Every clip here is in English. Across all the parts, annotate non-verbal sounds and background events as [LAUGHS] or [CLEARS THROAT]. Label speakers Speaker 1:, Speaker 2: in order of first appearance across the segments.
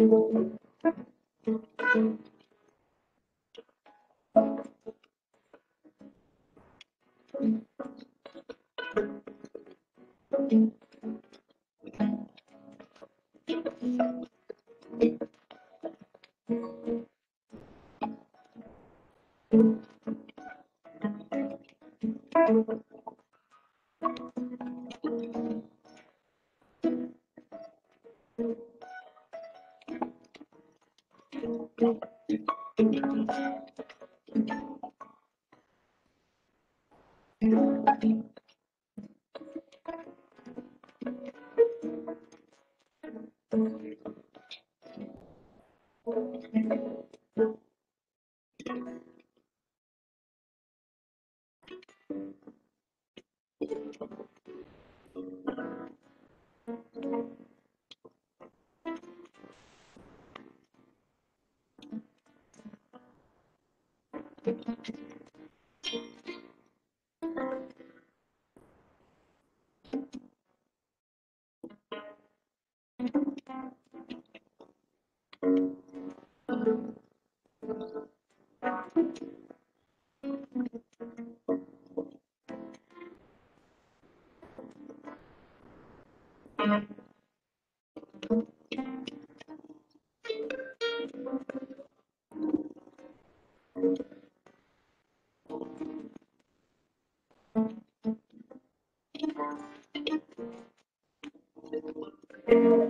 Speaker 1: Thank you. Thank you.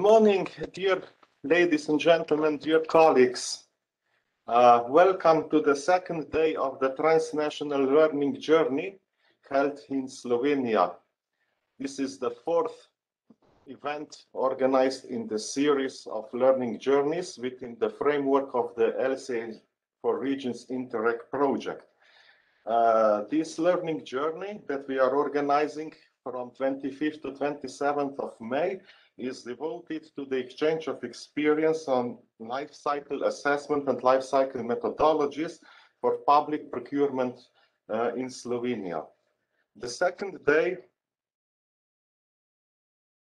Speaker 1: Good morning, dear ladies and gentlemen, dear colleagues. Uh, welcome to the second day of the transnational learning journey held in Slovenia. This is the fourth event organized in the series of learning journeys within the framework of the LCA for Regions Interreg project. Uh, this learning journey that we are organizing from 25th to 27th of May is devoted to the exchange of experience on life cycle assessment and life cycle methodologies for public procurement uh, in Slovenia. The second day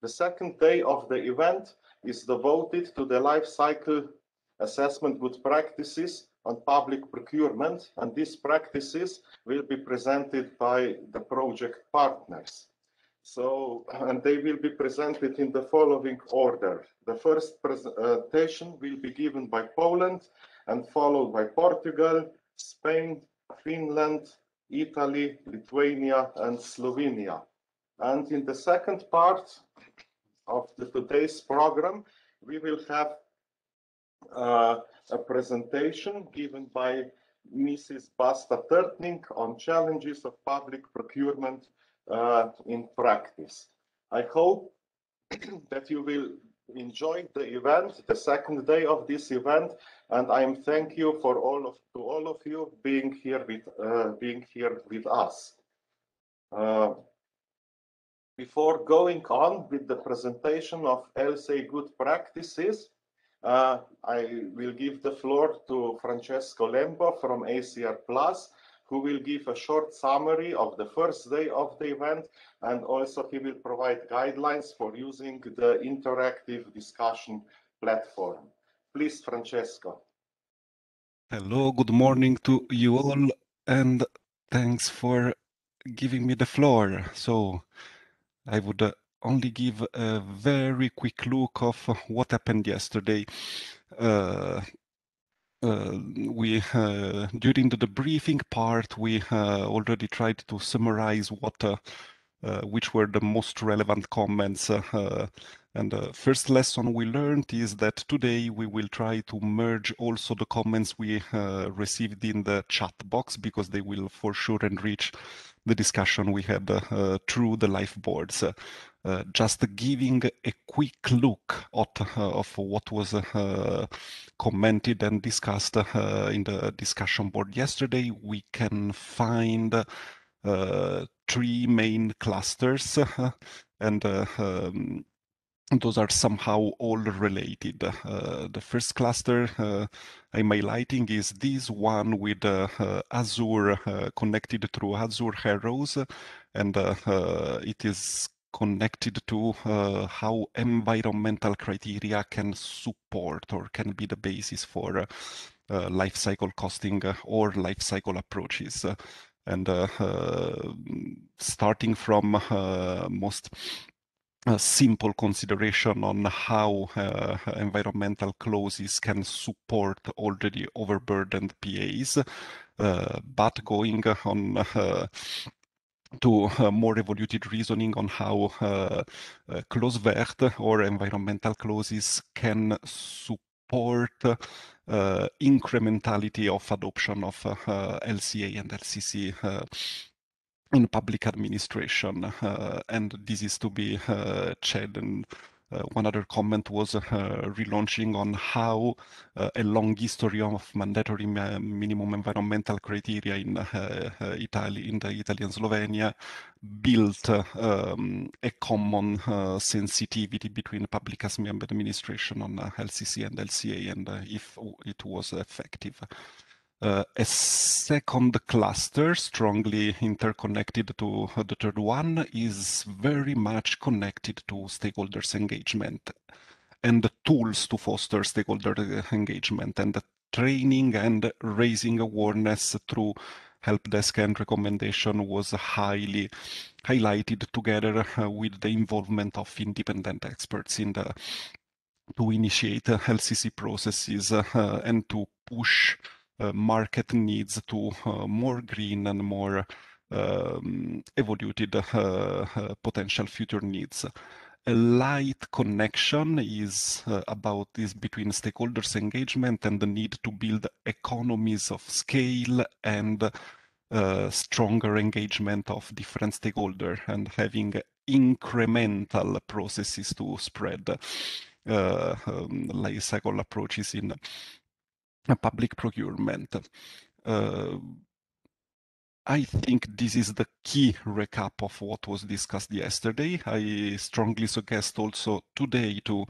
Speaker 1: the second day of the event is devoted to the life cycle assessment good practices on public procurement, and these practices will be presented by the project partners. So, and they will be presented in the following order. The first presentation will be given by Poland and followed by Portugal, Spain, Finland, Italy, Lithuania, and Slovenia. And in the second part of the today's program, we will have uh, a presentation given by Mrs. Basta Turtning on challenges of public procurement uh, in practice. I hope [CLEARS THROAT] that you will enjoy the event, the second day of this event, and I am thank you for all of to all of you being here with uh, being here with us. Uh, before going on with the presentation of LCA good practices, uh, I will give the floor to Francesco Lembo from ACR Plus, who will give a short summary of the first day of the event and also he will provide guidelines for using the interactive discussion platform. Please, Francesco.
Speaker 2: Hello, good morning to you all and thanks for giving me the floor. So I would uh, only give a very quick look of what happened yesterday. Uh, uh, we uh, during the debriefing part we uh, already tried to summarize what uh, uh, which were the most relevant comments and the first lesson we learned is that today we will try to merge also the comments we received in the chat box because they will for sure enrich the discussion we had uh, through the live boards. Uh, just giving a quick look at, uh, of what was commented and discussed in the discussion board yesterday, we can find three main clusters and um, those are somehow all related. Uh, the first cluster uh, I'm highlighting is this one with uh, uh Azure uh, connected through Azure Heroes, and uh, it is connected to uh, how environmental criteria can support or can be the basis for uh, uh, life cycle costing or life cycle approaches. and starting from most a simple consideration on how uh, environmental clauses can support already overburdened PAs, uh, but going on uh, to uh, more evoluted reasoning on how uh, uh, vert or environmental clauses can support uh, incrementality of adoption of LCA and LCC in public administration, uh, and this is to be uh, checked. And uh, one other comment was relaunching on how a long history of mandatory minimum environmental criteria in Italy, in the Italian Slovenia, built um, a common uh, sensitivity between public administration on uh, LCC and LCA and uh, if it was effective. Uh, a second cluster, strongly interconnected to the third one, is very much connected to stakeholders' engagement and the tools to foster stakeholder engagement and the training and raising awareness through help desk and recommendation was highly highlighted together uh, with the involvement of independent experts in the to initiate LCC processes uh, and to push uh, market needs to uh, more green and more um, evoluted uh, potential future needs. A light connection is uh, about this between stakeholders engagement and the need to build economies of scale and uh, stronger engagement of different stakeholders and having incremental processes to spread uh, um, life cycle approaches in public procurement. Uh, I think this is the key recap of what was discussed yesterday. I strongly suggest also today to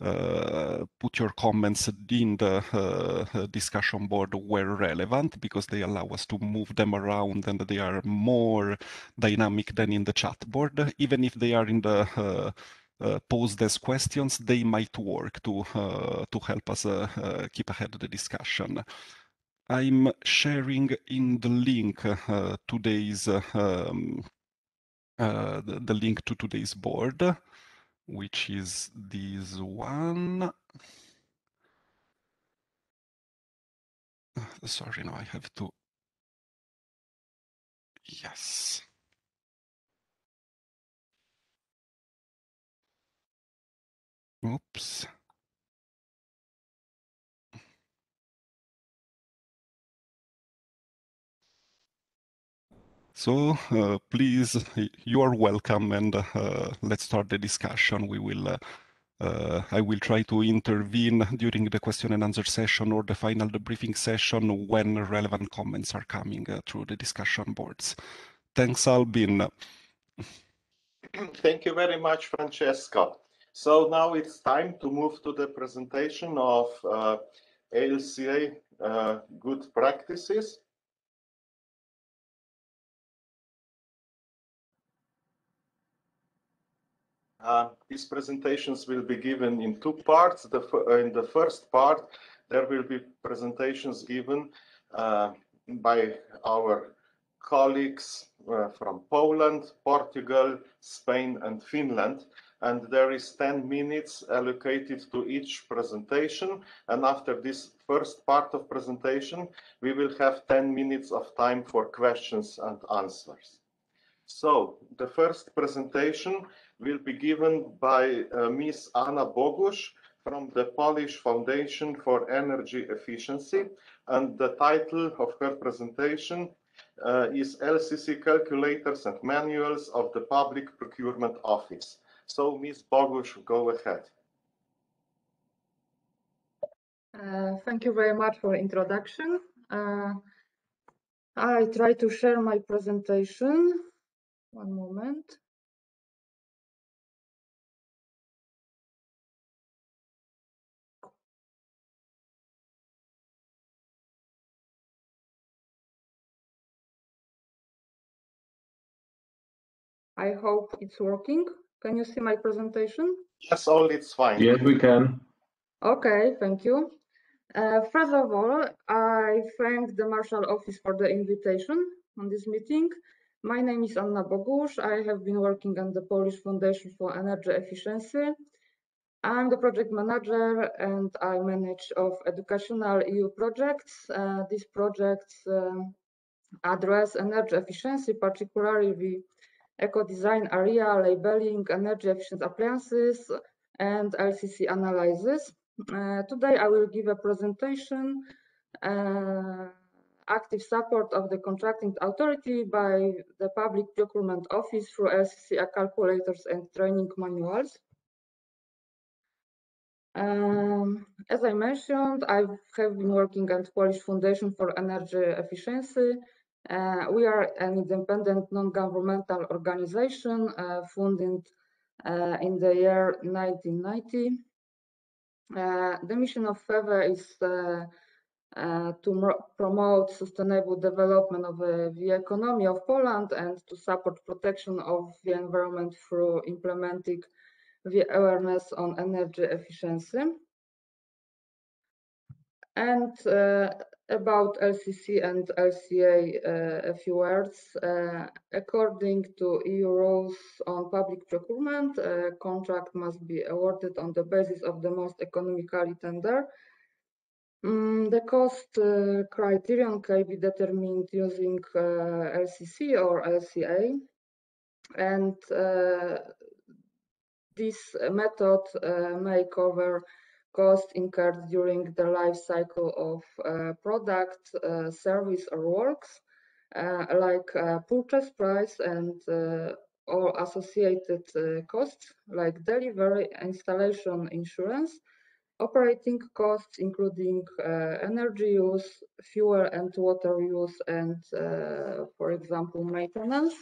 Speaker 2: uh, put your comments in the uh, discussion board where relevant because they allow us to move them around and they are more dynamic than in the chat board, even if they are in the uh, posed as questions, they might work to uh, to help us uh, keep ahead of the discussion. I'm sharing in the link today's um, the, the link to today's board, which is this one. Sorry, now I have to. Yes. Oops. So uh, please, you are welcome and uh, let's start the discussion. We will, uh, uh, I will try to intervene during the question and answer session or the final debriefing session when relevant comments are coming uh, through the discussion boards. Thanks, Albin.
Speaker 1: Thank you very much, Francesca. So now it's time to move to the presentation of uh, ALCA uh, good practices. Uh, these presentations will be given in two parts. The, uh, in the first part, there will be presentations given uh, by our colleagues uh, from Poland, Portugal, Spain, and Finland. And there is 10 minutes allocated to each presentation. And after this first part of presentation, we will have 10 minutes of time for questions and answers. So the first presentation will be given by uh, Ms. Anna Bogusz from the Polish Foundation for Energy Efficiency. And the title of her presentation uh, is LCC Calculators and Manuals of the Public Procurement Office. So Ms. Bogusz, go ahead.
Speaker 3: Uh, thank you very much for introduction. Uh, I try to share my presentation. One moment. I hope it's working. Can you see my presentation?
Speaker 1: Yes, all it's fine.
Speaker 4: Yes, we can.
Speaker 3: Okay, thank you. Uh, first of all, I thank the Marshall Office for the invitation on this meeting. My name is Anna Bogusz. I have been working on the Polish Foundation for Energy Efficiency. I'm the project manager and I manage of educational EU projects. Uh, these projects um, address energy efficiency, particularly the eco-design area, labeling, energy efficient appliances, and LCC analysis. Uh, today I will give a presentation, uh, active support of the contracting authority by the Public Procurement Office through LCC calculators and training manuals. Um, as I mentioned, I have been working at Polish Foundation for Energy Efficiency. Uh, we are an independent non-governmental organization uh, founded uh, in the year 1990. Uh, the mission of FEWE is uh, uh, to promote sustainable development of the economy of Poland and to support protection of the environment through implementing the awareness on energy efficiency. And about LCC and LCA, uh, a few words. Uh, according to EU rules on public procurement, a contract must be awarded on the basis of the most economically tender. Mm, the cost uh, criterion can be determined using uh, LCC or LCA. And uh, this method uh, may cover cost incurred during the life cycle of uh, product, uh, service or works, uh, like purchase price and all associated costs like delivery, installation, insurance, operating costs, including uh, energy use, fuel and water use, and, uh, for example, maintenance.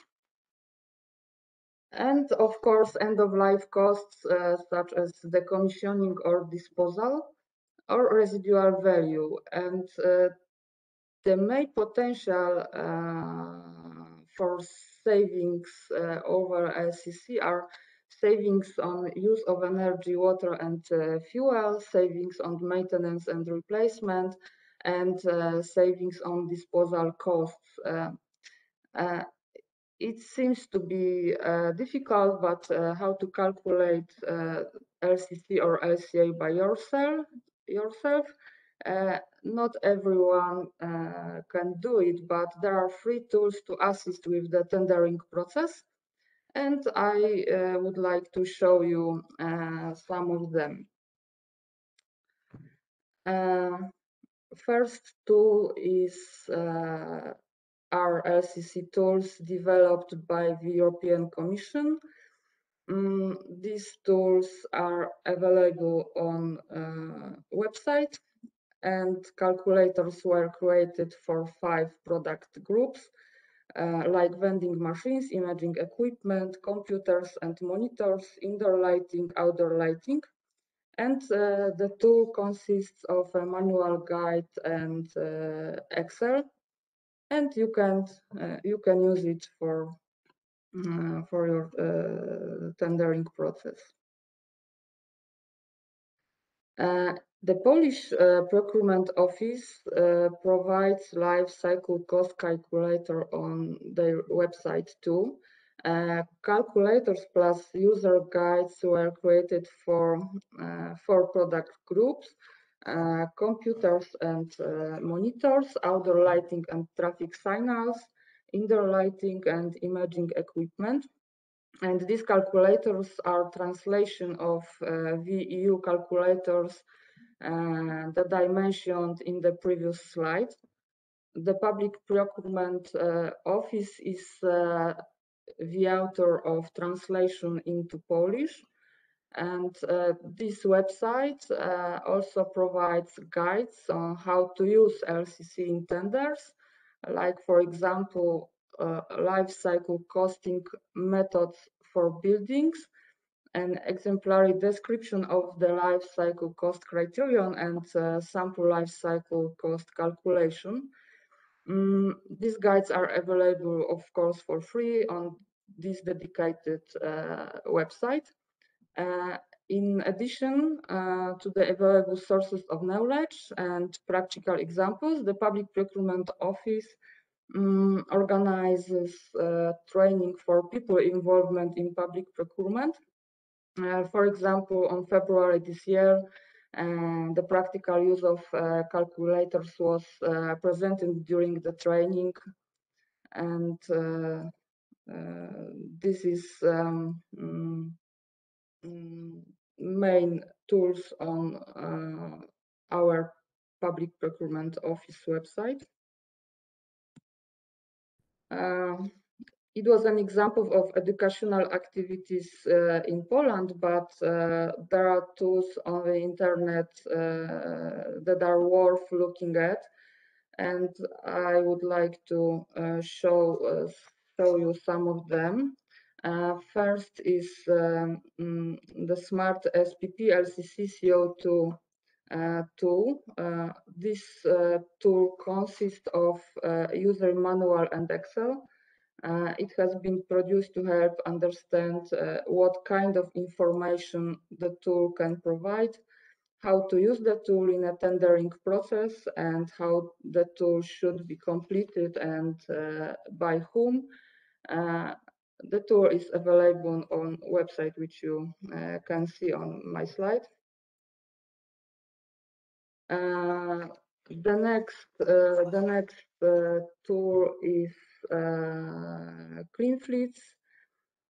Speaker 3: And of course, end-of-life costs uh, such as decommissioning or disposal or residual value. And uh, the main potential uh, for savings over LCC are savings on use of energy, water and uh, fuel, savings on maintenance and replacement, and uh, savings on disposal costs. Uh, it seems to be uh, difficult, but uh, how to calculate uh, LCC or LCA by yourself, yourself uh, not everyone uh, can do it, but there are free tools to assist with the tendering process. And I uh, would like to show you some of them. first tool is are LCC tools developed by the European Commission. Um, these tools are available on uh, website and calculators were created for five product groups uh, like vending machines, imaging equipment, computers and monitors, indoor lighting, outdoor lighting. And uh, the tool consists of a manual guide and uh, Excel and you can uh, you can use it for uh, for your uh, tendering process. The Polish uh, Procurement Office uh, provides life cycle cost calculator on their website too. Uh, calculators plus user guides were created for uh, four product groups, uh, computers and uh, monitors, outdoor lighting and traffic signals, indoor lighting and imaging equipment. And these calculators are translation of VEU calculators uh, that I mentioned in the previous slide. The Public Procurement uh, Office is uh, the author of translation into Polish. And uh, this website uh, also provides guides on how to use LCC in tenders, like, for example, uh, life cycle costing methods for buildings, an exemplary description of the life cycle cost criterion and uh, sample life cycle cost calculation. Mm, these guides are available, of course, for free on this dedicated uh, website. Uh, in addition uh, to the available sources of knowledge and practical examples, the Public Procurement Office um, organizes uh, training for people involvement in public procurement. Uh, for example, on February this year, uh, the practical use of uh, calculators was presented during the training. And this is um, mm, main tools on uh, our public procurement office website. Uh, it was an example of educational activities uh, in Poland, but uh, there are tools on the internet that are worth looking at. And I would like to uh, show, uh, show you some of them. Uh, first is um, mm, the Smart SPP LCC CO2 tool. this tool consists of user manual and Excel. Uh, it has been produced to help understand uh, what kind of information the tool can provide, how to use the tool in a tendering process, and how the tool should be completed and uh, by whom. Uh, the tool is available on website, which you uh, can see on my slide. Uh, the next, the next tool is uh, clean fleets.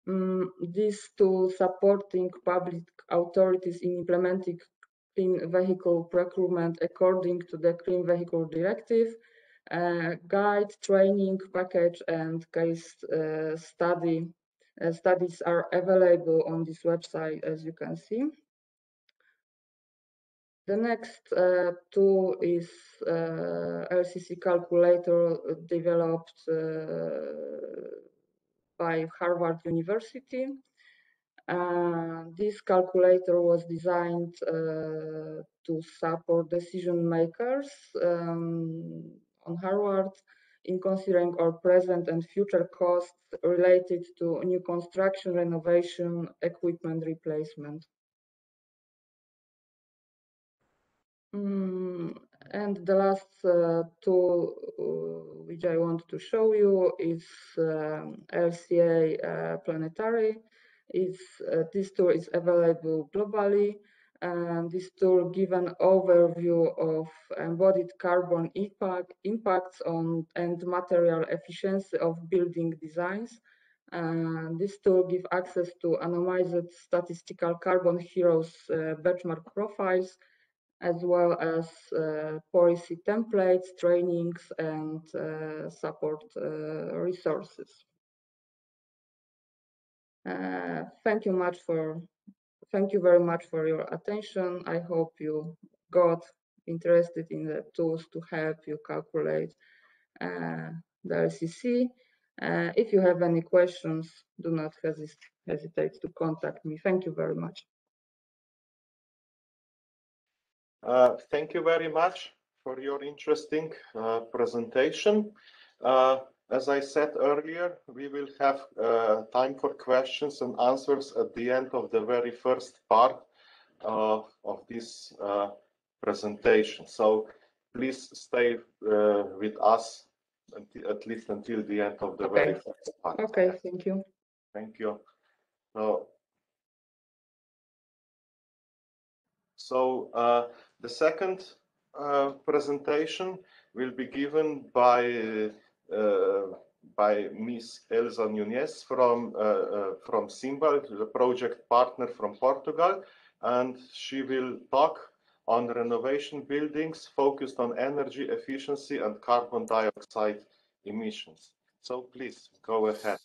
Speaker 3: Um, this tool supporting public authorities in implementing clean vehicle procurement according to the Clean Vehicle Directive. Guide, training package, and case uh, study uh, studies are available on this website, as you can see. The next uh, tool is uh, LCC calculator developed uh, by Harvard University. Uh, this calculator was designed to support decision makers um, on Harvard in considering our present and future costs related to new construction, renovation, equipment replacement. Mm, and the last uh, tool uh, which I want to show you is um, LCA uh, Planetary. It's, uh, this tool is available globally. And this tool gives an overview of embodied carbon impact, impacts on and material efficiency of building designs. And this tool gives access to anonymized statistical carbon heroes uh, benchmark profiles as well as uh, policy templates, trainings, and uh, support uh, resources. thank you much for thank you very much for your attention. I hope you got interested in the tools to help you calculate uh, the LCC. Uh, if you have any questions, do not hesitate to contact me. Thank you very much.
Speaker 1: Uh, thank you very much for your interesting uh, presentation. Uh, as I said earlier, we will have uh, time for questions and answers at the end of the very first part of this presentation. So please stay uh, with us until, at least until the end of the
Speaker 3: Okay.
Speaker 1: very first part.
Speaker 3: Okay, thank you.
Speaker 1: Thank you. So, so uh, the second uh, presentation will be given by uh, by Ms. Elsa Nunes from uh, uh, from CIMBAL, the project partner from Portugal, and she will talk on renovation buildings focused on energy efficiency and carbon dioxide emissions. So please go ahead.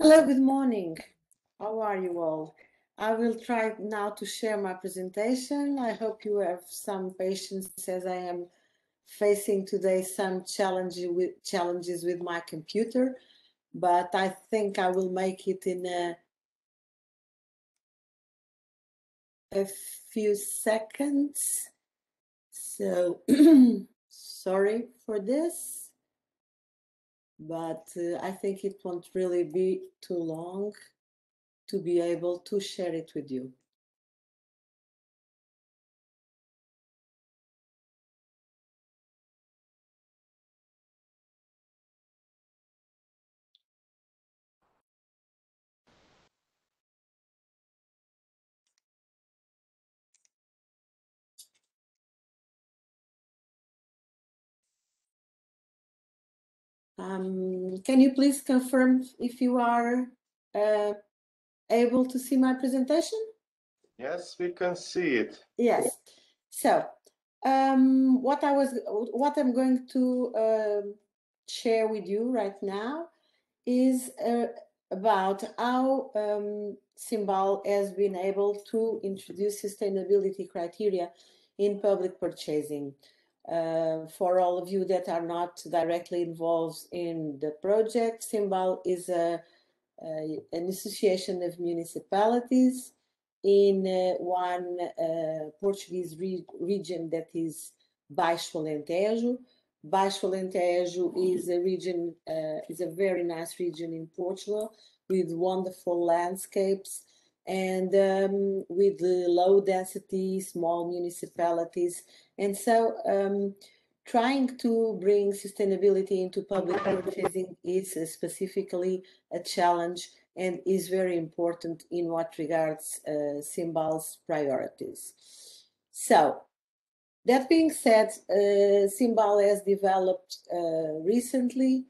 Speaker 4: Hello, good morning. How are you all? I will try now to share my presentation. I hope you have some patience as I am facing today some challenge with, challenges with my computer, but I think I will make it in a, a few seconds. So [CLEARS THROAT] sorry for this, but uh, I think it won't really be too long to be able to share it with you. Um, can you please confirm if you are uh, able to see my presentation?
Speaker 1: Yes, we can see it.
Speaker 4: Yes. So, um, what I was, what I'm going to um share with you right now is uh, about how um, CIMBAL has been able to introduce sustainability criteria in public purchasing. Uh, for all of you that are not directly involved in the project, CIMBAL is a, a an association of municipalities in uh, one uh, Portuguese re region that is Baixo Alentejo. Baixo Alentejo is a region, uh, is a very nice region in Portugal with wonderful landscapes and um, with low density, small municipalities. And so um, trying to bring sustainability into public purchasing is specifically a challenge and is very important in what regards uh, CIMBAL's priorities. So, that being said, uh, CIMBAL has developed uh, recently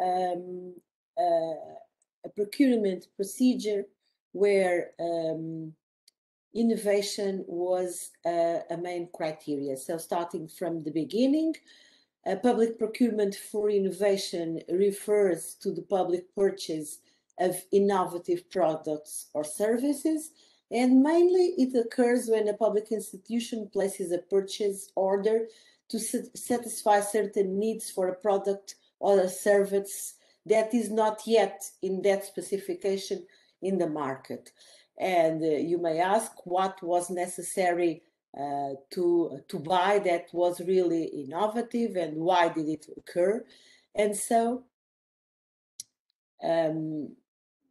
Speaker 4: um, uh, a procurement procedure where um, innovation was a main criteria. So, starting from the beginning, uh, public procurement for innovation refers to the public purchase of innovative products or services. And mainly it occurs when a public institution places a purchase order to satisfy certain needs for a product or a service that is not yet in that specification in the market. And uh, you may ask what was necessary uh, to, to buy that was really innovative and why did it occur? And so um,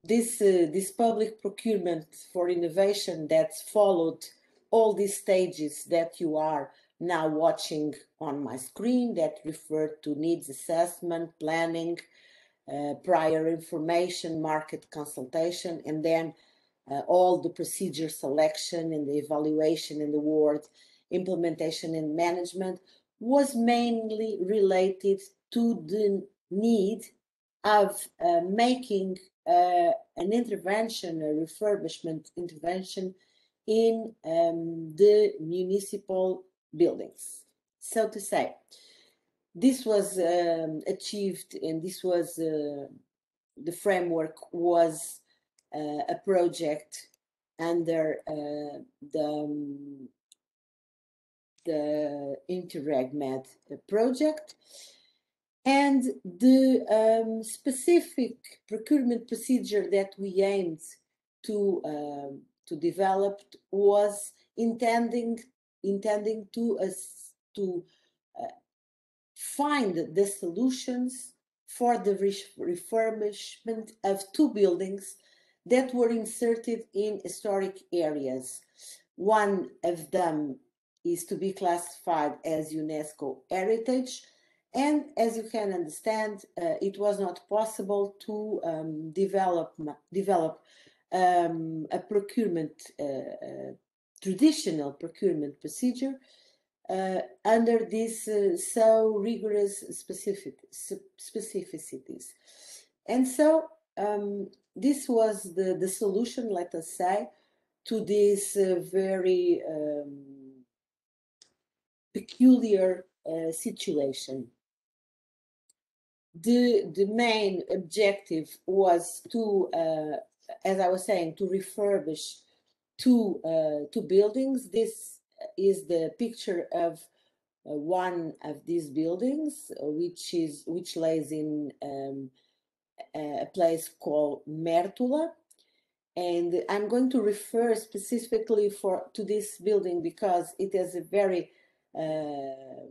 Speaker 4: this uh, this public procurement for innovation that's followed all these stages that you are now watching on my screen that refer to needs assessment, planning, uh, prior information, market consultation, and then uh, all the procedure selection and the evaluation and ward implementation and management was mainly related to the need of uh, making uh, an intervention, a refurbishment intervention in um, the municipal buildings. So to say, this was um, achieved and this was uh, the framework was a project under uh, the um, the Interreg Med project. And the um, specific procurement procedure that we aimed to um, to develop was intending intending to us to uh, find the solutions for the refurbishment of two buildings that were inserted in historic areas. One of them is to be classified as UNESCO heritage. And as you can understand, uh, it was not possible to um, develop, develop um, a procurement, uh, uh, traditional procurement procedure uh, under these uh, so rigorous specific, specificities. And so um, this was the, the solution, let us say, to this uh, very um, peculiar uh, situation. The, the main objective was to, uh, as I was saying, to refurbish two, uh, two buildings. This is the picture of uh, one of these buildings, which is which lays in um, a place called Mértola. And I'm going to refer specifically for to this building because it has a very uh,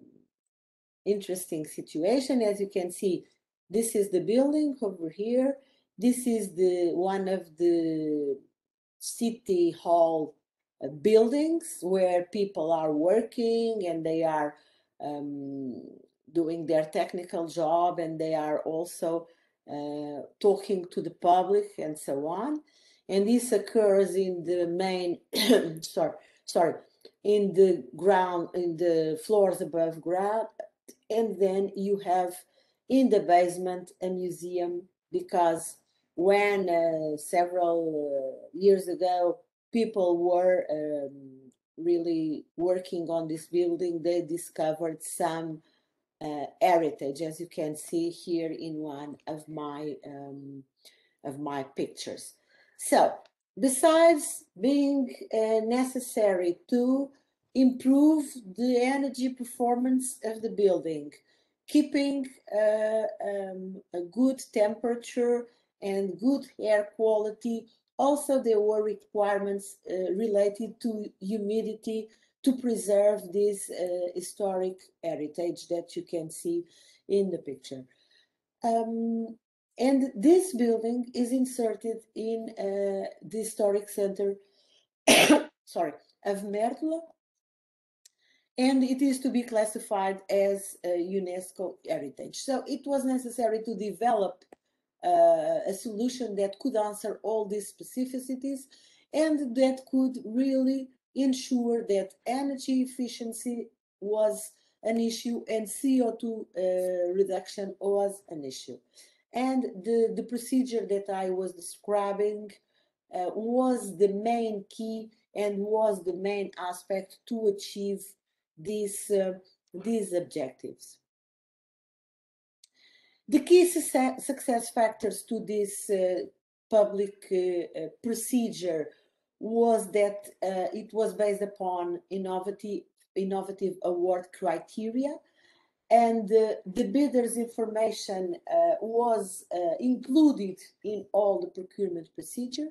Speaker 4: interesting situation. As you can see, this is the building over here. This is the one of the city hall uh, buildings where people are working and they are um, doing their technical job and they are also uh, talking to the public and so on. And this occurs in the main, [COUGHS] sorry, sorry, in the ground, in the floors above ground. And then you have in the basement a museum because when uh, several uh, years ago people were um, really working on this building, they discovered some uh, heritage, as you can see here in one of my um, of my pictures. So, besides being uh, necessary to improve the energy performance of the building, keeping uh, um, a good temperature and good air quality. Also, there were requirements uh, related to humidity to preserve this uh, historic heritage that you can see in the picture. Um, and this building is inserted in uh, the historic center [COUGHS] sorry, of Mértola, and it is to be classified as UNESCO heritage. So it was necessary to develop uh, a solution that could answer all these specificities and that could really ensure that energy efficiency was an issue and CO2 uh, reduction was an issue. And the, the procedure that I was describing uh, was the main key and was the main aspect to achieve these, uh, these objectives. The key success factors to this uh, public uh, uh, procedure was that uh, it was based upon innovative, innovative award criteria and uh, the bidder's information uh, was uh, included in all the procurement procedure.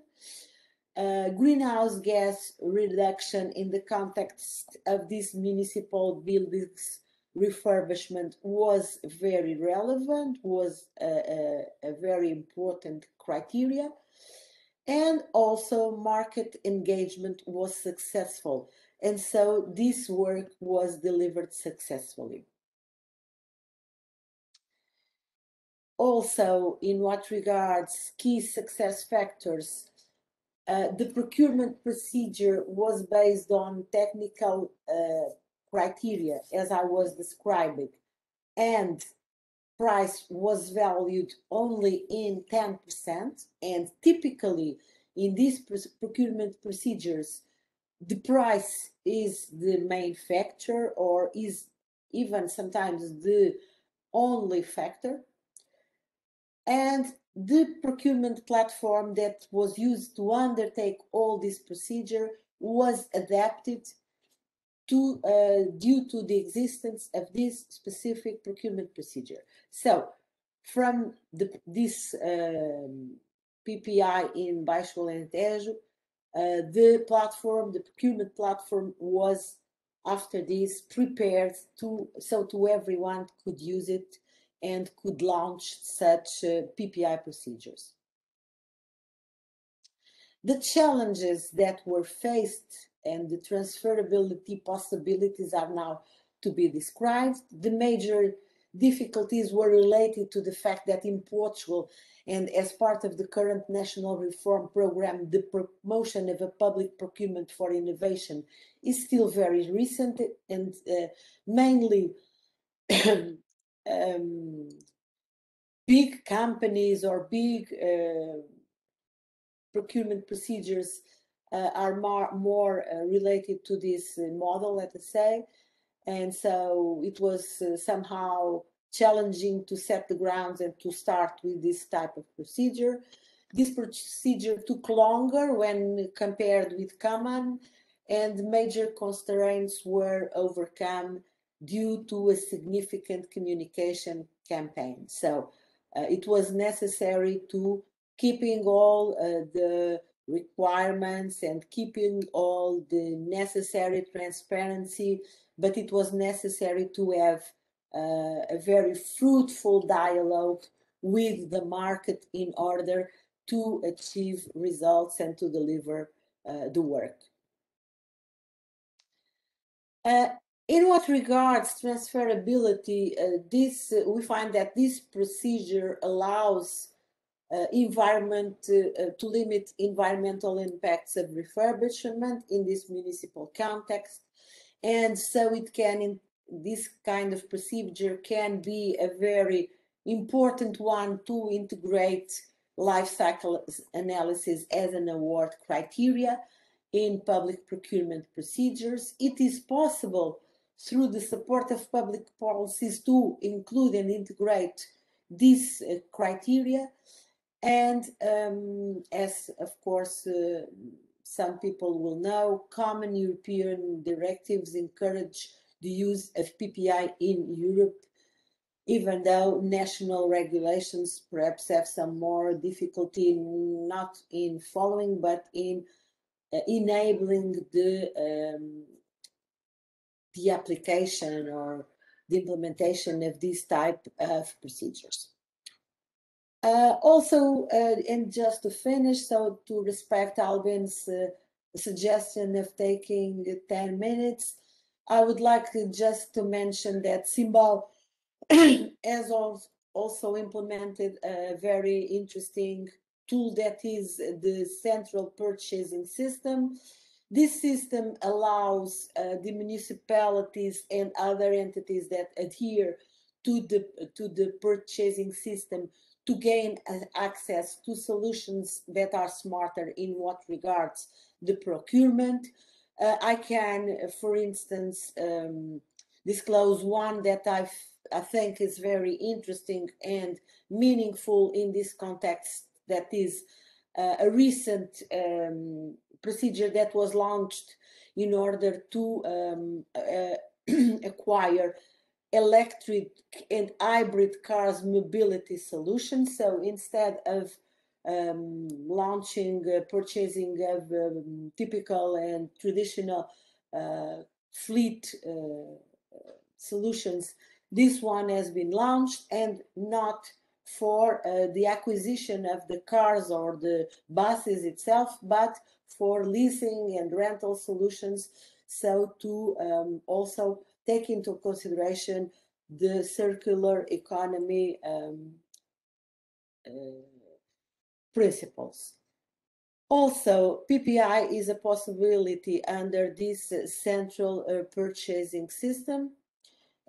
Speaker 4: Uh, greenhouse gas reduction in the context of this municipal buildings refurbishment was very relevant, was a, a, a very important criteria and also market engagement was successful. And so this work was delivered successfully. Also, in what regards key success factors, uh, the procurement procedure was based on technical uh, criteria, as I was describing, and price was valued only in 10%, and typically in these procurement procedures, the price is the main factor or is even sometimes the only factor. And the procurement platform that was used to undertake all this procedure was adapted to uh, due to the existence of this specific procurement procedure. So from the, this um, PPI in Baixo Alentejo, uh, the platform, the procurement platform was after this prepared to so to everyone could use it and could launch such uh, PPI procedures. the challenges that were faced and the transferability possibilities are now to be described. The major difficulties were related to the fact that in Portugal, and as part of the current national reform program, the promotion of a public procurement for innovation is still very recent and uh, mainly [COUGHS] um, big companies or big uh, procurement procedures uh, are more, more uh, related to this uh, model, let us say. And so it was uh, somehow challenging to set the grounds and to start with this type of procedure. This procedure took longer when compared with common and major constraints were overcome due to a significant communication campaign. So uh, it was necessary to keeping all uh, the requirements and keeping all the necessary transparency, but it was necessary to have uh, a very fruitful dialogue with the market in order to achieve results and to deliver uh, the work. Uh, in what regards transferability, uh, this we find that this procedure allows environment uh, to limit environmental impacts of refurbishment in this municipal context. And so it can, in, this kind of procedure can be a very important one to integrate life cycle analysis as an award criteria in public procurement procedures. It is possible through the support of public policies to include and integrate these uh, criteria and um, as of course, uh, some people will know, common European directives encourage the use of PPI in Europe, even though national regulations perhaps have some more difficulty not in following, but in uh, enabling the um, the application or the implementation of this type of procedures. Uh, also, uh, and just to finish, so to respect Albin's uh, suggestion of taking 10 minutes, I would like just to mention that CIMBAL [COUGHS] has also implemented a very interesting tool that is the central purchasing system. This system allows uh, the municipalities and other entities that adhere to the to the purchasing system to gain access to solutions that are smarter in what regards the procurement. Uh, I can, for instance, um, disclose one that i I think is very interesting and meaningful in this context that is uh, a recent um, procedure that was launched in order to um, uh, [CLEARS THROAT] acquire electric and hybrid cars mobility solutions. So instead of um, launching uh, purchasing of um, typical and traditional uh, fleet uh, solutions, this one has been launched and not for uh, the acquisition of the cars or the buses itself, but for leasing and rental solutions. So to um, also take into consideration the circular economy um, uh, principles. Also, PPI is a possibility under this central uh, purchasing system.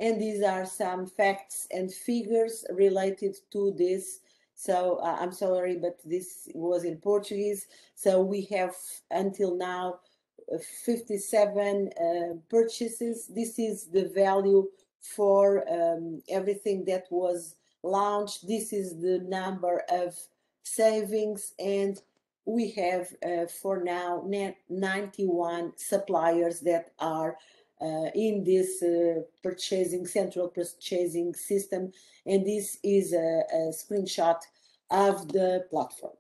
Speaker 4: And these are some facts and figures related to this. So uh, I'm sorry, but this was in Portuguese. So we have until now 57 uh, purchases. This is the value for um, everything that was launched. This is the number of savings and we have uh, for now 91 suppliers that are uh, in this uh, purchasing central purchasing system and this is a, a screenshot of the platform.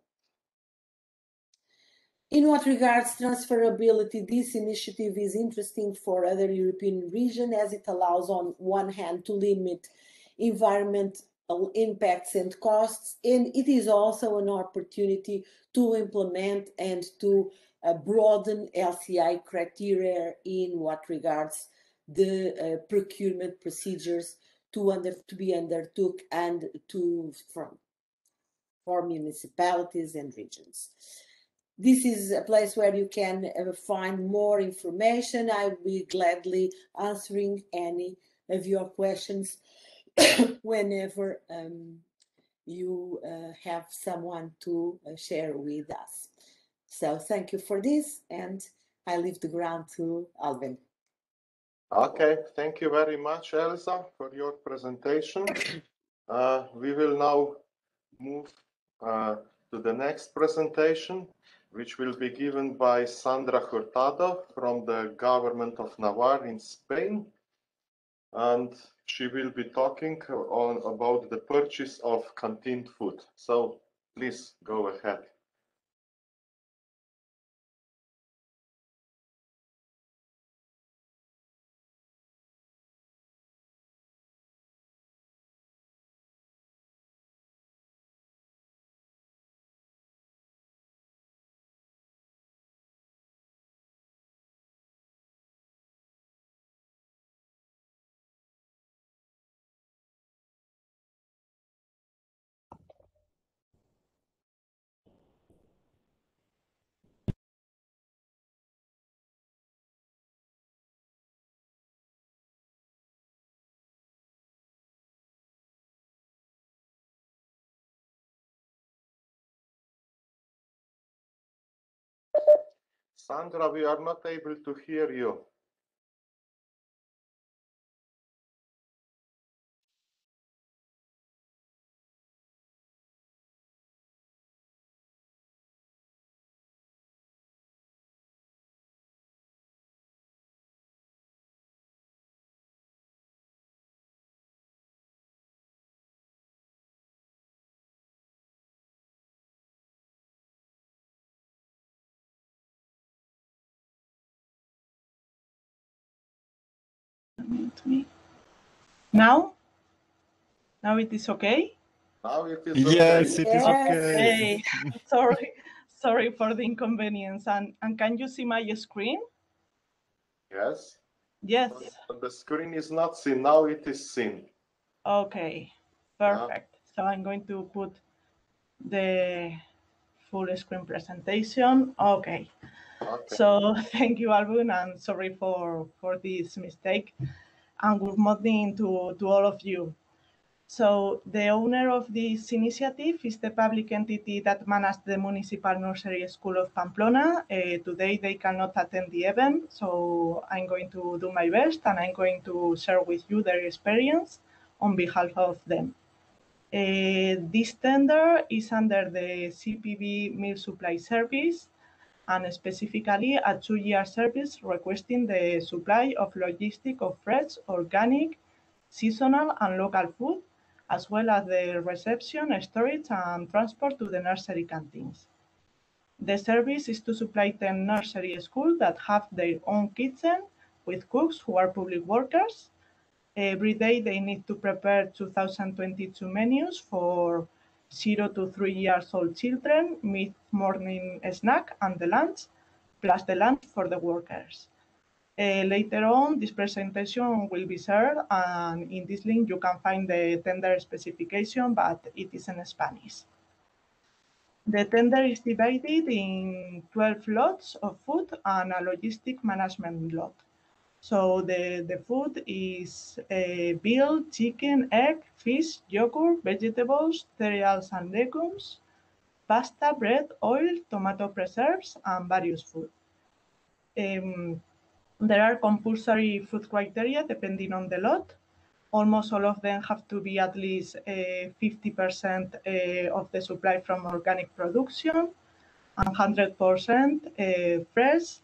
Speaker 4: In what regards transferability, this initiative is interesting for other European regions as it allows on one hand to limit environment impacts and costs, and it is also an opportunity to implement and to uh, broaden LCI criteria in what regards the uh, procurement procedures to under to be undertook and to from for municipalities and regions. This is a place where you can uh, find more information. I will be gladly answering any of your questions [COUGHS] whenever um, you uh, have someone to uh, share with us. So thank you for this, and I leave the ground to Albin.
Speaker 1: Okay, thank you very much, Elsa, for your presentation. [COUGHS] Uh, we will now move uh, to the next presentation, which will be given by Sandra Hurtado from the government of Navarre in Spain. And she will be talking on about the purchase of canteen food. So please go ahead. Sandra, we are not able to hear you.
Speaker 5: Unmute me. Now? Now it is okay?
Speaker 1: Now it is
Speaker 2: Yes,
Speaker 1: okay.
Speaker 2: it is
Speaker 4: Yes.
Speaker 2: okay.
Speaker 5: Hey, [LAUGHS] sorry, sorry for the inconvenience. And, and can you see my screen?
Speaker 1: Yes.
Speaker 5: Yes.
Speaker 1: But the screen is not seen. Now it is seen.
Speaker 5: Okay, perfect. So I'm going to put the full screen presentation. Okay.
Speaker 1: Okay.
Speaker 5: So [LAUGHS] thank you, Albin, and sorry for, for this mistake. And good morning to, to all of you. So the owner of this initiative is the public entity that manages the Municipal Nursery School of Pamplona. Uh, today they cannot attend the event, so I'm going to do my best and I'm going to share with you their experience on behalf of them. Uh, this tender is under the CPV Meal Supply Service and specifically a two-year service requesting the supply of logistic of fresh, organic, seasonal and local food, as well as the reception, storage and transport to the nursery canteens. The service is to supply 10 nursery schools that have their own kitchen with cooks who are public workers. Every day they need to prepare 2022 menus for zero to three years old children, mid morning snack and the lunch, plus the lunch for the workers. Uh, later on, this presentation will be shared, and in this link you can find the tender specification, but it is in Spanish. The tender is divided in 12 lots of food and a logistic management lot. So the, the food is uh, veal, chicken, egg, fish, yogurt, vegetables, cereals and legumes, pasta, bread, oil, tomato preserves, and various food. Um, there are compulsory food criteria depending on the lot. Almost all of them have to be at least 50% uh, of the supply from organic production and 100% uh, fresh,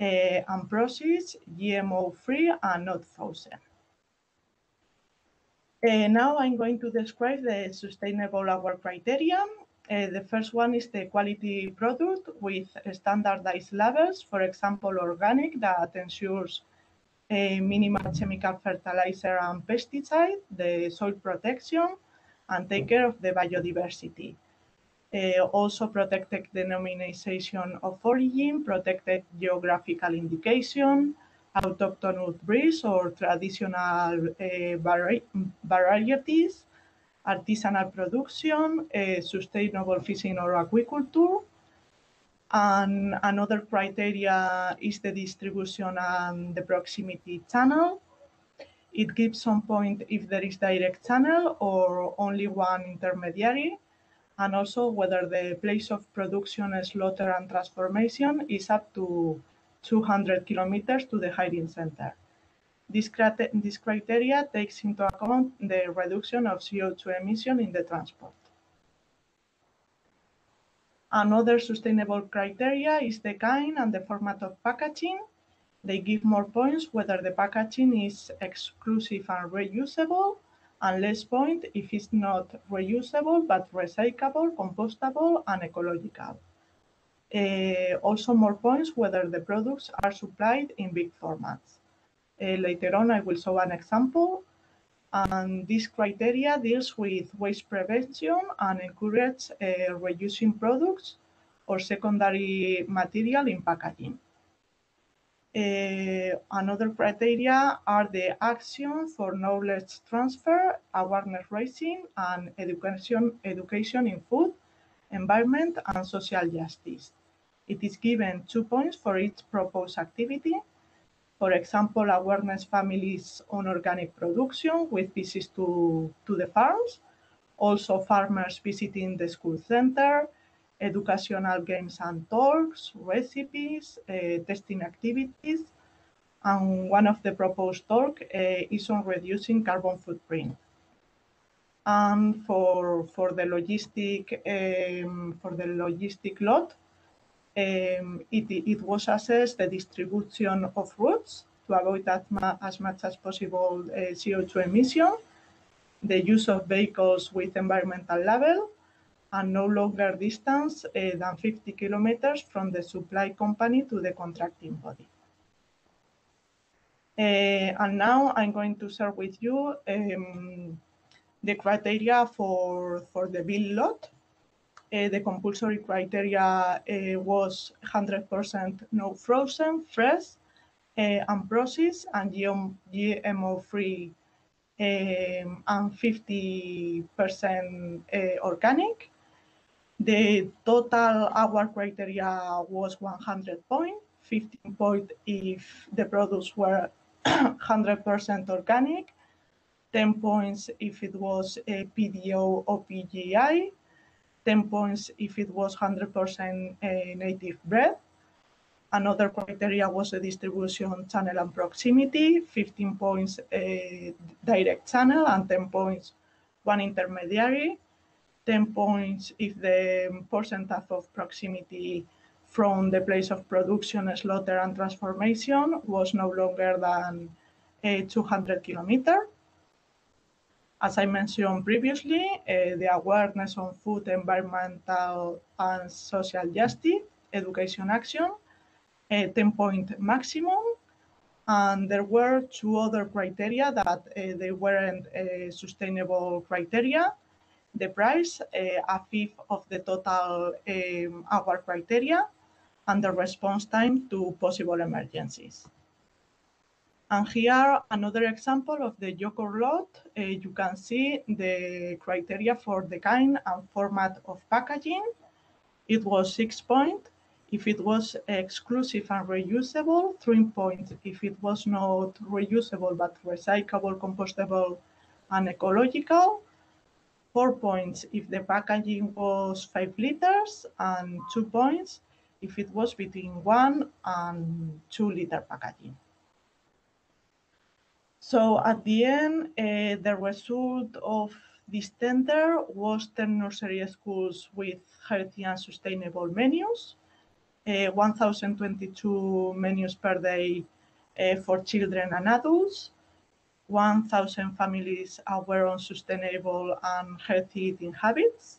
Speaker 5: uh, unprocessed, GMO-free, and not frozen. Uh, now I'm going to describe the sustainable award criteria. Uh, the first one is the quality product with standardized labels, for example, organic that ensures a minimal chemical fertilizer and pesticide, the soil protection, and take care of the biodiversity. Uh, also protected denomination of origin, protected geographical indication, autochthonous breeds or traditional uh, vari varieties, artisanal production, uh, sustainable fishing or aquaculture. And another criteria is the distribution and the proximity channel. It gives some point if there is direct channel or only one intermediary, and also whether the place of production, slaughter, and transformation is up to 200 kilometers to the hiding center. This, this criteria takes into account the reduction of CO2 emission in the transport. Another sustainable criteria is the kind and the format of packaging. They give more points whether the packaging is exclusive and reusable, and less point if it's not reusable but recyclable, compostable, and ecological. Uh, also more points whether the products are supplied in big formats. Uh, later on, I will show an example. And this criteria deals with waste prevention and encourages uh, reusing products or secondary material in packaging. Uh, another criteria are the action for knowledge transfer, awareness raising, and education, education in food, environment, and social justice. It is given two points for each proposed activity for example, awareness families on organic production with visits to, to the farms, also farmers visiting the school center, educational games and talks, recipes, uh, testing activities, and one of the proposed talk uh, is on reducing carbon footprint. And for, for the logistic um, for the logistic lot, um, it, it, was assessed the distribution of routes to avoid as much as possible uh, CO2 emission, the use of vehicles with environmental label, and no longer distance uh, than 50 kilometers from the supply company to the contracting body. Uh, and now I'm going to share with you um, the criteria for, for the bill lot. Uh, the compulsory criteria was 100% no frozen, fresh, and processed, and GMO-free um, and 50% organic. The total award criteria was 100 points, 15 points if the products were [CLEARS THROAT] 100% organic, 10 points if it was a PDO or PGI, 10 points if it was 100% uh, native bred. Another criteria was the distribution channel and proximity, 15 points uh, direct channel and 10 points one intermediary, 10 points if the percentage of proximity from the place of production, slaughter and transformation was no longer than uh, 200 kilometers. As I mentioned previously, uh, the awareness on food, environmental and social justice, education action, a uh, 10 point maximum. And there were two other criteria that uh, they weren't uh, sustainable criteria. The price, uh, a fifth of the total um, hour criteria, and the response time to possible emergencies. And here, another example of the yogurt lot. Uh, you can see the criteria for the kind and format of packaging. It was six points. If it was exclusive and reusable, three points. If it was not reusable but recyclable, compostable, and ecological, four points if the packaging was five liters, and two points if it was between one and two liter packaging. So at the end, uh, the result of this tender was 10 nursery schools with healthy and sustainable menus, uh, 1,022 menus per day uh, for children and adults, 1,000 families aware on sustainable and healthy eating habits.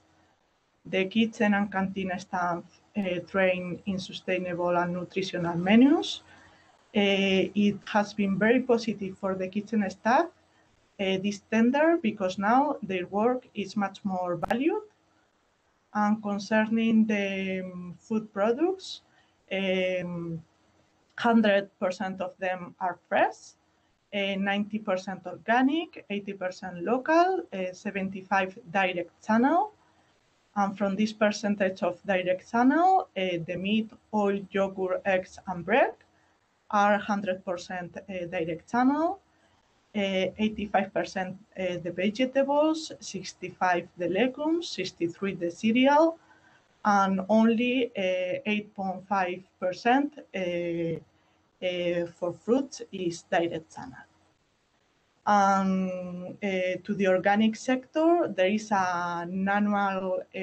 Speaker 5: The kitchen and canteen staff uh, trained in sustainable and nutritional menus, uh, it has been very positive for the kitchen staff uh, this tender because now their work is much more valued. And concerning the um, food products, 100% um, of them are fresh, 90% uh, organic, 80% local, uh, 75 direct channel. And from this percentage of direct channel, uh, the meat, oil, yogurt, eggs, and bread are 100% direct channel. 85% the vegetables, 65 the legumes, 63 the cereal, and only 8.5% uh, for fruits is direct channel. And uh, to the organic sector, there is an annual uh,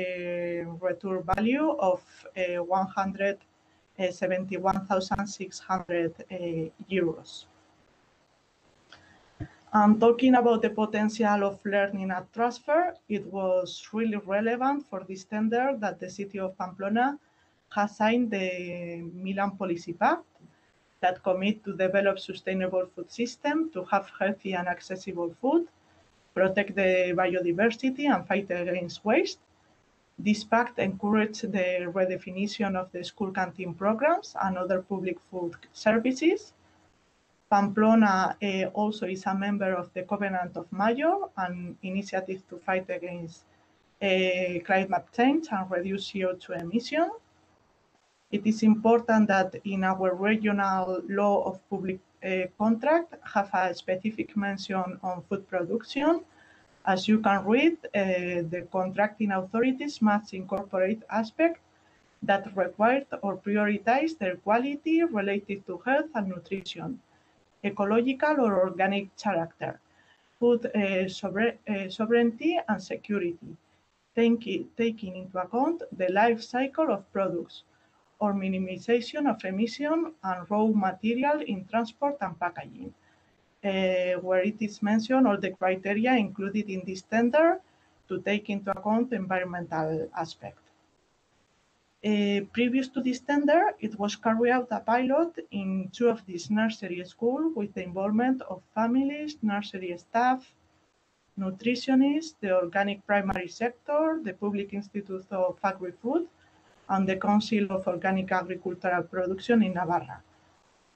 Speaker 5: return value of 171,600 euros. And talking about the potential of learning and transfer, it was really relevant for this tender that the city of Pamplona has signed the Milan Policy Pact that commit to develop sustainable food system, to have healthy and accessible food, protect the biodiversity and fight against waste. This pact encouraged the redefinition of the school canteen programs and other public food services. Pamplona uh, also is a member of the Covenant of Mayors, an initiative to fight against uh, climate change and reduce CO2 emissions. It is important that in our regional law of public uh, contract have a specific mention on food production. As you can read, uh, the contracting authorities must incorporate aspects that require or prioritize their quality related to health and nutrition, ecological or organic character, food uh, sovereignty and security, taking into account the life cycle of products, or minimization of emission and raw material in transport and packaging, uh, where it is mentioned all the criteria included in this tender to take into account the environmental aspect. Uh, previous to this tender, it was carried out a pilot in two of these nursery schools with the involvement of families, nursery staff, nutritionists, the organic primary sector, the Public Institute of Agri-Food, and the Council of Organic Agricultural Production in Navarra.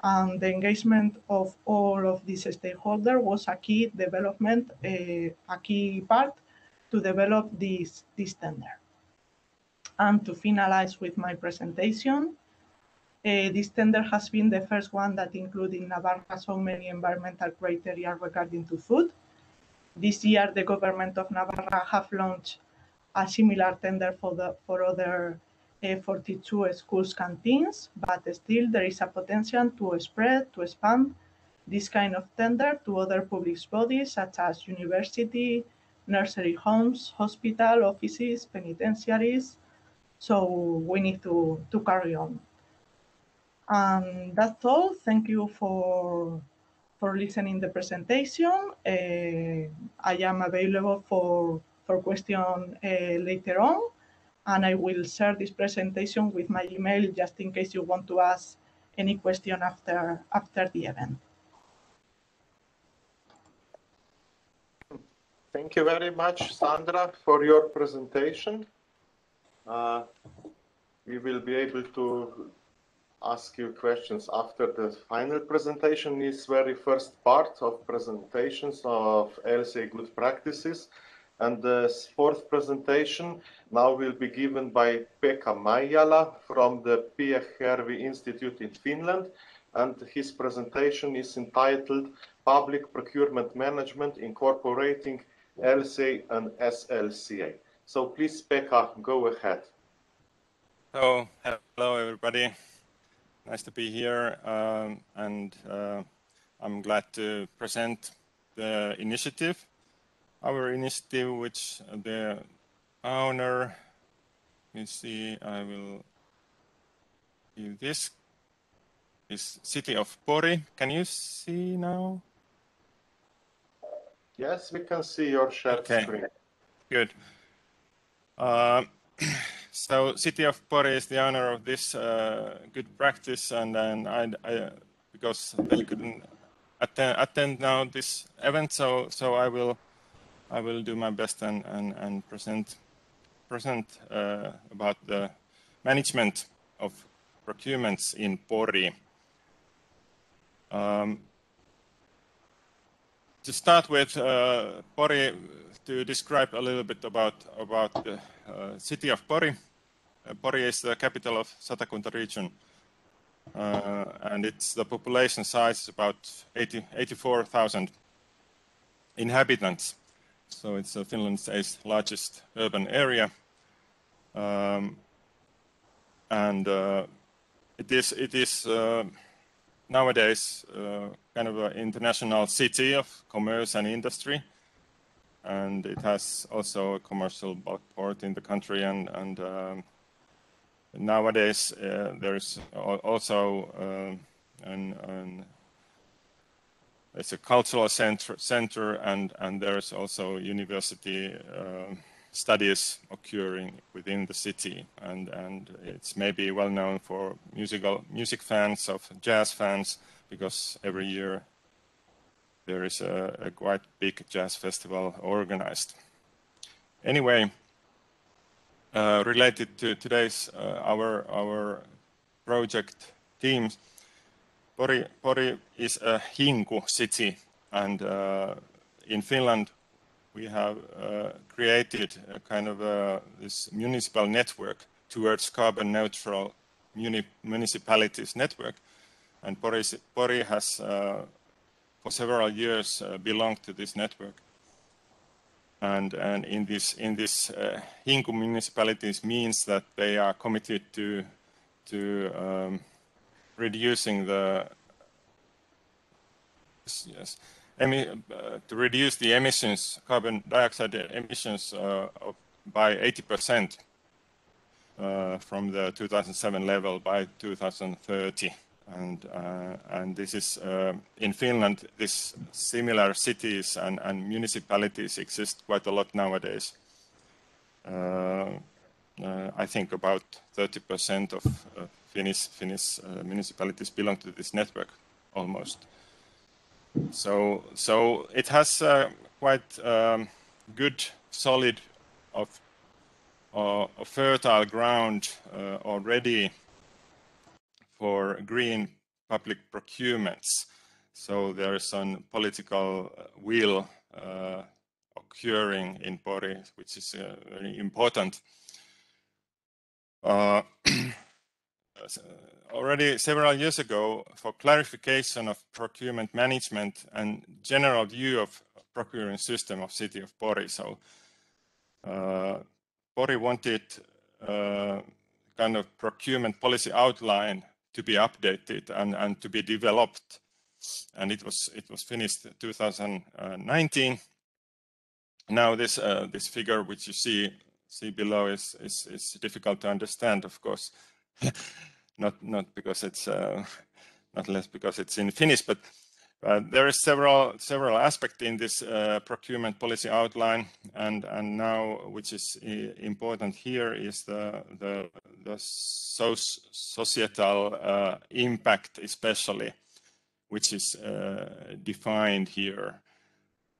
Speaker 5: And the engagement of all of these stakeholders was a key development, uh, a key part to develop this, this tender. And to finalize with my presentation, uh, this tender has been the first one that included in Navarra so many environmental criteria regarding to food. This year, the government of Navarra have launched a similar tender for, the, for other 42 schools canteens, but still there is a potential to spread, to expand this kind of tender to other public bodies such as university, nursery homes, hospital, offices, penitentiaries. So we need to, to carry on. And that's all. Thank you for for listening the presentation. Uh, I am available for for question uh, later on and I will share this presentation with my email just in case you want to ask any question after, after the event.
Speaker 1: Thank you very much, Sandra, for your presentation. Uh, we will be able to ask you questions after the final presentation is very first part of presentations of LCA good practices. And the fourth presentation now will be given by Pekka Maijala from the Pyhäjärvi Institute in Finland. And his presentation is entitled Public Procurement Management Incorporating LCA and SLCA. So please, Pekka, go ahead.
Speaker 6: So, hello everybody. Nice to be here. Um, and uh, I'm glad to present the initiative our initiative, which the owner, you see, I will do this, is city of Pori. Can you see now?
Speaker 1: Yes, we can see your share okay. screen.
Speaker 6: Good. Uh, [CLEARS THROAT] so city of Pori is the owner of this uh, good practice and then I, I, because they couldn't attend, attend now this event, so so I will I will do my best and and, and present present uh, about the management of procurements in Pori. Um, to start with, uh, Pori, to describe a little bit about about the uh, city of Pori. Uh, Pori is the capital of Satakunta region, uh, and it's the population size is about 80, 84,000 inhabitants. So it's uh, Finland's eighth largest urban area, um, and uh, it is it is nowadays uh, kind of an international city of commerce and industry. And it has also a commercial bulk port in the country. And, and um, nowadays uh, there's also uh, an, an, it's a cultural center, center and, and there's also university uh, studies occurring within the city, and and it's maybe well known for musical music fans of jazz fans because every year there is a, a quite big jazz festival organized. Anyway, uh, related to today's uh, our our project teams, Pori Pori is a Hinku city, and uh, in Finland we have uh, created a kind of a, this municipal network towards carbon neutral muni municipalities network. And Pori, Pori has uh, for several years uh, belonged to this network. And, and in this, in this uh, Hinku municipalities means that they are committed to, to um, reducing the yes, uh, to reduce the emissions, carbon dioxide emissions uh, by 80% uh, from the 2007 level by 2030. And, uh, and this is uh, in Finland, this similar cities and, and municipalities exist quite a lot nowadays. Uh, I think about 30% of Finnish, Finnish municipalities belong to this network almost. So, so it has uh, quite um, good, solid, of uh, fertile ground uh, already for green public procurements. So there is some political uh, will uh, occurring in Pori, which is uh, very important. [CLEARS THROAT] already several years ago for clarification of procurement management and general view of procurement system of city of Pori. So uh, Pori wanted uh, kind of procurement policy outline to be updated and, and to be developed. And it was it was finished 2019. Now this uh, this figure which you see see below is, is, is difficult to understand, of course. [LAUGHS] not not because it's uh, not less because it's in Finnish, but uh, there is several several aspects in this uh, procurement policy outline, and and now which is important here is the the the so societal uh, impact, especially, which is uh, defined here,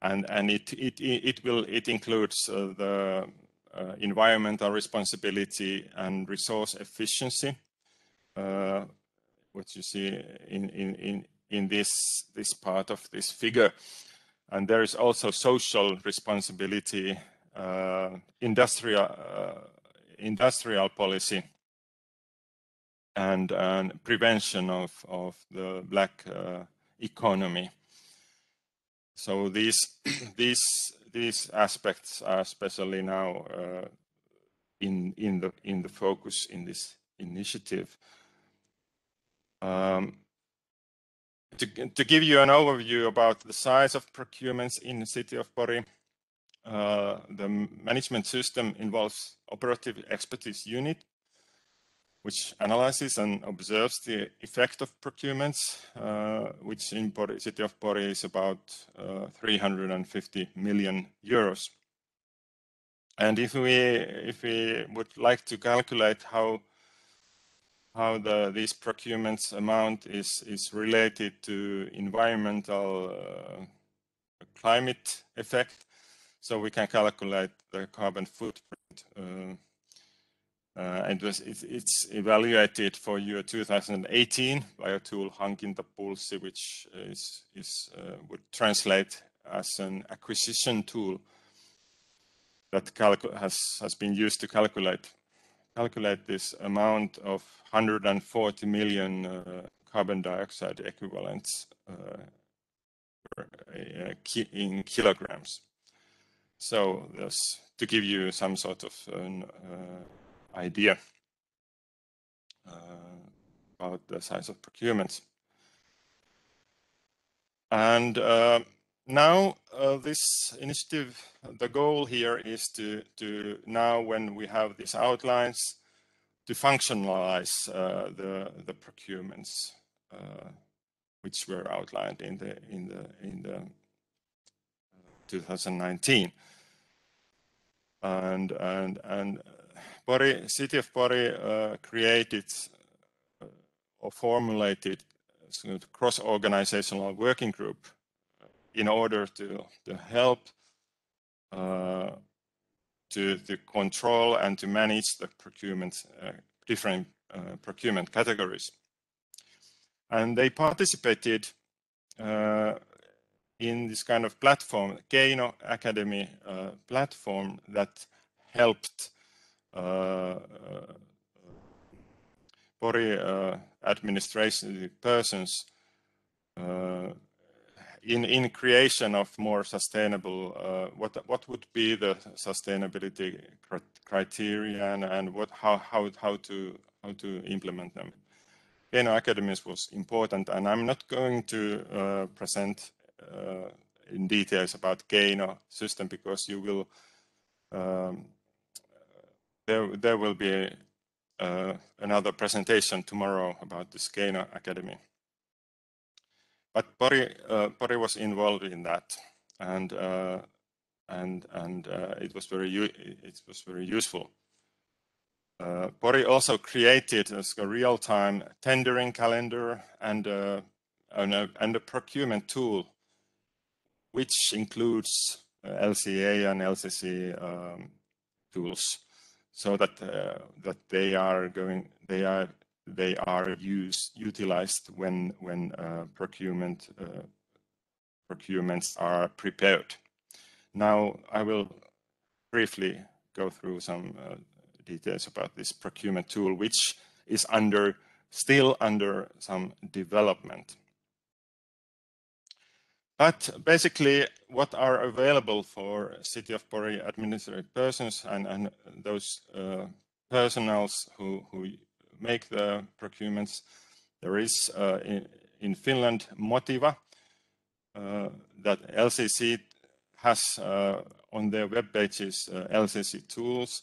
Speaker 6: and and it it it will it includes uh, environmental responsibility and resource efficiency uh, you see in, in, in, in this, this part of this figure. And there is also social responsibility, uh, industrial, uh, industrial policy, and, and prevention of, of the black uh, economy. So these, [CLEARS THROAT] these, these aspects are especially now uh, in, in, the, in the focus in this initiative. Um, to, to, give you an overview about the size of procurements in the city of Pori, uh, the management system involves operative expertise unit, which analyzes and observes the effect of procurements, uh, which in Pori, city of Pori is about uh, 350 million euros. And if we if we would like to calculate how how the this procurements amount is is related to environmental uh, climate effect. So we can calculate the carbon footprint. Uh, it, it's evaluated for year 2018 by a tool Hankintapulssi, which is, is uh, would translate as an acquisition tool that has, has been used to calculate calculate this amount of 140 million uh, carbon dioxide equivalents uh, uh, in kilograms. So that's to give you some sort of uh, idea uh, about the size of procurements. And uh, now uh, this initiative, the goal here is to, to now when we have these outlines, to functionalize uh, the, the procurements which were outlined in the in the in the 2019 and and and City of Pori uh, created uh, or formulated a cross-organizational working group in order to to help uh, to to control and to manage the procurement uh, different uh, procurement categories, and they participated uh, in this kind of platform, Keino Academy uh, platform that helped uh, uh Pori uh, administration persons uh, in in creation of more sustainable what what would be the sustainability criteria and, and what how how how to how to implement them. Keino Academies was important, and I'm not going to present uh, in details about Keino system because you will um, there there will be uh, another presentation tomorrow about the Keino Academy. But Pori uh, Pori was involved in that, and uh, and and uh, it was very it was very useful. Uh, Pori also created a real-time tendering calendar and uh, and a, and a procurement tool which includes LCA and LCC um, tools, so that uh, that they are going they are they are used utilized when when uh, procurement uh, procurements are prepared. Now I will briefly go through some uh, details about this procurement tool, which is under still under some development. But basically, what are available for City of Pori administrative persons and, and those uh, personals who, who make the procurements, there is uh, in, in, Finland Motiva uh, that LCC has uh, on their web pages uh, LCC tools,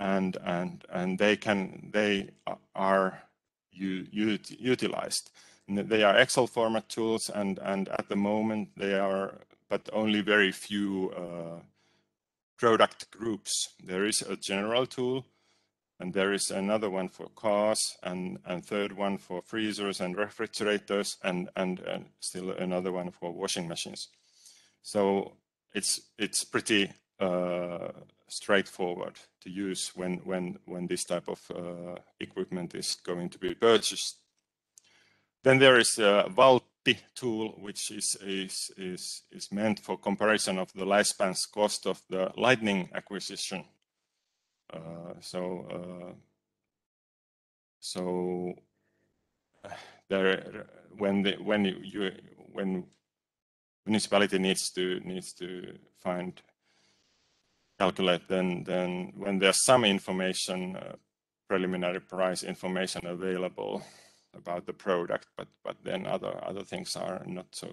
Speaker 6: and and and they can they are utilized. They are Excel format tools, and, and at the moment they are, but only very few uh, product groups. There is a general tool, and there is another one for cars, and, and third one for freezers and refrigerators, and, and, and still another one for washing machines. So it's, it's pretty uh, straightforward to use when, when, when this type of uh, equipment is going to be purchased. Then there is a Valtti tool, which is, is, is, is meant for comparison of the lifespan's cost of the lightning acquisition. Uh, so, uh, so there, when the, when you, you when municipality needs to needs to find calculate, then then when there's some information, uh, preliminary price information available, about the product, but but then other other things are not so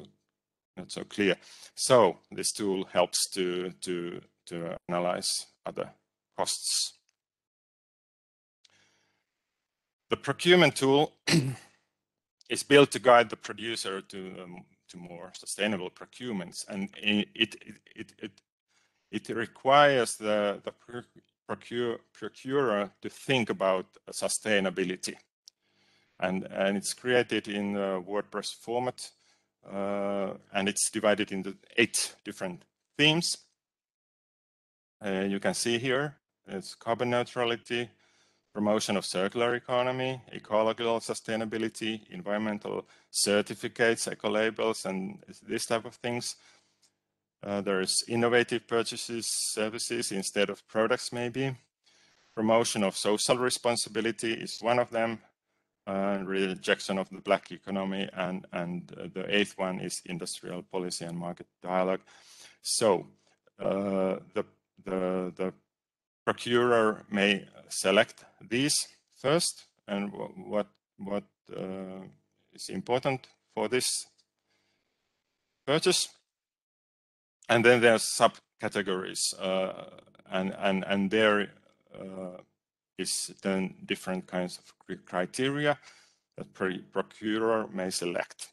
Speaker 6: not so clear. So this tool helps to to to analyze other costs. The procurement tool [CLEARS THROAT] is built to guide the producer to um, to more sustainable procurements, and it it it it, it requires the the procure, procurer to think about sustainability and and it's created in WordPress format, uh, and it's divided into eight different themes. Uh, you can see here it's carbon neutrality, promotion of circular economy, ecological sustainability, environmental certificates, eco labels, and this type of things. Uh, there's innovative purchases, services instead of products, maybe. Promotion of social responsibility is one of them, uh, rejection of the black economy, and, and uh, the eighth one is industrial policy and market dialogue. So uh, the, the, the procurer may select these first, and what, what uh, is important for this purchase. And then there are subcategories, uh, and, and, and there uh, is then different kinds of criteria that procurer may select.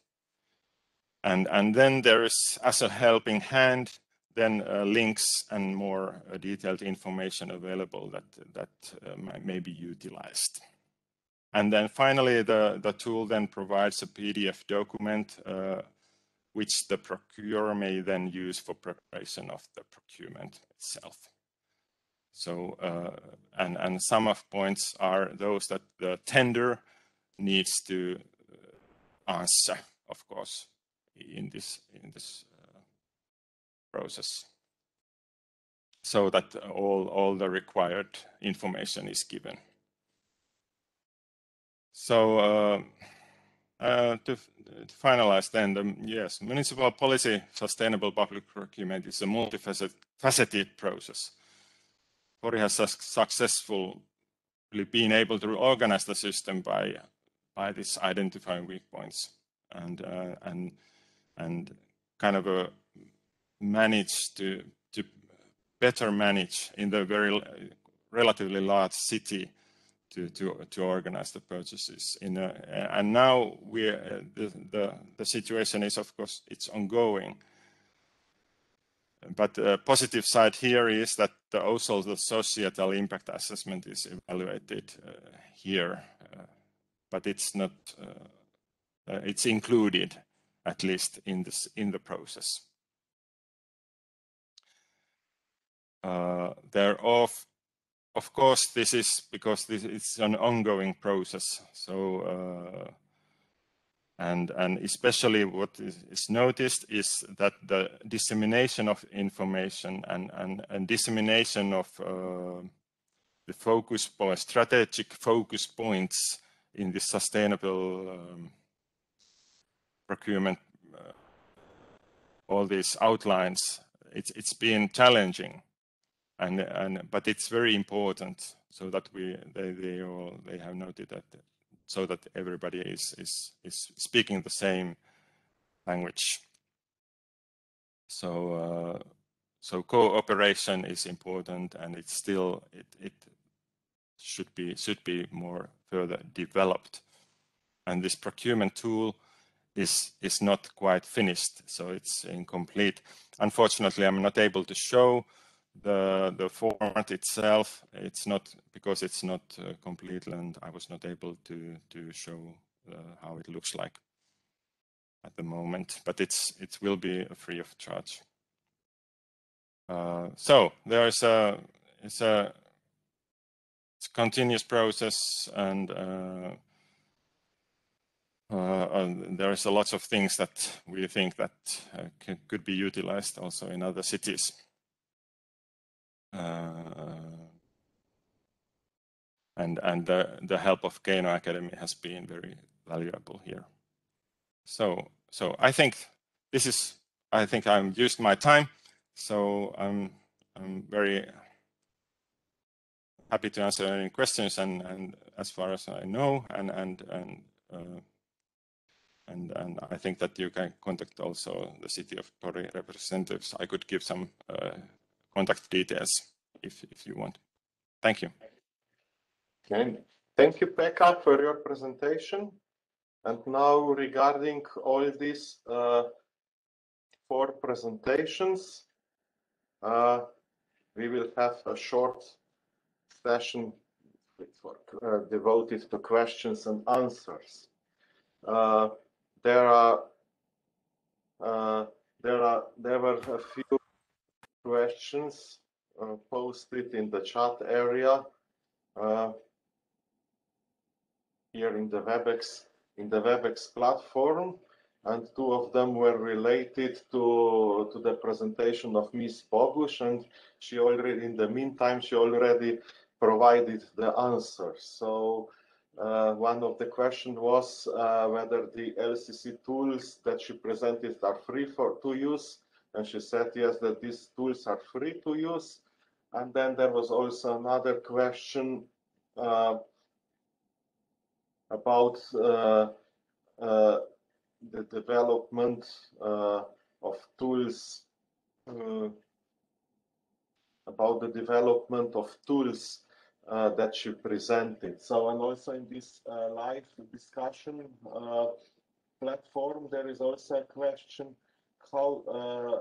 Speaker 6: And, and then there is, as a helping hand, then uh, links and more uh, detailed information available that, that uh, may be utilized. And then finally, the, the tool then provides a PDF document uh, which the procurer may then use for preparation of the procurement itself. So, uh, and, and some of points are those that the tender needs to uh, answer, of course, in this, in this uh, process. So that all, all the required information is given. So uh, uh, to, to, finalize then, the, yes, municipal policy sustainable public procurement is a multifaceted process Pori has successfully been able to organize the system by by this identifying weak points and uh, and and kind of a uh, manage to to better manage in the very relatively large city to to to organize the purchases in a, and now we uh, the, the the situation is of course it's ongoing but the positive side here is that the, also the societal impact assessment is evaluated uh, here, uh, but it's not, uh, uh it's included at least in this in the process. Uh, thereof, of course, this is because this is an ongoing process. So uh, and, and especially what is, is, noticed is that the dissemination of information and, and, and dissemination of uh, the focus point, strategic focus points in the sustainable um, procurement, uh, all these outlines, it's, it's been challenging, and, and but it's very important so that we they, they all they have noted that so that everybody is, is, is speaking the same language. So, uh, so cooperation is important and it's still, it, it should be, should be more further developed. And this procurement tool is, is not quite finished, so it's incomplete. Unfortunately, I'm not able to show the the format itself it's not because it's not uh, complete and i was not able to to show uh, how it looks like at the moment but it's it will be free of charge uh, so there's a it's a it's a continuous process and uh, uh, there is a lot of things that we think that uh, could be utilized also in other cities. Uh, and and the, the help of Keino Academy has been very valuable here. So so I think this is I think I'm used my time. So I'm I'm very happy to answer any questions and and as far as I know and and and uh, and and I think that you can contact also the city of Pori representatives. I could give some uh, contact details if, if you want. Thank you.
Speaker 1: Okay. Thank you, Pekka, for your presentation. And now regarding all these uh, four presentations, uh, we will have a short session for, uh, devoted to questions and answers. Uh, there are uh, there are there were a few questions uh, posted in the chat area uh, here in the WebEx in the WebEx platform, and two of them were related to to the presentation of Ms. Bogusz, and she already in the meantime she already provided the answer. So. Uh, one of the question was uh, whether the LCC tools that she presented are free for to use, and she said yes, that these tools are free to use. And then there was also another question uh, about uh, uh, the development uh, of tools, about the development of tools uh, that she presented. So, and also in this uh, live discussion uh, platform, there is also a question how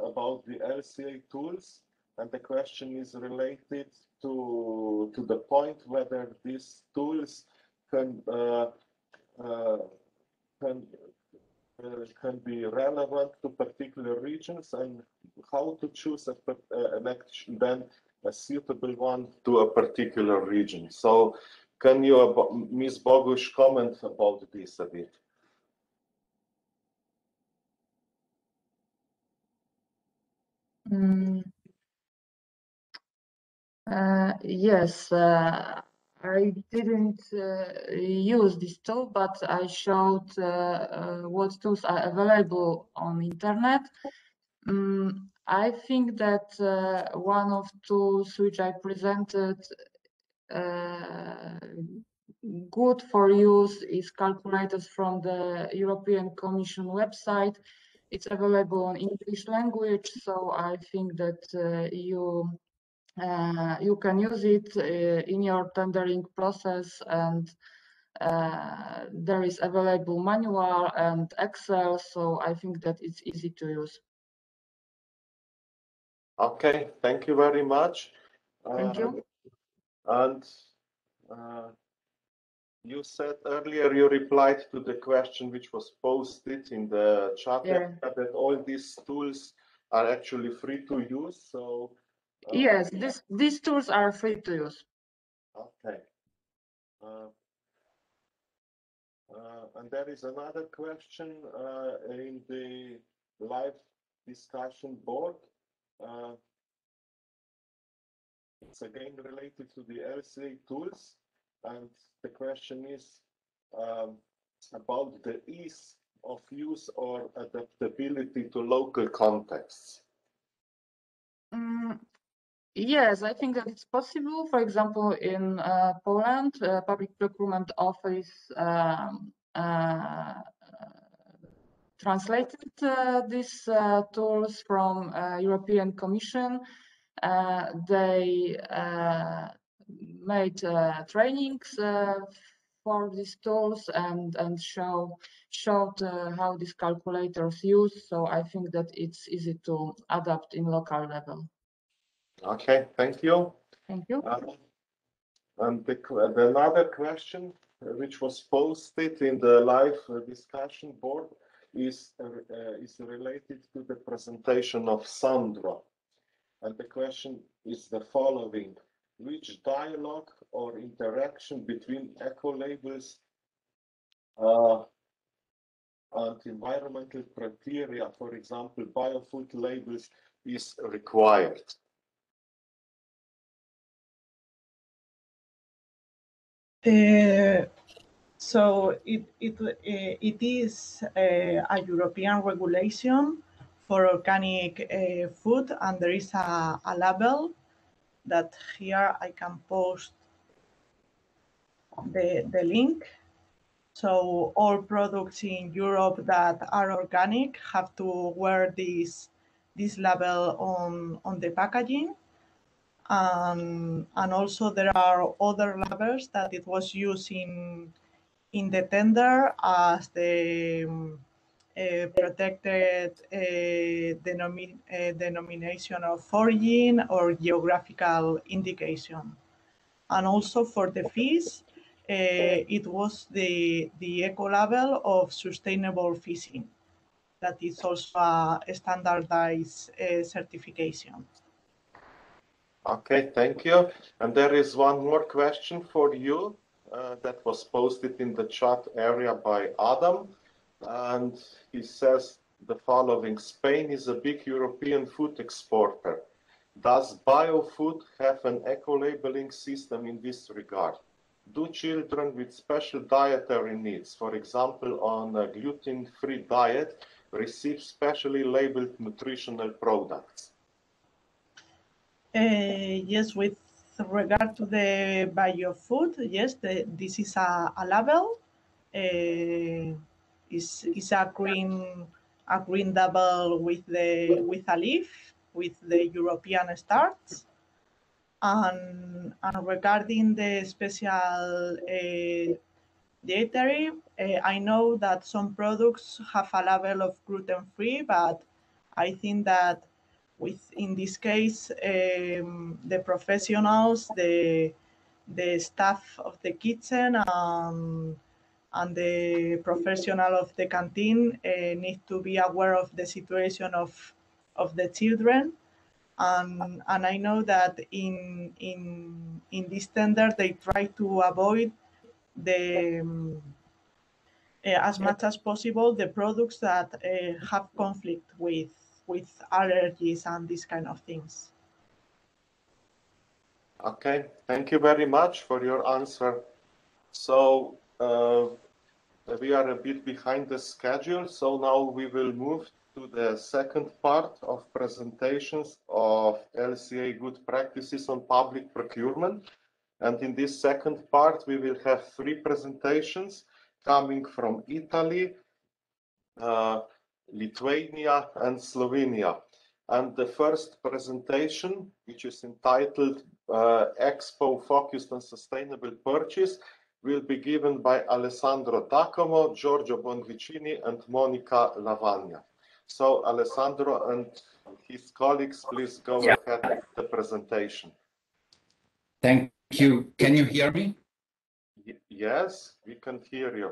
Speaker 1: about the LCA tools, and the question is related to to the point whether these tools can can uh, can be relevant to particular regions and how to choose a, uh, an action then a suitable one to a particular region. So can you, Ms. Bogusz, comment about this a bit?
Speaker 3: Mm. Uh, yes, uh, I didn't uh, use this tool, but I showed uh, uh, what tools are available on internet. Um, I think that uh, one of tools which I presented good for use is calculators from the European Commission website. It's available in English language, so I think that uh, you uh, you can use it uh, in your tendering process and uh, there is available manual and Excel, so I think that it's easy to use.
Speaker 1: Okay, thank you very much.
Speaker 3: Thank you.
Speaker 1: Uh, and uh, you said earlier you replied to the question which was posted in the chat
Speaker 3: Yeah.
Speaker 1: that all these tools are actually free to use. So
Speaker 3: uh, Yes, this, these tools are free to use.
Speaker 1: okay. Uh, uh, and there is another question uh, in the live discussion board. Uh, it's again related to the LCA tools. And the question is um, about the ease of use or adaptability to local contexts.
Speaker 3: Mm, yes, I think that it's possible. For example, in uh, Poland, uh, Public Procurement Office um, uh, translated uh, these uh, tools from uh, European Commission. they made trainings for these tools and and show showed uh, how these calculators use. So I think that it's easy to adapt in local level.
Speaker 1: Okay, thank you.
Speaker 3: Thank you. Uh,
Speaker 1: and the, the another question which was posted in the live discussion board is, uh, is related to the presentation of Sandra. And the question is the following. Which dialogue or interaction between eco-labels uh, and environmental criteria, for example, biofood labels, is required?
Speaker 5: Uh, so it, it, uh, it is uh, a European regulation for organic uh, food and there is a, a label that here I can post the, the link. So all products in Europe that are organic have to wear this, this label on, on the packaging. Um, and also there are other labels that it was used in in the tender as the protected uh, denomi uh, denomination of origin or geographical indication. And also for the fees, it was the, the eco label of sustainable fishing. That is also a standardized uh, certification.
Speaker 1: Okay, thank you. And there is one more question for you uh, that was posted in the chat area by Adam. And he says the following Spain is a big European food exporter. Does biofood have an eco labeling system in this regard? Do children with special dietary needs, for example, on a gluten free diet, receive specially labeled nutritional products?
Speaker 5: Uh, yes, with regard to the biofood, yes, the, this is a, a label. Uh, is is a green a green double with the with a leaf with the European stars. And, and regarding the special uh, dietary, uh, I know that some products have a label of gluten free, but I think that with in this case um, the professionals the the staff of the kitchen um, and the professional of the canteen uh, need to be aware of the situation of of the children and and I know that in in in this tender they try to avoid the um, uh, as much as possible the products that uh, have conflict with with allergies and these kind of things.
Speaker 1: Okay, thank you very much for your answer. So uh, we are a bit behind the schedule, so now we will move to the second part of presentations of LCA good practices on public procurement. And in this second part, we will have three presentations coming from Italy, uh, Lithuania and Slovenia. And the first presentation, which is entitled uh, Expo Focused on Sustainable Purchase, will be given by Alessandro Dacomo, Giorgio Bonvicini, and Monica Lavagna. So Alessandro and his colleagues, please go yeah. ahead with the presentation.
Speaker 7: Thank you. Can you hear me?
Speaker 1: Y yes, we can hear you.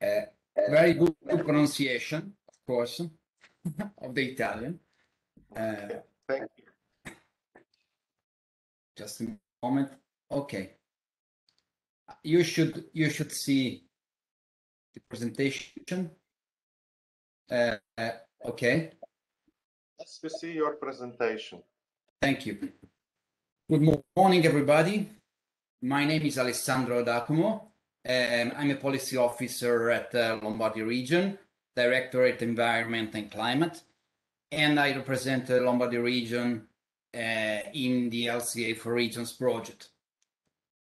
Speaker 7: Uh, very good pronunciation of course, [LAUGHS] of the Italian. Uh,
Speaker 1: Thank you.
Speaker 7: Just a moment. Okay. You should you should see the presentation. Uh, uh, okay.
Speaker 1: Let's see your presentation.
Speaker 7: Thank you. Good morning, everybody. My name is Alessandro Dacomo. Um, I'm a policy officer at uh, Lombardy region Directorate Environment and Climate, and I represent the Lombardy region uh, in the LCA for Regions project.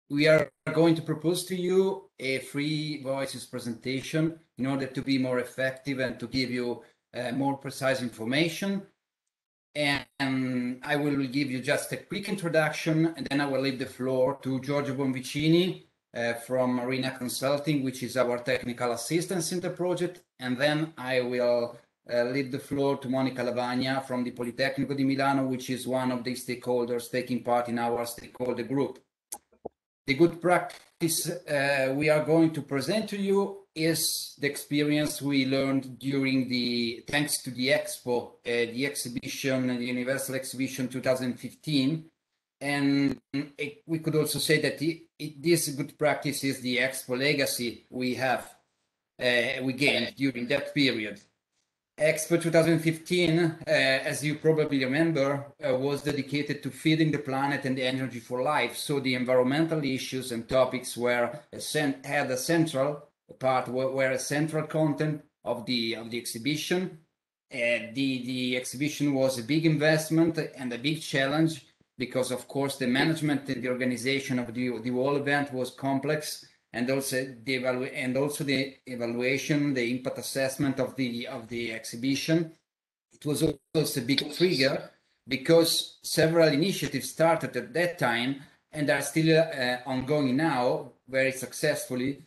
Speaker 7: We are going to propose to you a free voices presentation in order to be more effective and to give you uh, more precise information. And I will give you just a quick introduction, and then I will leave the floor to Giorgio Bonvicini, uh, from Rina Consulting, which is our technical assistance in the project. And then I will uh, leave the floor to Monica Lavagna from the Politecnico di Milano, which is one of the stakeholders taking part in our stakeholder group. The good practice uh, we are going to present to you is the experience we learned during the, thanks to the Expo, uh, the exhibition, the Universal Exhibition 2015, and it, we could also say that it, this good practice is the Expo legacy we have, uh, we gained during that period. Expo 2015, uh, as you probably remember, uh, was dedicated to feeding the planet and the energy for life. So the environmental issues and topics were had a central part, were, a central content of the of the exhibition. Uh, the the exhibition was a big investment and a big challenge because of course the management and the organization of the, the whole event was complex and also the evalu- and also the evaluation the impact assessment of the of the exhibition it was also a big trigger because several initiatives started at that time and are still uh, ongoing now very successfully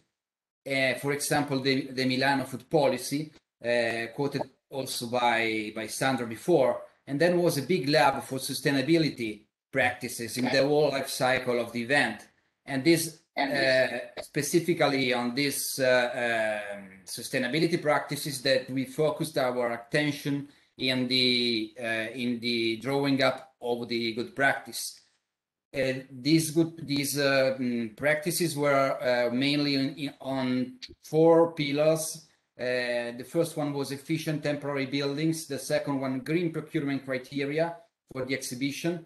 Speaker 7: uh, for example the, the milano food policy uh, quoted also by by sandro before and then was a big lab for sustainability practices in the whole life cycle of the event. And this specifically on these uh, um, sustainability practices that we focused our attention in the uh, in the drawing up of the good practice. Uh, these good these uh, mm, practices were uh, mainly in, on four pillars. the first one was efficient temporary buildings. The second one, green procurement criteria for the exhibition.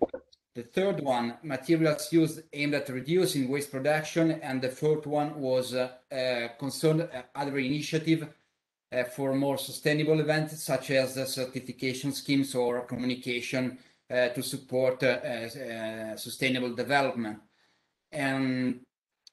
Speaker 7: The third one, materials used aimed at reducing waste production. And the fourth one was uh, uh, concerned uh, other initiative uh, for more sustainable events, such as the certification schemes or communication uh, to support sustainable development. And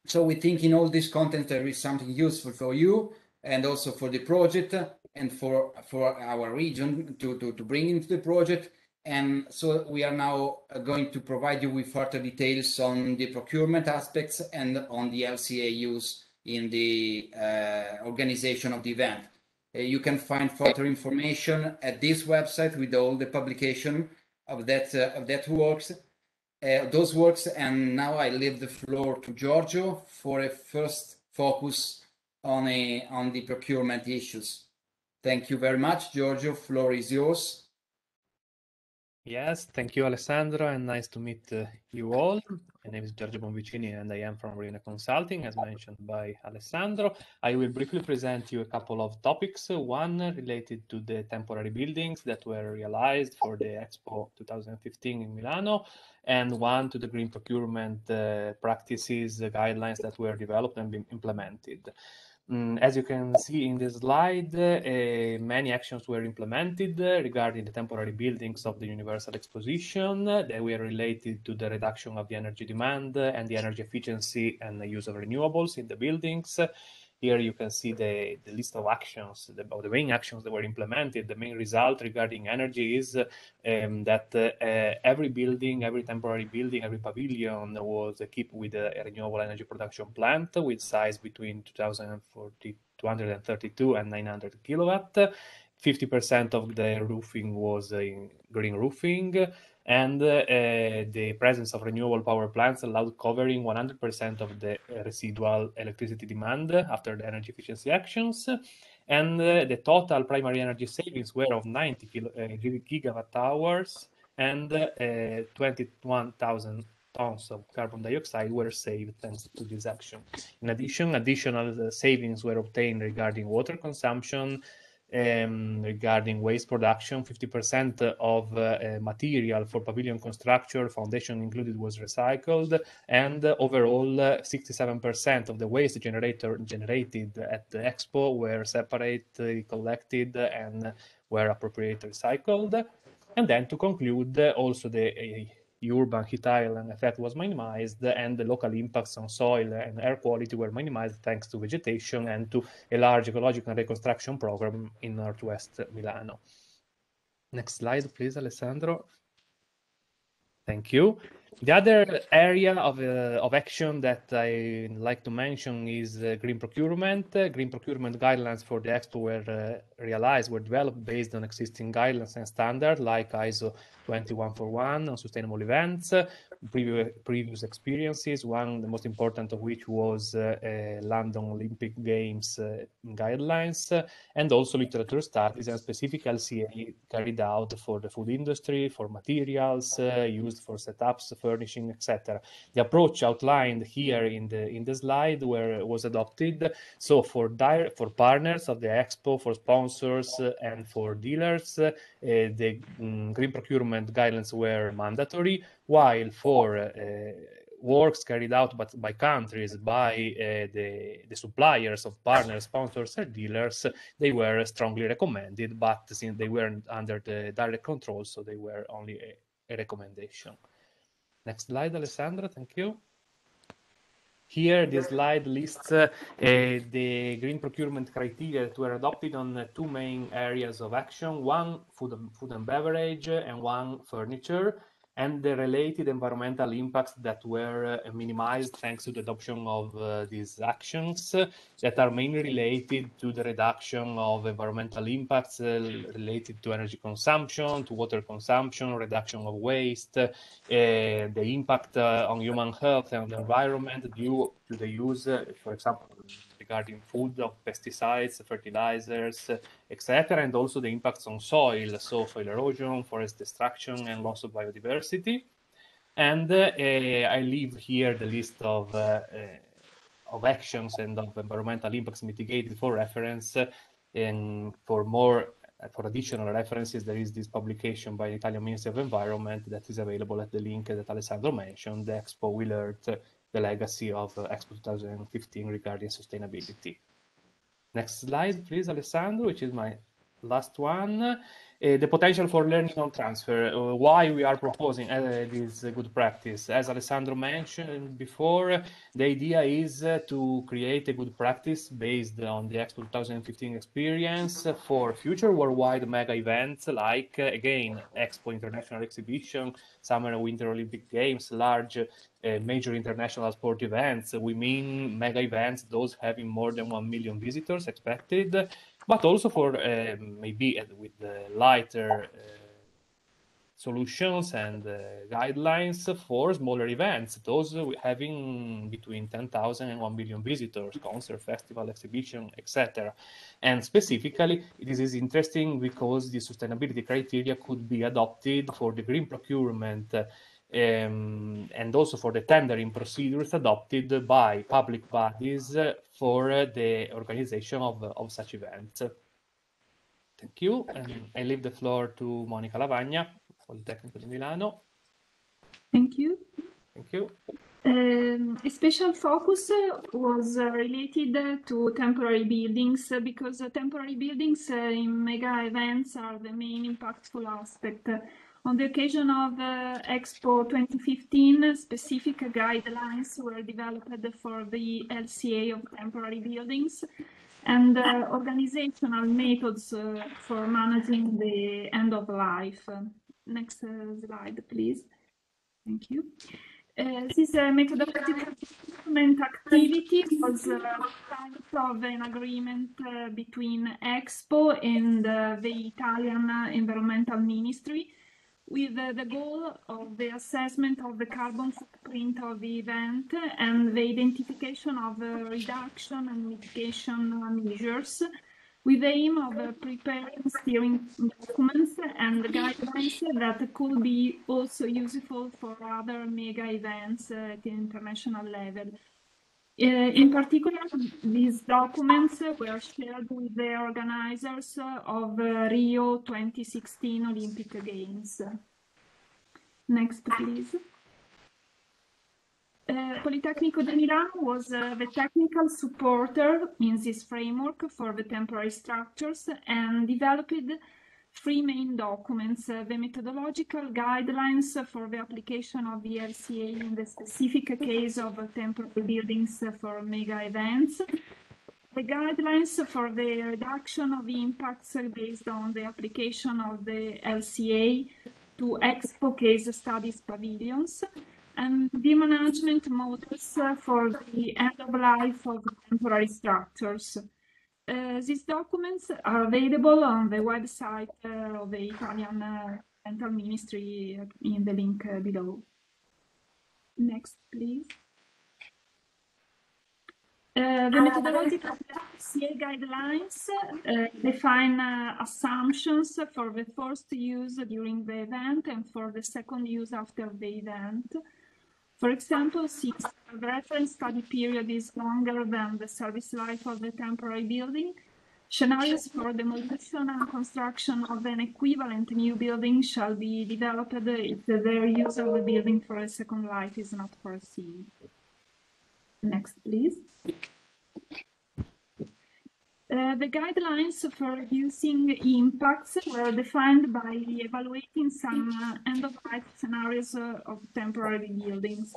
Speaker 7: so we think in all this content there is something useful for you and also for the project and for for our region to, to, to bring into the project and so we are now uh, going to provide you with further details on the procurement aspects and on the LCA use in the uh, organization of the event. Uh, you can find further information at this website with all the publication of that uh, of that works, uh, those works. And now I leave the floor to Giorgio for a first focus on a on the procurement issues. Thank you very much, Giorgio. Floor is yours.
Speaker 8: Yes, thank you, Alessandro, and nice to meet uh, you all. My name is Giorgio Bonvicini, and I am from Rina Consulting, as mentioned by Alessandro. I will briefly present you a couple of topics. One related to the temporary buildings that were realized for the Expo 2015 in Milano, and one to the green procurement uh, practices, uh, guidelines that were developed and implemented. Mm, as you can see in the slide, uh, many actions were implemented regarding the temporary buildings of the Universal Exposition. They were related to the reduction of the energy demand and the energy efficiency and the use of renewables in the buildings. Here you can see the, the list of actions, the, the main actions that were implemented. The main result regarding energy is um, that uh, every building, every temporary building, every pavilion was equipped with a, renewable energy production plant with size between 2040, 232 and 900 kilowatt. 50% of the roofing was in green roofing and uh, the presence of renewable power plants allowed covering 100% of the residual electricity demand after the energy efficiency actions. And uh, the total primary energy savings were of 90 kilo, uh, gigawatt hours and 21,000 tons of carbon dioxide were saved thanks to this action. In addition, additional savings were obtained regarding water consumption, um, regarding waste production. 50% of uh, material for pavilion construction, foundation included, was recycled, and uh, overall, 67% of the waste generator generated at the expo were separately collected, and were appropriately recycled. And then to conclude, also the urban heat island effect was minimized and the local impacts on soil and air quality were minimized thanks to vegetation and to a large ecological reconstruction program in northwest Milano. Next slide, please, Alessandro. Thank you. The other area of, uh, of action that I like to mention is uh, green procurement. Uh, green procurement guidelines for the expo were uh, realized, were developed based on existing guidelines and standards like ISO 2141 on sustainable events, previous, previous experiences, one the most important of which was uh, uh, London Olympic Games uh, guidelines, and also literature studies and specific LCA carried out for the food industry, for materials used for setups, furnishing, etc. The approach outlined here in the in the slide where was adopted. So for dire, for partners of the expo, for sponsors and for dealers, the um, green procurement guidelines were mandatory while for uh, works carried out but by countries, by uh, the, the suppliers of partners, sponsors, or dealers, they were strongly recommended, but since they weren't under the direct control, so they were only a, a recommendation. Next slide, Alessandro, thank you. Here, this slide lists uh, the green procurement criteria that were adopted on uh, two main areas of action, one food and, food and beverage and one furniture. And the related environmental impacts that were uh, minimized thanks to the adoption of uh, these actions that are mainly related to the reduction of environmental impacts uh, related to energy consumption, to water consumption, reduction of waste, uh, the impact uh, on human health and the environment due to the use, for example, regarding food of pesticides, fertilizers, etc., and also the impacts on soil, so soil erosion, forest destruction, and loss of biodiversity. And uh, I leave here the list of uh, of actions and of environmental impacts mitigated for reference. And for more, for additional references, there is this publication by the Italian Ministry of Environment that is available at the link that Alessandro mentioned. The Expo alert the legacy of uh, Expo 2015 regarding sustainability. Next slide, please, Alessandro, which is my last one. Uh, the potential for learning on transfer, uh, why we are proposing uh, this good practice. As Alessandro mentioned before, the idea is to create a good practice based on the Expo 2015 experience for future worldwide mega events like, again, Expo International Exhibition, Summer and Winter Olympic Games, large uh, major international sport events. We mean mega events, those having more than 1 million visitors expected, but also for uh, maybe uh, with lighter uh, solutions and uh, guidelines for smaller events, those having between 10,000 and 1 million visitors, concert, festival, exhibition, etc. And specifically, this is interesting because the sustainability criteria could be adopted for the green procurement um, and also for the tendering procedures adopted by public bodies for the organization of, of such events. Thank you. And I leave the floor to Monica Lavagna, Politecnico di Milano.
Speaker 9: Thank you.
Speaker 8: Thank you.
Speaker 9: Um, a special focus was uh, related to temporary buildings because uh, temporary buildings in mega events are the main impactful aspect. On the occasion of uh, Expo 2015, specific guidelines were developed for the LCA of temporary buildings and uh, organizational methods uh, for managing the end of life. Next slide, please. Thank you. Uh, this uh, methodological development activity was uh, part of an agreement uh, between Expo and the Italian Environmental Ministry with uh, the goal of the assessment of the carbon footprint of the event and the identification of uh, reduction and mitigation measures with the aim of uh, preparing steering documents and guidelines that could be also useful for other mega events at the international level. Uh, in particular, these documents were shared with the organizers of uh, Rio 2016 Olympic Games. Next, please. Uh, Politecnico di Milano was uh, the technical supporter in this framework for the temporary structures and developed three main documents, uh, the methodological guidelines for the application of the LCA in the specific case of temporary buildings for mega events, the guidelines for the reduction of impacts based on the application of the LCA to Expo case studies pavilions, and the management models for the end of life of temporary structures. Uh, these documents are available on the website uh, of the Italian uh, Environmental Ministry in the link uh, below. Next, please. Uh, the methodological LCA guidelines uh, define uh, assumptions for the first use during the event and for the second use after the event. For example, since the reference study period is longer than the service life of the temporary building, scenarios for the demolition and construction of an equivalent new building shall be developed if the use of the building for a second life is not foreseen. Next, please. Uh, the guidelines for reducing impacts were defined by evaluating some uh, end-of-life scenarios uh, of temporary buildings.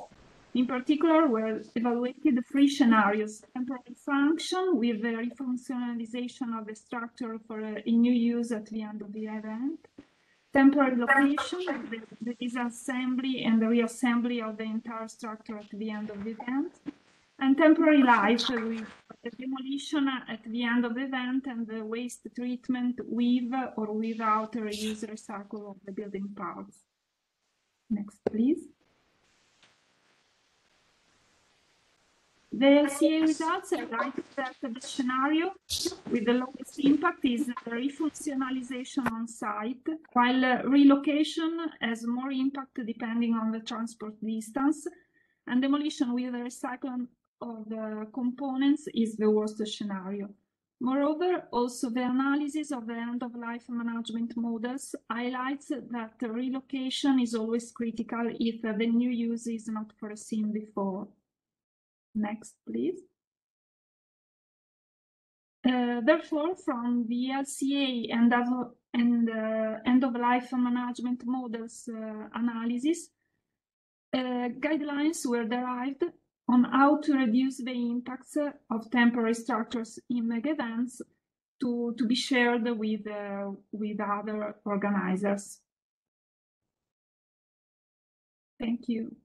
Speaker 9: In particular, were evaluated three scenarios, temporary function with the refunctionalization of the structure for a new use at the end of the event, temporary location, the, the disassembly and the reassembly of the entire structure at the end of the event, and temporary life with demolition at the end of the event and the waste treatment with or without a reuse recycle of the building parts. Next, please. The LCA results highlight that the scenario with the lowest impact is the refunctionalization on site, while uh, relocation has more impact depending on the transport distance, and demolition with recycling of the components is the worst scenario. Moreover, also the analysis of the end-of-life management models highlights that relocation is always critical if the new use is not foreseen before. Next, please. Uh, therefore, from the LCA and, and uh, end-of-life management models uh, analysis, uh, guidelines were derived on how to reduce the impacts of temporary structures in mega events to, to be shared with, uh, with other organizers. Thank you.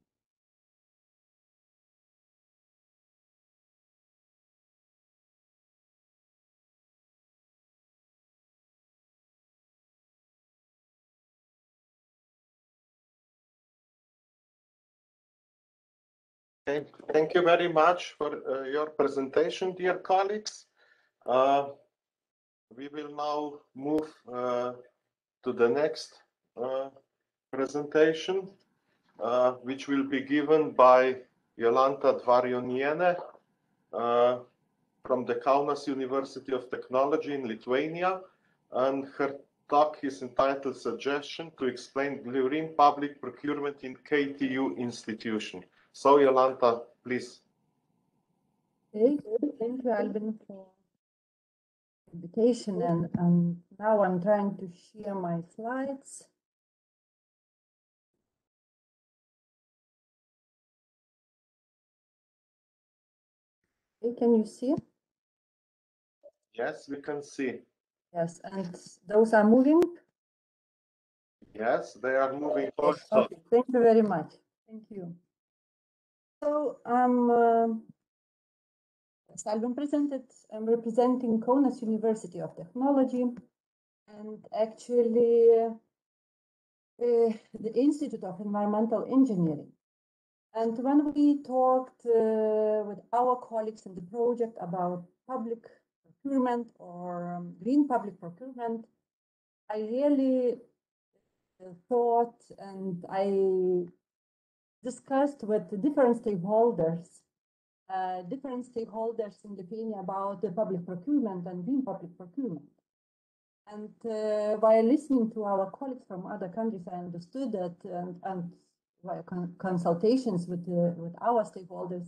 Speaker 1: Okay, thank you very much for uh, your presentation, dear colleagues. Uh, we will now move uh, to the next uh, presentation, uh, which will be given by Jolanta Dvarioniene uh, from the Kaunas University of Technology in Lithuania. And her talk is entitled Suggestion to Explain Green Public Procurement in KTU Institution. So, Jolanta, please.
Speaker 10: Okay, thank you, Albin, for invitation. And um, now I'm trying to share my slides. Okay, can you see?
Speaker 1: Yes, we can see.
Speaker 10: Yes, and those are moving?
Speaker 1: Yes, they are moving also.
Speaker 10: Okay, thank you very much. Thank you. So I'm, um, as Albin presented, I'm representing Kaunas University of Technology and actually uh, uh, the Institute of Environmental Engineering. And when we talked uh, with our colleagues in the project about public procurement or um, green public procurement, I really uh, thought and I discussed with different stakeholders, uh, different stakeholders in Lithuania about the public procurement and green public procurement. And uh, while listening to our colleagues from other countries, I understood that, and, and via con consultations with the, with our stakeholders,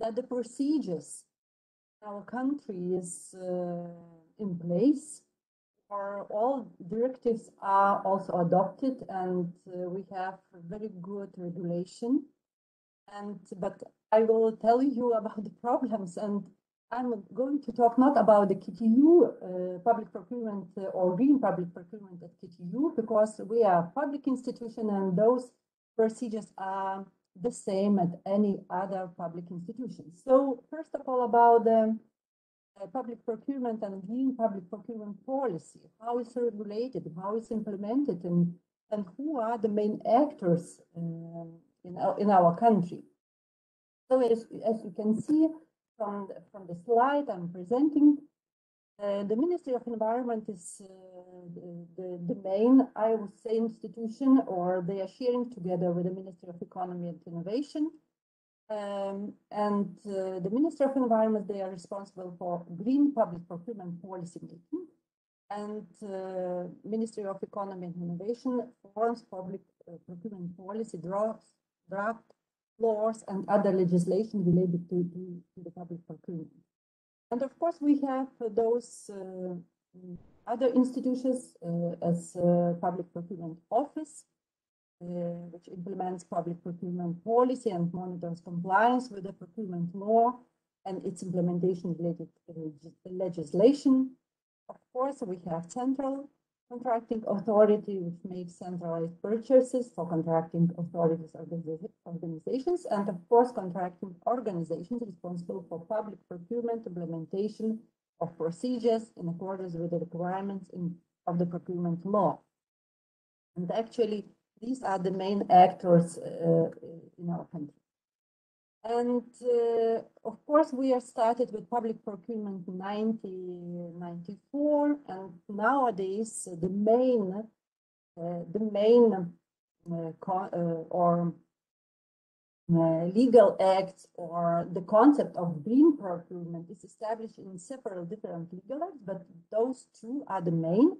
Speaker 10: that the procedures in our country is uh, in place all directives are also adopted and uh, we have very good regulation. And but i will tell you [LAUGHS] about the problems and i'm going to talk not about the ktu uh, public procurement uh, or green public procurement at ktu because we are a public institution and those procedures are the same at any other public institution. So first of all about the public procurement and green public procurement policy, how it's regulated, how it's implemented, and, and who are the main actors um, in, our, in our country. So as, as you can see from the, from the slide I'm presenting, uh, the Ministry of Environment is uh, the, the, main, I would say, institution, or they are sharing together with the Ministry of Economy and Innovation. Um, and uh, the Minister of Environment, they are responsible for green public procurement policy making. And uh, Ministry of Economy and Innovation forms public uh, procurement policy, drafts, draft laws and other legislation related to, to, to, the public procurement. And of course, we have those uh, other institutions uh, as uh, Public Procurement Office, which implements public procurement policy and monitors compliance with the procurement law and its implementation related uh, legislation. Of course, we have central contracting authority, which makes centralized purchases for contracting authorities organiza- organizations, and of course, contracting organizations responsible for public procurement implementation of procedures in accordance with the requirements in, of the procurement law. And actually, these are the main actors uh, in our country. And uh, of course, we are started with public procurement in 1994, and nowadays uh, the main, uh, the main uh, uh, or uh, legal acts or the concept of green procurement is established in several different legal acts, but those two are the main.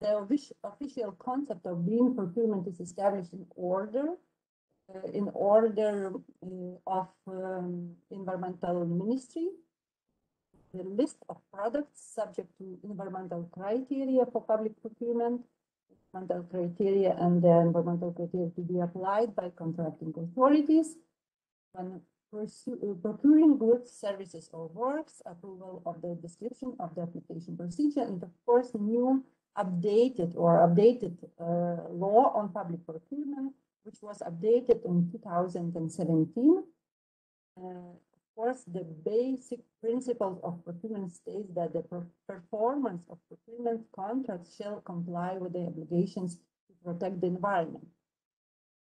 Speaker 10: The official concept of green procurement is established in order uh, in order uh, of um, environmental ministry, the list of products subject to environmental criteria for public procurement, environmental criteria and the environmental criteria to be applied by contracting authorities. When procuring goods, services or works, approval of the description of the application procedure, and of course, new updated or updated uh, law on public procurement which was updated in 2017. Uh, of course, the basic principles of procurement states that the per- performance of procurement contracts shall comply with the obligations to protect the environment.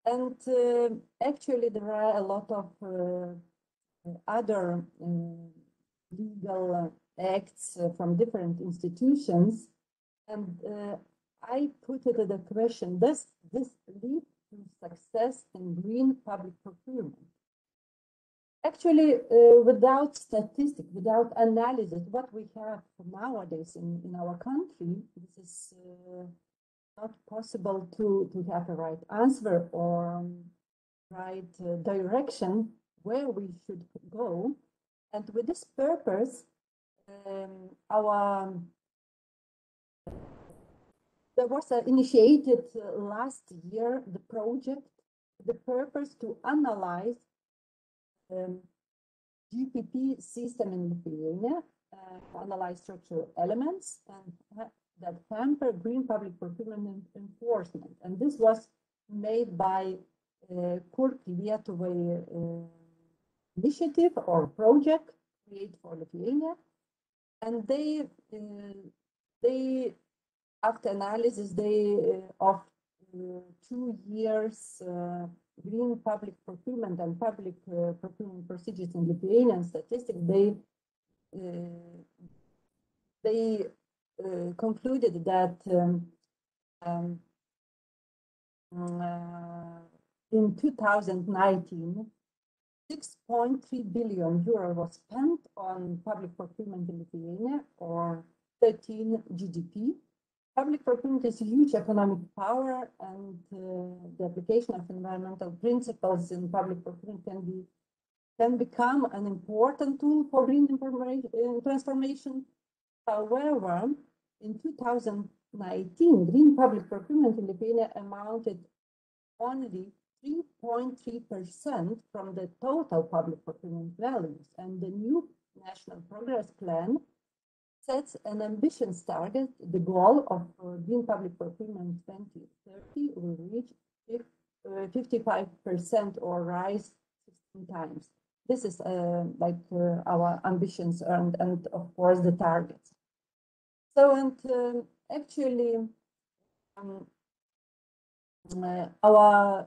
Speaker 10: And uh, actually, there are a lot of uh, other uh, legal acts uh, from different institutions. And uh, I put it as a question, does this lead to success in green public procurement. Actually, uh, without statistics, without analysis, what we have nowadays in, in our country, this is uh, not possible to, to have a right answer or um, right uh, direction where we should go. And with this purpose, um, our there was initiated uh, last year the project, the purpose to analyze um, GPP system in Lithuania, uh, analyze structural elements and ha- that hamper green public procurement en- enforcement. And this was made by uh, Kurk Lietuvai uh, initiative or project created for Lithuania. And they uh, they after analysis they uh, of uh, two years uh, green public procurement and public procurement procedures in Lithuanian statistics, they they concluded that um, um, uh, in 2019, 6.3 billion euro was spent on public procurement in Lithuania, or 13 GDP. Public procurement is a huge economic power, and uh, the application of environmental principles in public procurement can be can become an important tool for green uh, transformation. However, in 2019, green public procurement in Lithuania amounted only 3.3% from the total public procurement values, and the new national progress plan sets an ambitious target. The goal of uh, green public procurement 2030 will reach uh, 55% or rise 16 times. This is uh, like uh, our ambitions and, and of course the targets. So, and um, actually, um, uh, our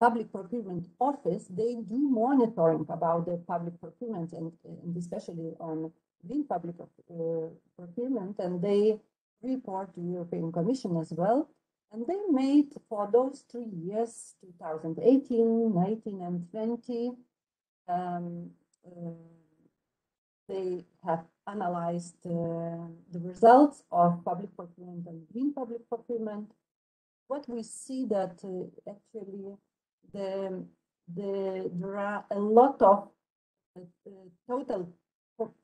Speaker 10: public procurement office, they do monitoring about the public procurement and, and especially on green public uh, procurement, and they report to European Commission as well. And they made for those three years, 2018, 19, and 20, um, uh, they have analyzed uh, the results of public procurement and green public procurement. What we see that uh, actually the, the, there are a lot of uh, uh, total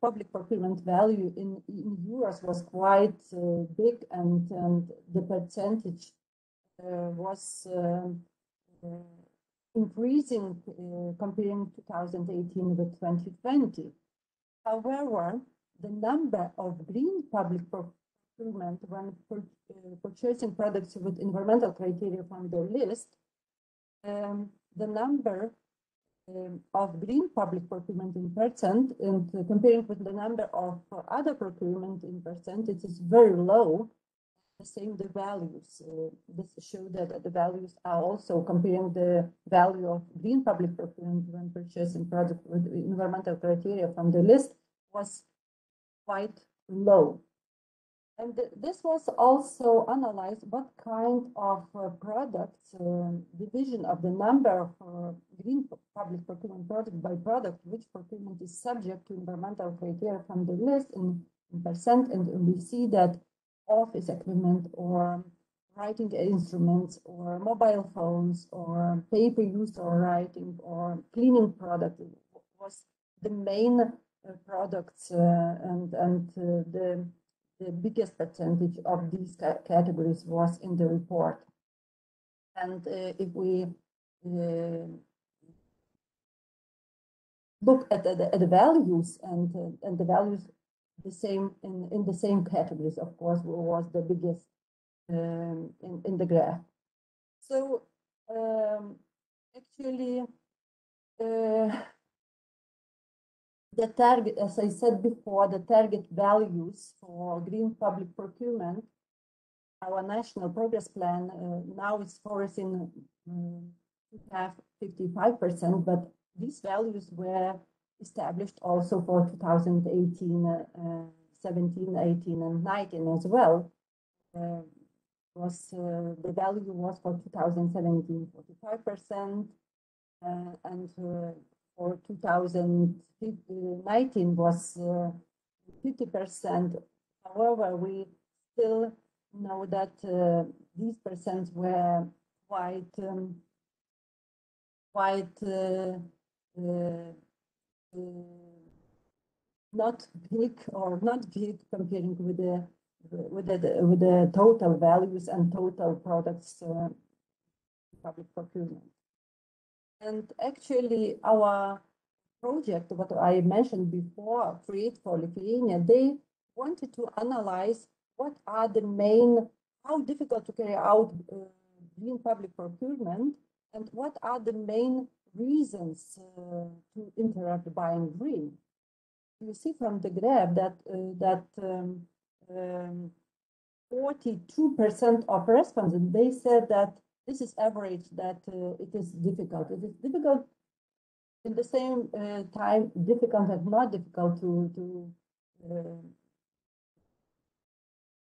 Speaker 10: public procurement value in, in euros was quite uh, big and, and the percentage uh, was um, uh, increasing uh, comparing 2018 with 2020. However, the number of green public procurement when pur purchasing products with environmental criteria from the list, um, the number um, of green public procurement in percent and uh, comparing with the number of uh, other procurement in percent, it is very low. The same the values. Uh, this show that the values are also comparing the value of green public procurement when purchasing product with environmental criteria from the list was quite low. And this was also analyzed what kind of uh, products, uh, division of the number of uh, green public procurement product by product, which procurement is subject to environmental criteria from the list in, in percent. And we see that office equipment or writing instruments or mobile phones or paper used or writing or cleaning product was the main uh, products uh, and, and uh, the the biggest percentage of these ca categories was in the report. And uh, if we uh, look at the, the values and uh, and the values the same in, in the same categories, of course, was the biggest um, in, in the graph. So um, actually, uh, the target, as I said before, the target values for green public procurement, our national progress plan uh, now is foreseen um, to have 55%, but these values were established also for 2018, uh, 17, 18, and 19 as well. Uh, was uh, the value was for 2017 45%, uh, and for 2019 was 50%. However, we still know that uh, these percents were quite um, quite uh, uh, not big or not big comparing with the with the with the total values and total products public procurement. And actually, our project, what I mentioned before, Create for Lithuania, they wanted to analyze what are the main, how difficult to carry out uh, green public procurement, and what are the main reasons uh, to interrupt buying green. You see from the graph that uh, that 42% um, um, of respondents they said that this is average that uh, it is difficult. It is difficult in the same uh, time, difficult and not difficult to, to uh,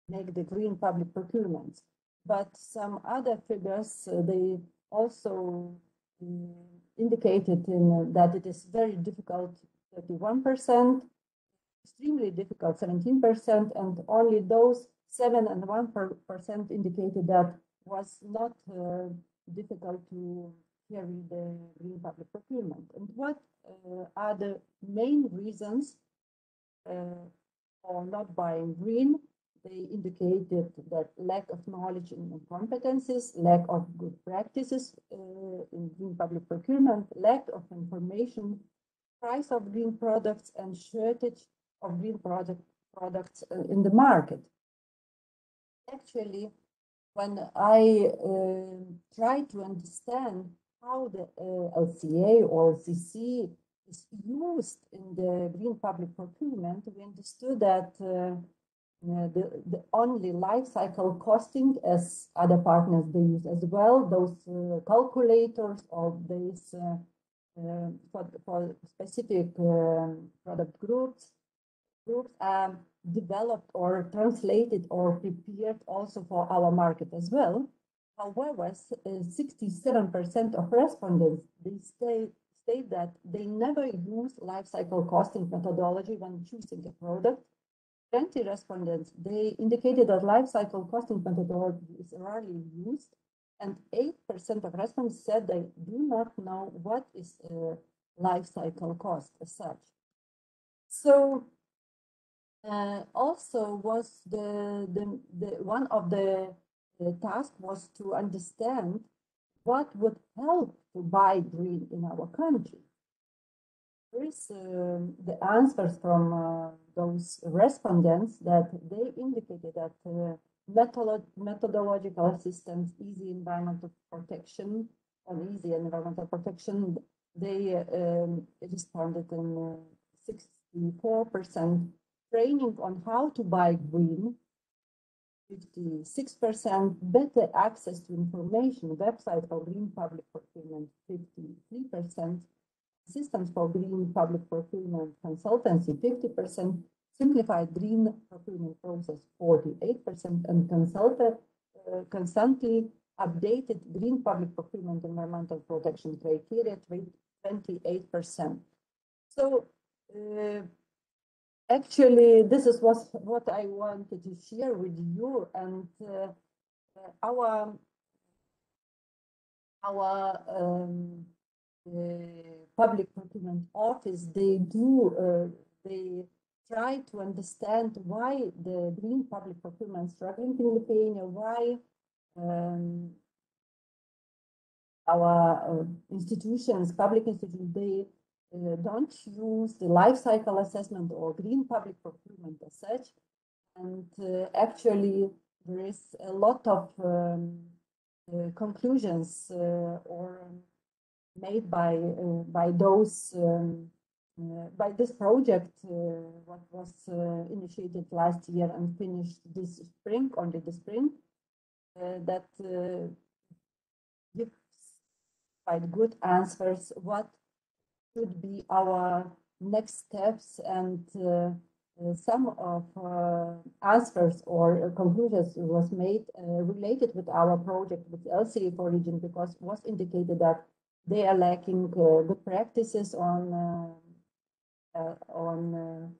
Speaker 10: make the green public procurement. But some other figures, uh, they also um, indicated in, that it is very difficult, 31%, extremely difficult, 17%, and only those 7 and 1% indicated that was not uh, difficult to carry the green public procurement. And what uh, are the main reasons uh, for not buying green? They indicated that lack of knowledge and competencies, lack of good practices in green public procurement, lack of information, price of green products, and shortage of green product products in the market. Actually, when I uh, try to understand how the uh, LCA or LCC is used in the green public procurement, we understood that uh, the, the only life cycle costing as other partners they use as well, those uh, calculators or these uh, uh, for, for specific um, product groups, um, developed or translated or prepared also for our market as well. However, 67% uh, of respondents they state, state that they never use life cycle costing methodology when choosing a product. 20 respondents they indicated that life cycle costing methodology is rarely used, and 8% of respondents said they do not know what is a life cycle cost as such. So uh, also was the, the, the one of the, the task was to understand what would help to buy green in our country. there is um, the answers from uh, those respondents that they indicated that uh, methodolo methodological assistance, easy environmental protection, and easy environmental protection, they um, responded in 64% training on how to buy green, 56% better access to information, website for green public procurement, 53%, systems for green public procurement consultancy, 50%, simplified green procurement process, 48%, and consulted, uh, constantly updated green public procurement environmental protection criteria, 28%. So uh, actually, this is what, what I wanted to share with you and uh, our our um, public procurement office, they do, uh, they try to understand why the green public procurement struggling in Lithuania, why um, our uh, institutions, public institutions, they uh, don't use the life cycle assessment or green public procurement as such. And uh, actually, there is a lot of um, uh, conclusions uh, or made by uh, by those um, by this project what was initiated last year and finished this spring, only this spring, that gives quite good answers what should be our next steps and uh, some of uh, answers or uh, conclusions was made related with our project with LCA4 region because was indicated that they are lacking good practices on on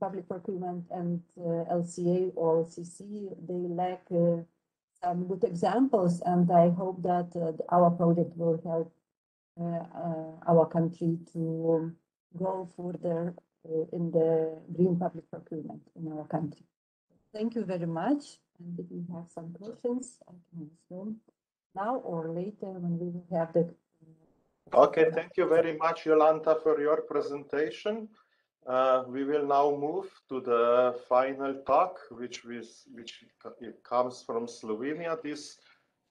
Speaker 10: public procurement and LCA or CC. They lack some good examples, and I hope that our project will help uh, uh, our country to go further uh, in the green public procurement in our country. Thank you very much. And if you have some questions, I can answer now or later when we will have the.
Speaker 1: Okay, thank you very much, Jolanta, for your presentation. Uh, we will now move to the final talk, which, is, which comes from Slovenia. This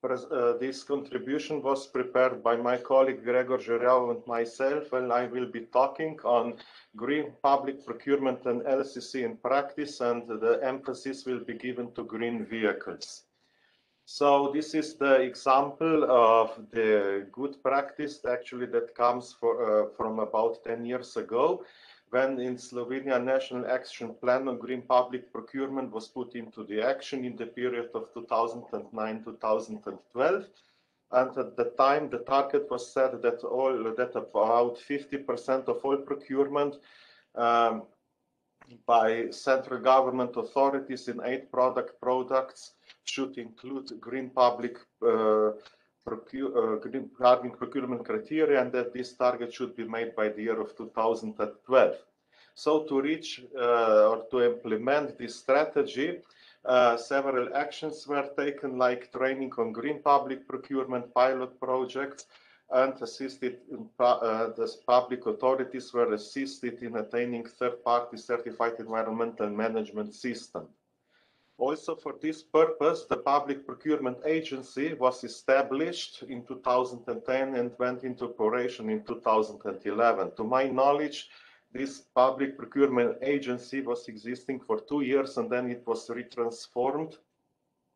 Speaker 1: uh, this contribution was prepared by my colleague Gregor Žerjav and myself, and I will be talking on green public procurement and LCC in practice, and the emphasis will be given to green vehicles. So this is the example of the good practice actually that comes for, uh, from about 10 years ago when in Slovenia National Action Plan on Green Public Procurement was put into the action in the period of 2009-2012. And at the time, the target was set that all that about 50% of all procurement um, by central government authorities in eight product products should include green public uh, procure, uh, procurement criteria and that this target should be made by the year of 2012. So to reach uh, or to implement this strategy, uh, several actions were taken like training on green public procurement pilot projects and assisted uh, the public authorities were assisted in attaining third-party certified environmental management system. Also for this purpose, the Public Procurement Agency was established in 2010 and went into operation in 2011. To my knowledge, this public procurement agency was existing for two years and then it was retransformed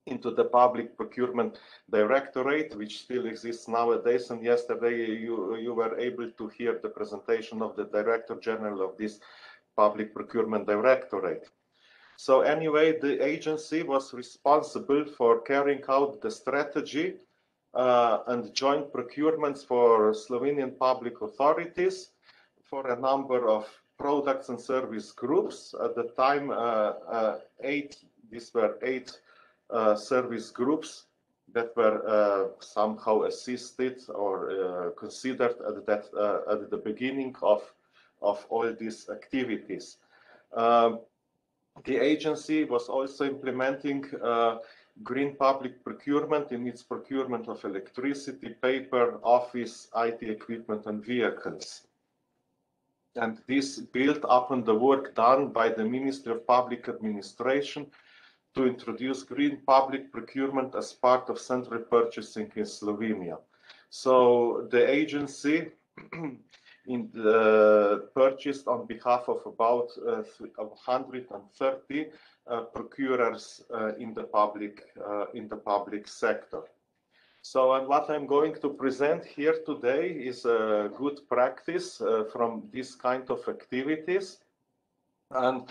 Speaker 1: into the public procurement directorate which still exists nowadays and yesterday you you were able to hear the presentation of the director general of this public procurement directorate so anyway, the agency was responsible for carrying out the strategy uh, and joint procurements for Slovenian public authorities for a number of products and service groups. At the time, uh, uh, eight, these were eight uh, service groups that were somehow assisted or considered at that at the beginning of of all these activities. Um, the agency was also implementing uh, green public procurement in its procurement of electricity, paper, office, IT equipment, and vehicles. and this built upon the work done by the Ministry of Public Administration to introduce green public procurement as part of central purchasing in Slovenia. So the agency [CLEARS THROAT] in the, purchased on behalf of about uh, 130 uh, procurers uh, in the public in the public sector. So, and what I'm going to present here today is a good practice from this kind of activities. And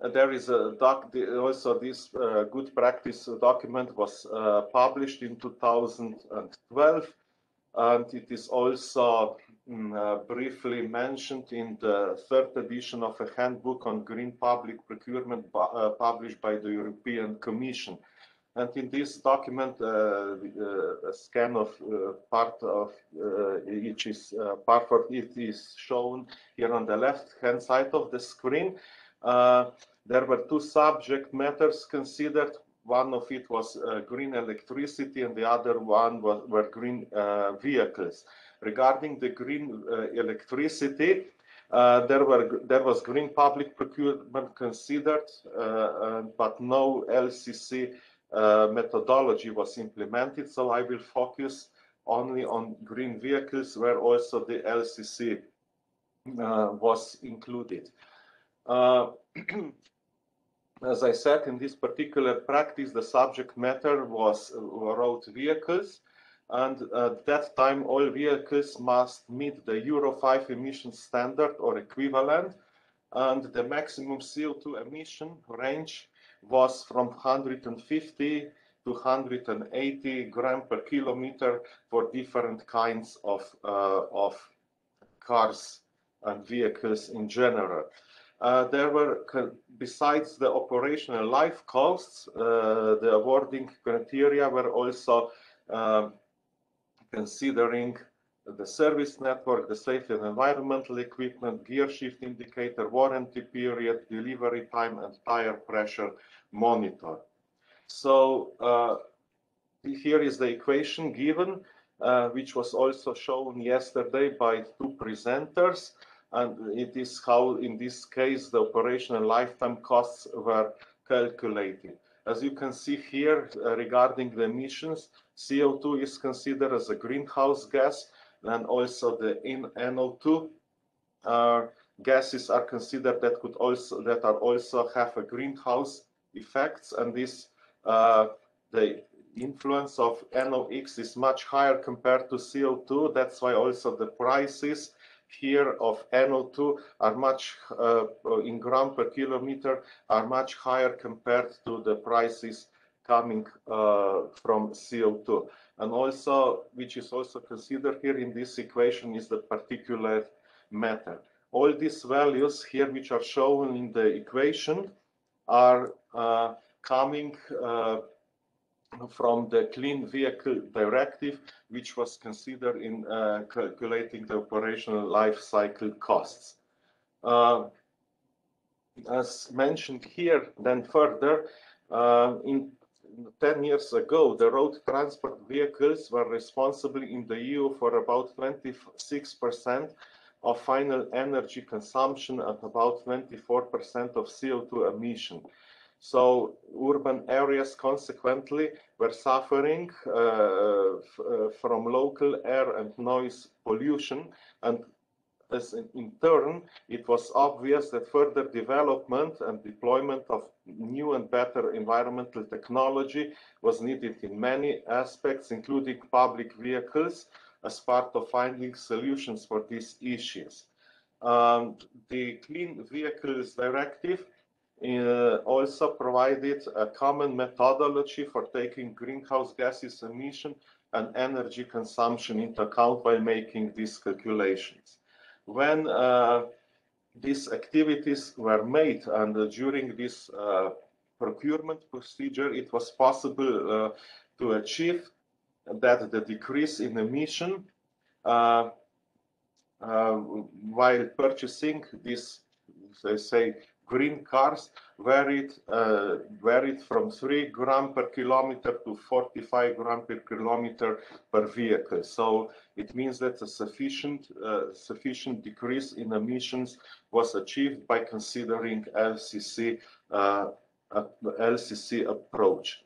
Speaker 1: there is a doc, also this uh, good practice document was uh, published in 2012. And it is also briefly mentioned in the third edition of a handbook on green public procurement uh, published by the European Commission. And in this document, uh, uh, a scan of uh, part of each is part of it is shown here on the left-hand side of the screen. there were two subject matters considered. One of it was green electricity, and the other one was, were green vehicles. Regarding the green electricity, uh, there were there was green public procurement considered, uh, uh, but no LCC uh, methodology was implemented. So I will focus only on green vehicles where also the LCC uh, was included. Uh, [CLEARS THROAT] as I said, in this particular practice, the subject matter was road vehicles. And at that time, all vehicles must meet the Euro 5 emission standard or equivalent. And the maximum CO2 emission range was from 150 to 180 gram per kilometer for different kinds of, uh, of cars and vehicles in general. Uh, there were, besides the operational life costs, uh, the awarding criteria were also um, considering the service network, the safety and environmental equipment, gear shift indicator, warranty period, delivery time, and tire pressure monitor. So uh, here is the equation given, uh, which was also shown yesterday by two presenters. And it is how, in this case, the operational lifetime costs were calculated. As you can see here, uh, regarding the emissions, CO2 is considered as a greenhouse gas, and also the NO2 uh, gases are considered that could also that are also have a greenhouse effects, and this uh, the influence of NOx is much higher compared to CO2. That's why also the prices here of NO2 are much uh, in gram per kilometer are much higher compared to the prices coming uh, from CO2. And also, which is also considered here in this equation is the particulate matter. All these values here, which are shown in the equation, are uh, coming uh, from the Clean Vehicle Directive, which was considered in uh, calculating the operational life cycle costs. Uh, as mentioned here, then further, uh, in 10 years ago, the road transport vehicles were responsible in the EU for about 26% of final energy consumption and about 24% of CO2 emission. So urban areas consequently were suffering uh, uh from local air and noise pollution and as in turn, it was obvious that further development and deployment of new and better environmental technology was needed in many aspects, including public vehicles, as part of finding solutions for these issues. Um, the Clean Vehicles Directive uh, also provided a common methodology for taking greenhouse gases emission and energy consumption into account while making these calculations. When uh, these activities were made and uh, during this uh, procurement procedure, it was possible to achieve that the decrease in emission uh, while purchasing these, they say, green cars varied uh, varied from 3 gram per kilometer to 45 gram per kilometer per vehicle. So it means that a sufficient uh, sufficient decrease in emissions was achieved by considering LCC uh, LCC approach.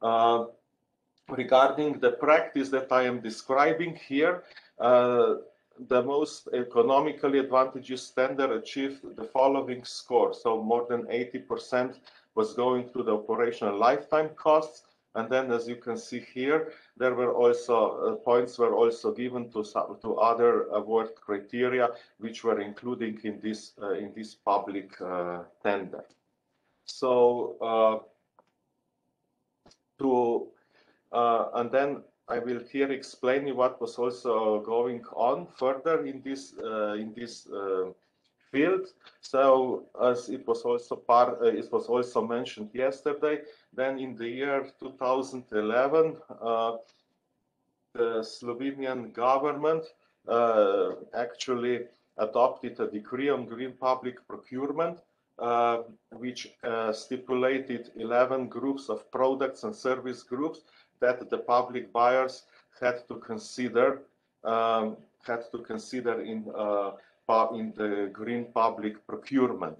Speaker 1: Uh, regarding the practice that I am describing here, uh, the most economically advantageous standard achieved the following score. So more than 80% was going to the operational lifetime costs. And then, as you can see here, there were also uh, points were also given to some, to other award criteria, which were including in this uh, in this public uh, tender. So uh, to uh, and then I will here explain you what was also going on further in this uh, in this uh, field. So as it was also part, uh, it was also mentioned yesterday. Then in the year 2011, uh, the Slovenian government uh, actually adopted a decree on green public procurement, uh, which stipulated 11 groups of products and service groups that the public buyers had to consider um, had to consider in uh, in the green public procurement.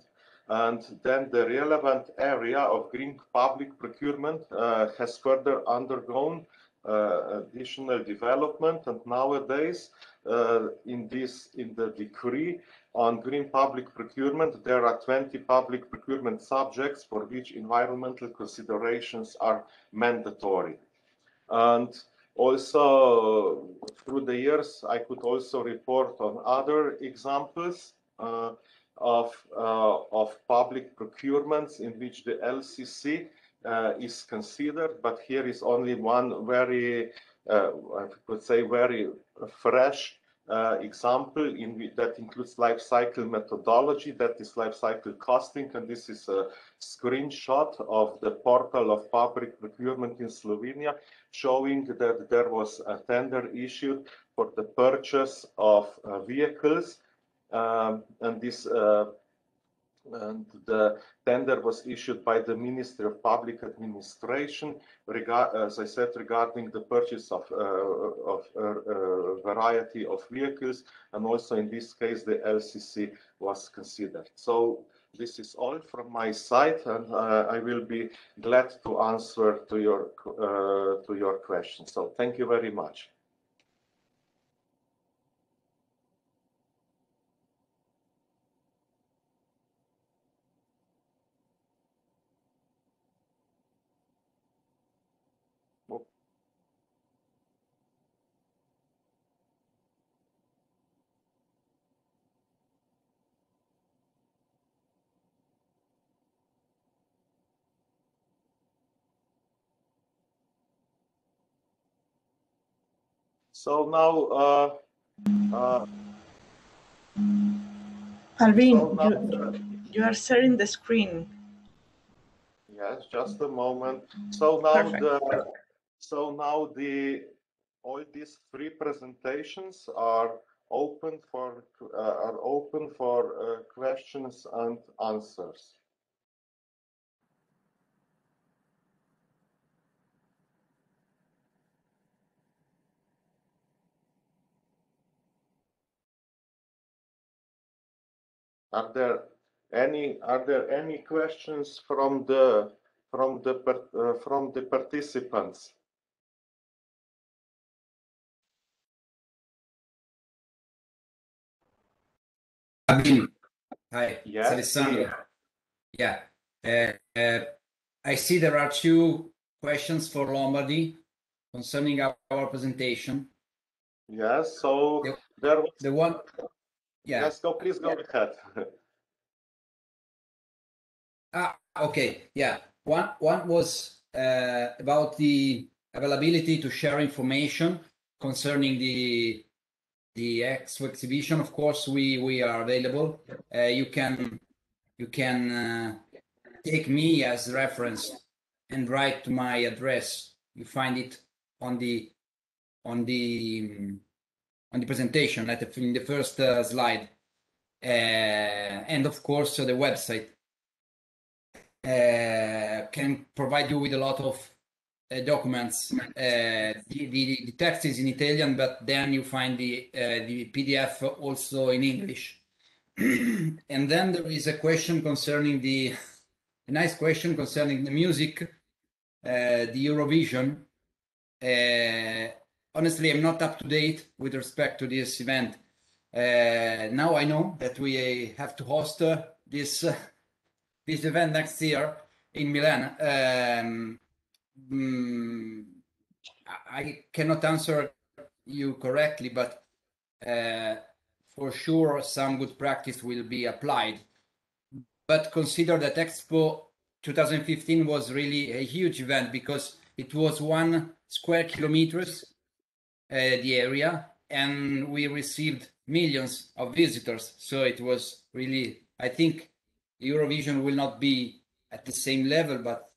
Speaker 1: And then the relevant area of green public procurement uh, has further undergone uh, additional development. And nowadays, uh, in this in the decree on green public procurement, there are 20 public procurement subjects for which environmental considerations are mandatory. And also through the years, I could also report on other examples uh, of, uh, of public procurements in which the LCC uh, is considered, but here is only one very, uh, I could say, very fresh uh, example in that includes life cycle methodology, that is life cycle costing, and this is a screenshot of the portal of public procurement in Slovenia, showing that there was a tender issued for the purchase of uh, vehicles, um, and this uh, and the tender was issued by the Ministry of Public Administration, as I said, regarding the purchase of, a, uh, variety of vehicles, and also in this case, the LCC was considered. So this is all from my side, and uh, I will be glad to answer to your uh, to your questions. So thank you very much. So now, uh, uh,
Speaker 5: Albin,
Speaker 1: so now,
Speaker 5: you, you are sharing the screen.
Speaker 1: Yes, just a moment. So now
Speaker 5: Perfect.
Speaker 1: the so now the all these three presentations are open for uh, are open for uh, questions and answers. Are there any are there any questions from the from the uh, from the participants?
Speaker 7: I hi,
Speaker 1: Yes,
Speaker 7: Alessandro. Yeah, uh, uh, I see there are two questions for Lombardy concerning our, our presentation.
Speaker 1: Yes, so
Speaker 7: The-
Speaker 1: there was
Speaker 7: The one, yeah.
Speaker 1: yes, go please go ahead. [LAUGHS]
Speaker 7: Ah, okay, yeah. One one was uh, about the availability to share information concerning the the expo exhibition. Of course, we we are available. Uh, you can you can uh, take me as reference and write to my address. You find it on the on the um, on the presentation at the, in the first uh, slide, uh, and of course uh, the website uh, can provide you with a lot of uh, documents. The, the, the text is in Italian, but then you find the, the PDF also in English. [CLEARS THROAT] and then there is a question concerning the, a nice question concerning the music, uh, the Eurovision. Uh, honestly, I'm not up to date with respect to this event. Uh, now I know that we have to host this this event next year in Milan. Um, mm, I cannot answer you correctly, but uh, for sure some good practice will be applied. But consider that Expo 2015 was really a huge event because it was one square kilometers, uh, the area, and we received millions of visitors. So it was really, I think Eurovision will not be at the same level, but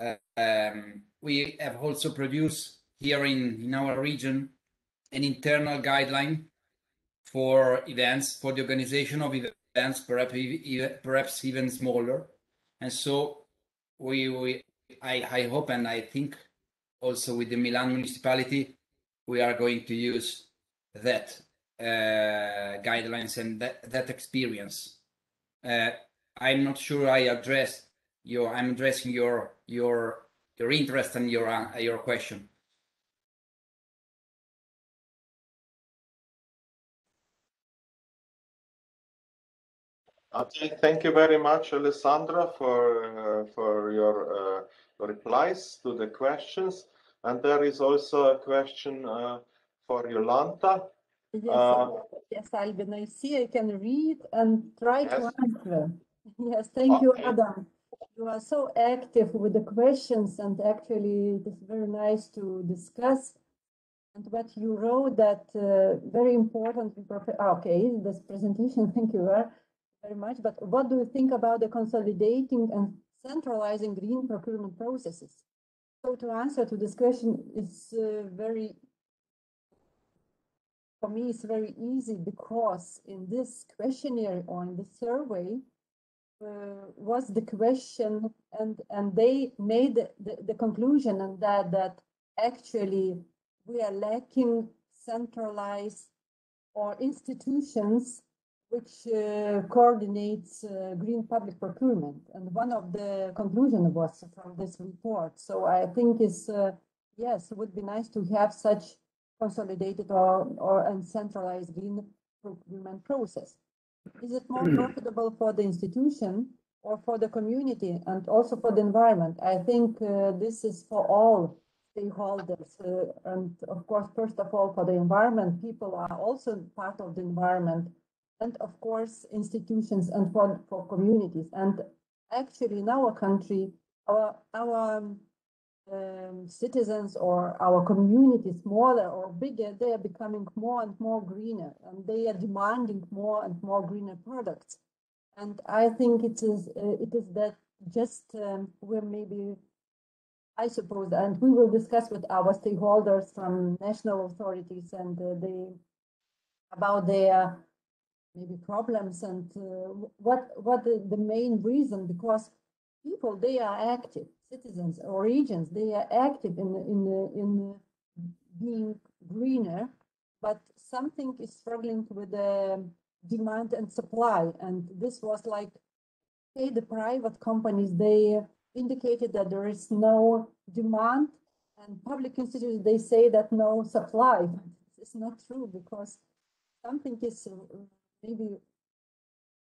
Speaker 7: uh, um, we have also produced here in, in our region an internal guideline for events, for the organization of events, perhaps, perhaps even smaller. And so we, we I, I hope and I think also with the Milan municipality, we are going to use that uh, guidelines and that, that experience. Uh, I'm not sure I addressed your. I'm addressing your your your interest and your uh, your question.
Speaker 1: Okay, thank you very much, Alessandro, for uh, for your uh, replies to the questions. And there is also a question uh, for Jolanta.
Speaker 10: Yes, uh, yes, Albin, I see I can read and try yes. to answer. Yes, thank okay. you, Adam. You are so active with the questions, and actually, it is very nice to discuss. And what you wrote that uh, very important. Ah, okay, this presentation. [LAUGHS] Thank you very much. But what do you think about the consolidating and centralizing green procurement processes? So to answer to this question is uh, very for me it's very easy because in this questionnaire or in the survey uh, was the question and and they made the, the, the conclusion and that that actually we are lacking centralized or institutions which uh, coordinates uh, green public procurement and one of the conclusions was from this report so i think is uh, yes it would be nice to have such consolidated or or and centralized green procurement process is it more hmm. profitable for the institution or for the community and also for the environment? I think uh, this is for all stakeholders. Uh, and of course, first of all, for the environment, people are also part of the environment. And of course, institutions and for, for communities. And actually, in our country, our, our um, citizens or our communities, smaller or bigger, they are becoming more and more greener and they are demanding more and more greener products. And I think it is uh, it is that just um, we're maybe, I suppose, and we will discuss with our stakeholders from national authorities and uh, they about their maybe problems and uh, what what the, the main reason because people they are active citizens or regions, they are active in in in being greener, but something is struggling with the demand and supply. And this was like, hey, the private companies they indicated that there is no demand, and public institutions they say that no supply. But it's not true because something is maybe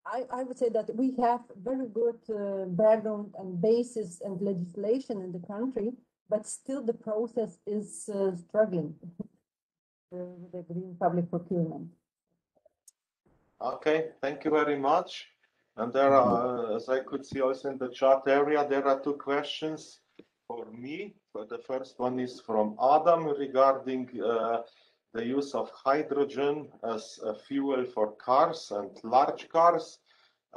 Speaker 10: I, I would say that we have very good uh, background and basis and legislation in the country, but still the process is uh, struggling [LAUGHS] with the green public procurement.
Speaker 1: Okay, thank you very much. And there are, as I could see also in the chat area, there are two questions for me. So the first one is from Adam regarding uh, the use of hydrogen as a fuel for cars and large cars.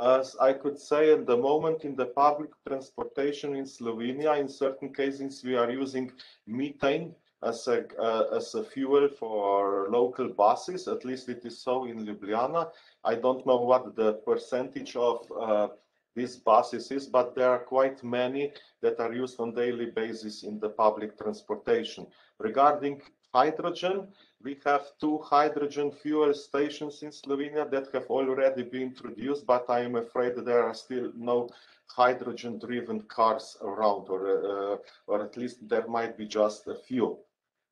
Speaker 1: As I could say at the moment in the public transportation in Slovenia, in certain cases we are using methane as a, uh, as a fuel for local buses, at least it is so in Ljubljana. I don't know what the percentage of uh, these buses, is, but there are quite many that are used on daily basis in the public transportation. Regarding hydrogen, we have two hydrogen fuel stations in Slovenia that have already been introduced, but I am afraid there are still no hydrogen driven cars around, or, uh, or at least there might be just a few.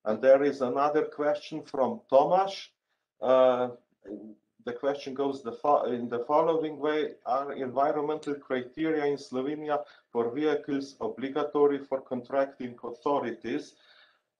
Speaker 1: And there is another question from Tomas. Uh, the question goes the in the following way Are environmental criteria in Slovenia for vehicles obligatory for contracting authorities?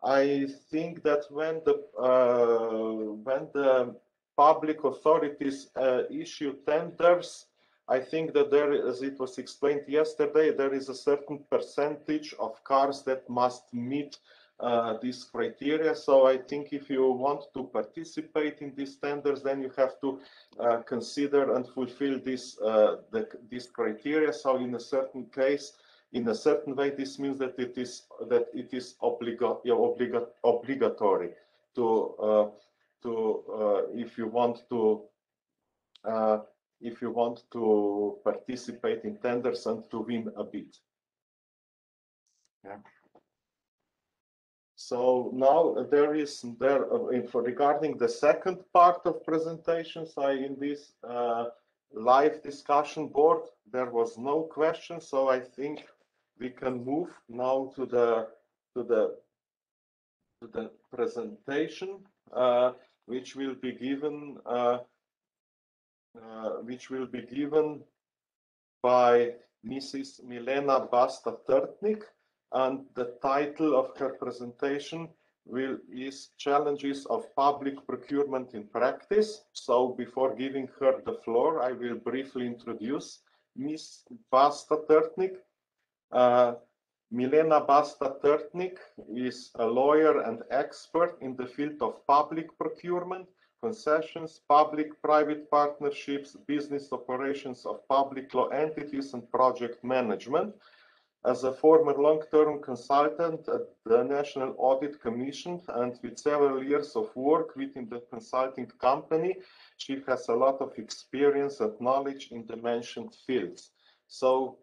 Speaker 1: I think that when the uh, when the public authorities uh, issue tenders, I think that there, as it was explained yesterday, there is a certain percentage of cars that must meet uh, these criteria. So I think if you want to participate in these tenders, then you have to uh, consider and fulfill this uh, the, these criteria. So in a certain case, in a certain way, this means that it is that it is obliga obliga obligatory to uh, to uh, if you want to uh, if you want to participate in tenders and to win a bid. Yeah. So now there is there uh, for regarding the second part of presentations, I in this uh, live discussion board there was no question, so I think we can move now to the to the to the presentation, uh, which will be given uh, uh, which will be given by Mrs. Milena Basta Trtnik, and the title of her presentation will is challenges of public procurement in practice. So before giving her the floor, I will briefly introduce Ms. Basta Trtnik. Uh, Milena Basta Trtnik is a lawyer and expert in the field of public procurement, concessions, public-private partnerships, business operations of public law entities, and project management. As a former long-term consultant at the National Audit Commission and with several years of work within the consulting company, she has a lot of experience and knowledge in the mentioned fields. So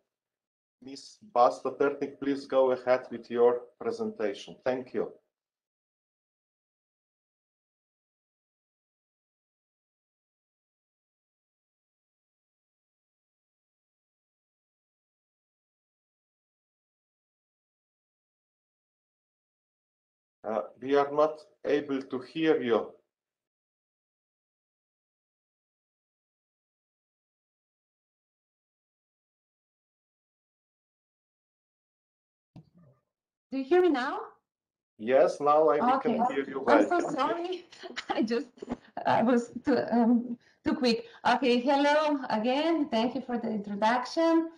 Speaker 1: Ms. Basta Trtnik, please go ahead with your presentation. Thank you. Uh, we are not able to hear you.
Speaker 11: Do you hear me now?
Speaker 1: Yes, now I
Speaker 11: okay.
Speaker 1: can hear you well.
Speaker 11: I'm so sorry. [LAUGHS] I just, I was too, um, too quick. Okay, hello again. Thank you for the introduction.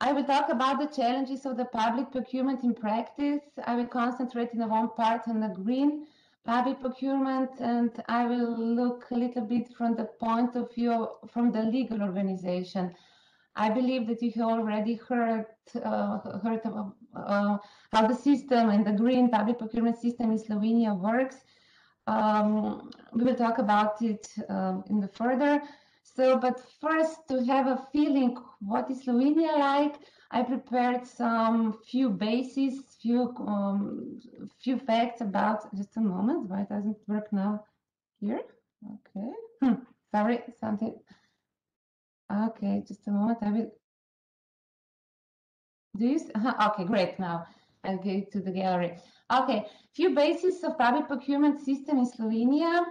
Speaker 11: I will talk about the challenges of the public procurement in practice. I will concentrate in the one part on the green public procurement, and I will look a little bit from the point of view from the legal organization. I believe that you have already heard uh, heard uh, how the system and the green public procurement system in Slovenia works. Um, we will talk about it um, in the further. So, but first to have a feeling what is Slovenia like, I prepared some few bases, few um, few facts about. Just a moment, why it doesn't work now? Here, okay. Hmm. Sorry, something. Okay, just a moment. I will. Do you? Uh. Okay, great. Now I'll go to the gallery. Okay, few bases of public procurement system in Slovenia.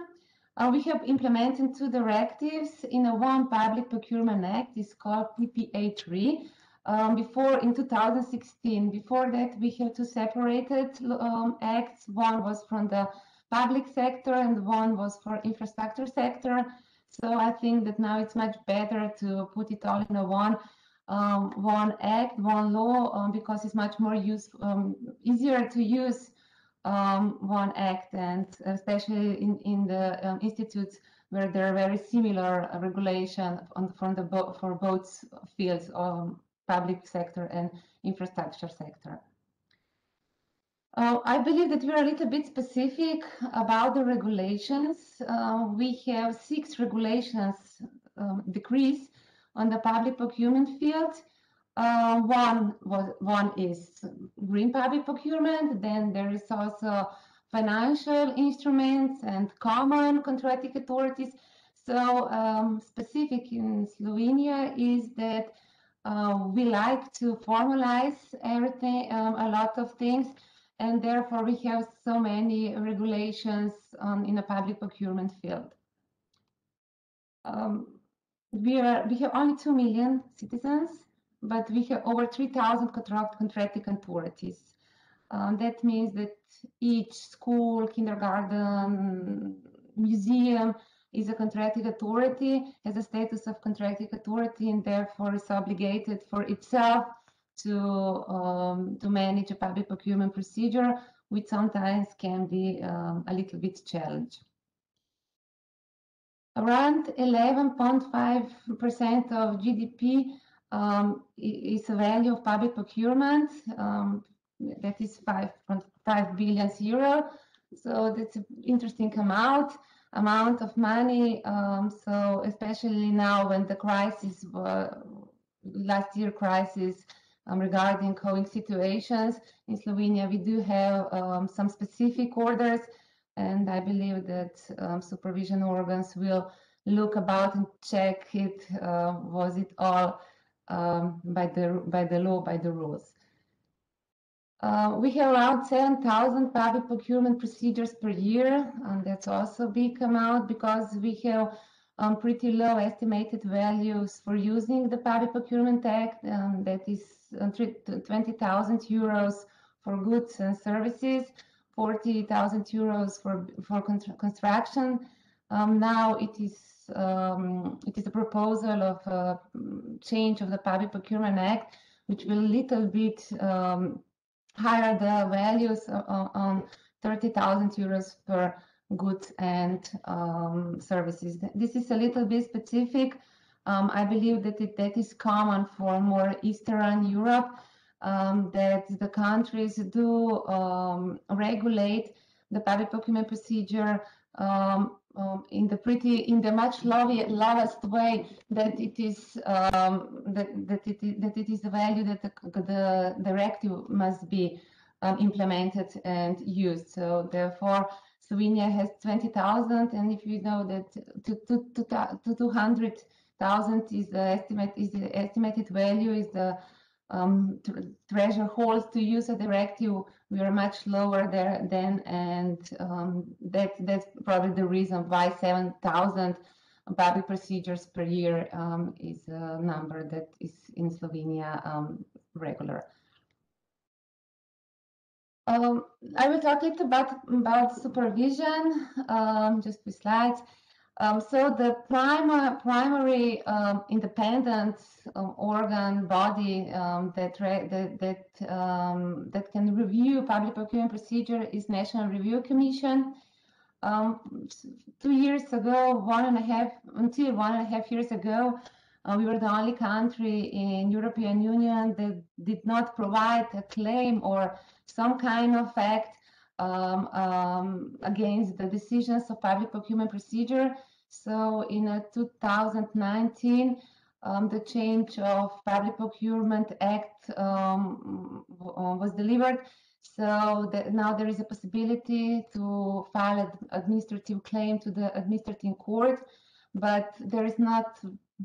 Speaker 11: Uh, we have implemented two directives in a one public procurement act. It's called PPA3. Um, before in 2016, before that we have two separated um, acts. One was from the public sector and one was for infrastructure sector. So I think that now it's much better to put it all in a one um, one act, one law, um, because it's much more use, um, easier to use um, one act, and especially in in the um, institutes where there are very similar regulation on from the bo for both fields of public sector and infrastructure sector. Uh, I believe that we're a little bit specific about the regulations. Uh, we have six regulations um, decrees on the public procurement field. Uh, one was one is green public procurement. Then there is also financial instruments and common contracting authorities. So um, specific in Slovenia is that uh, we like to formalize everything, um, a lot of things, and therefore we have so many regulations um, in the public procurement field. Um, we are we have only two million citizens, but we have over three thousand contract contracting authorities. Um, that means that each school, kindergarten, museum is a contracting authority, has a status of contracting authority, and therefore is obligated for itself to um, to manage a public procurement procedure, which sometimes can be um, a little bit challenge. Around 11.5% of GDP um, is the value of public procurement. Um, that is 5.5 billion euro. So that's an interesting amount amount of money. Um, so especially now when the crisis, last year crisis um, regarding COVID situations in Slovenia, we do have um, some specific orders, and I believe that um, supervision organs will look about and check it. Uh, was it all um, by the by the law, by the rules? Uh, we have around 7,000 public procurement procedures per year, and that's also a big amount because we have um, pretty low estimated values for using the Public Procurement Act, um, that is uh, 20,000 euros for goods and services, 40,000 euros for, for construction. Um, now it is um, it is a proposal of a change of the Public Procurement Act, which will little bit um, higher the values on 30,000 euros per goods and um, services. This is a little bit specific. Um, I believe that it, that is common for more Eastern Europe, um, that the countries do um, regulate the public procurement procedure um, um, in the pretty in the much lowest way that it is that that it that it is the value that the, the directive must be implemented and used. So therefore, Slovenia has twenty thousand, and if you know that to to to, to two hundred thousand is the estimate is the estimated value is the um, treasure holds to use a directive, we are much lower there than, and um, that, that's probably the reason why 7,000 public procedures per year um, is a number that is in Slovenia um, regular. Um, I will talk a about, about supervision, um, just two slides. Um, so the primary, primary um, independent um, organ body um, that, that that that can review public procurement procedure is National Review Commission. Two years ago, one and a half until one and a half years ago, uh, we were the only country in European Union that did not provide a claim or some kind of fact um, um, against the decisions of public procurement procedure. So in uh, 2019, um, the change of Public Procurement Act um, was delivered. So that now there is a possibility to file an administrative claim to the administrative court, but there is not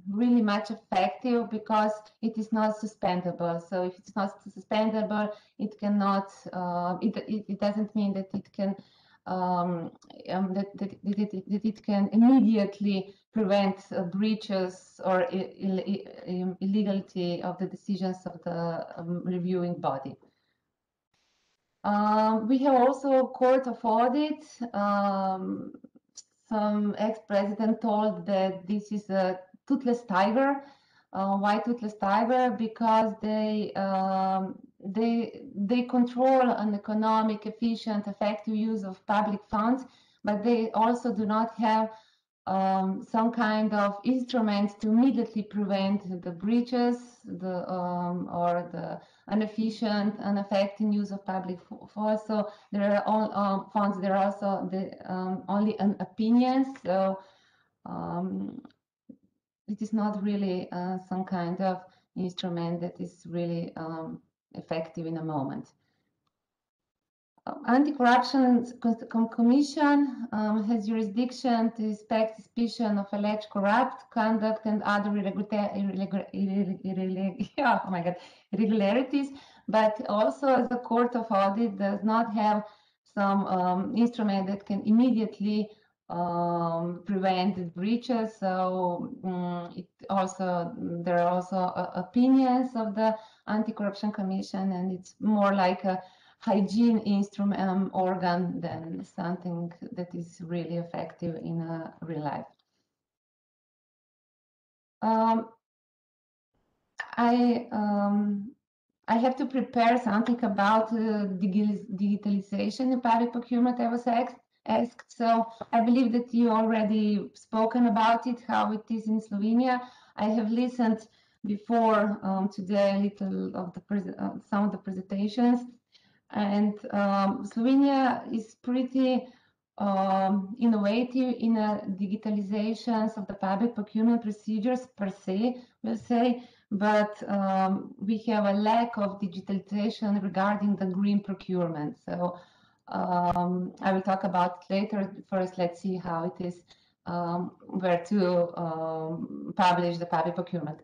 Speaker 11: really much effective because it is not suspendable. So if it's not suspendable, it cannot, uh, it, it, it, doesn't mean that it can, um, um, that, that, that, it, that, it, can immediately prevent uh, breaches or Ill Ill illegality of the decisions of the um, reviewing body. Um, we have also court of audit. Um, some ex-president told that this is a toothless tiger. Uh, why toothless tiger? Because they um, they they control an economic, efficient, effective use of public funds, but they also do not have um, some kind of instruments to immediately prevent the breaches, the um, or the inefficient, ineffective use of public funds. So there are all um, funds. There are also the um, only an opinions. So um, it is not really uh, some kind of instrument that is really um, effective in a moment. Uh, Anti-Corruption Commission um, has jurisdiction to inspect suspicion of alleged corrupt conduct and other [LAUGHS] oh irregularities, but also the court of audit does not have some um, instrument that can immediately um, breaches. So um, it also there are also uh, opinions of the Anti-Corruption Commission, and it's more like a hygiene instrument um, organ than something that is really effective in uh, real life. Um, I um, I have to prepare something about uh, digitalization in public procurement. I was asked, asked, so I believe that you already spoken about it, how it is in Slovenia. I have listened before um, today a little of the uh, some of the presentations and um, Slovenia is pretty um, innovative in uh, digitalizations of the public procurement procedures per se, we'll say, but um, we have a lack of digitalization regarding the green procurement. So um, I will talk about later. First, let's see how it is um, where to um, publish the public procurement.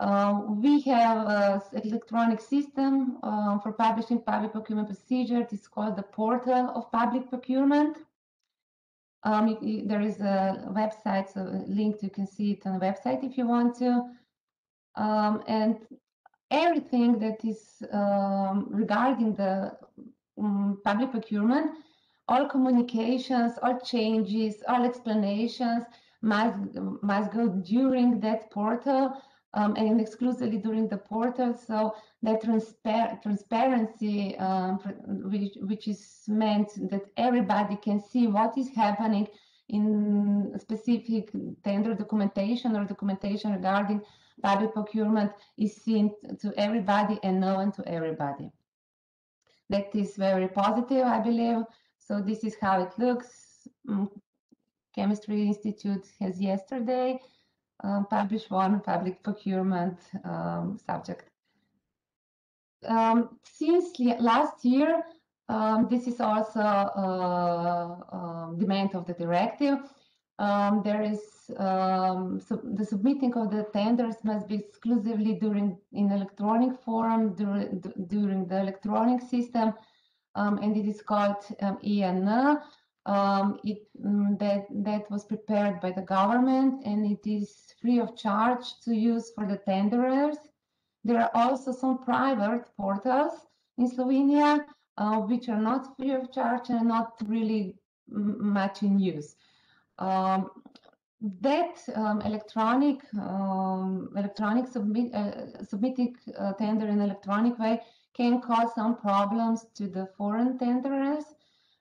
Speaker 11: Uh, we have an electronic system uh, for publishing public procurement procedure. It's called the Portal of Public Procurement. Um, there is a website, so a link, you can see it on the website if you want to. Um, and everything that is um, regarding the um, public procurement, all communications, all changes, all explanations must, must go during that portal um, and exclusively during the portal. So that transpar transparency, um, which, which is meant that everybody can see what is happening in specific tender documentation or documentation regarding public procurement is seen to everybody and known to everybody. That is very positive, I believe. So this is how it looks. Mm, Chemistry Institute has yesterday um, published one public procurement um, subject. Um, since last year, um, this is also a, a, demand of the directive. Um, there is um, so the submitting of the tenders must be exclusively during in electronic form during, during the electronic system, and it is called um, EN. Um, it, mm, that, that was prepared by the government and it is free of charge to use for the tenderers. There are also some private portals in Slovenia uh, which are not free of charge and not really much in use. Um, that um, electronic um, electronic submit, uh, submitting uh, tender in electronic way can cause some problems to the foreign tenderers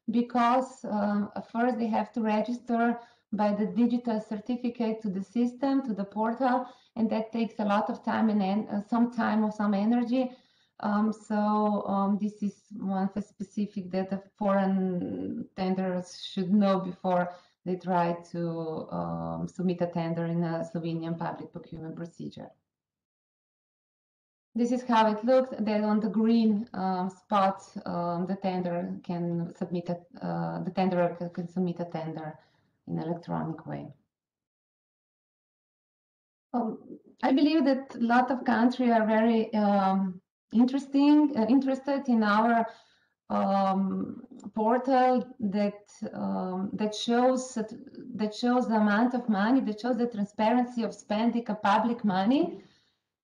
Speaker 11: because um, first they have to register by the digital certificate to the system, to the portal, and that takes a lot of time and uh, some time or some energy. Um, so um, this is one specific that the foreign tenderers should know before they try to um, submit a tender in a Slovenian public procurement procedure. This is how it looked. Then on the green um, spot, um, the tender can submit a, uh, the tenderer can submit a tender in electronic way. Um, I believe that a lot of countries are very um, interesting, uh, interested in our um, portal that um, that shows that, that shows the amount of money, that shows the transparency of spending a public money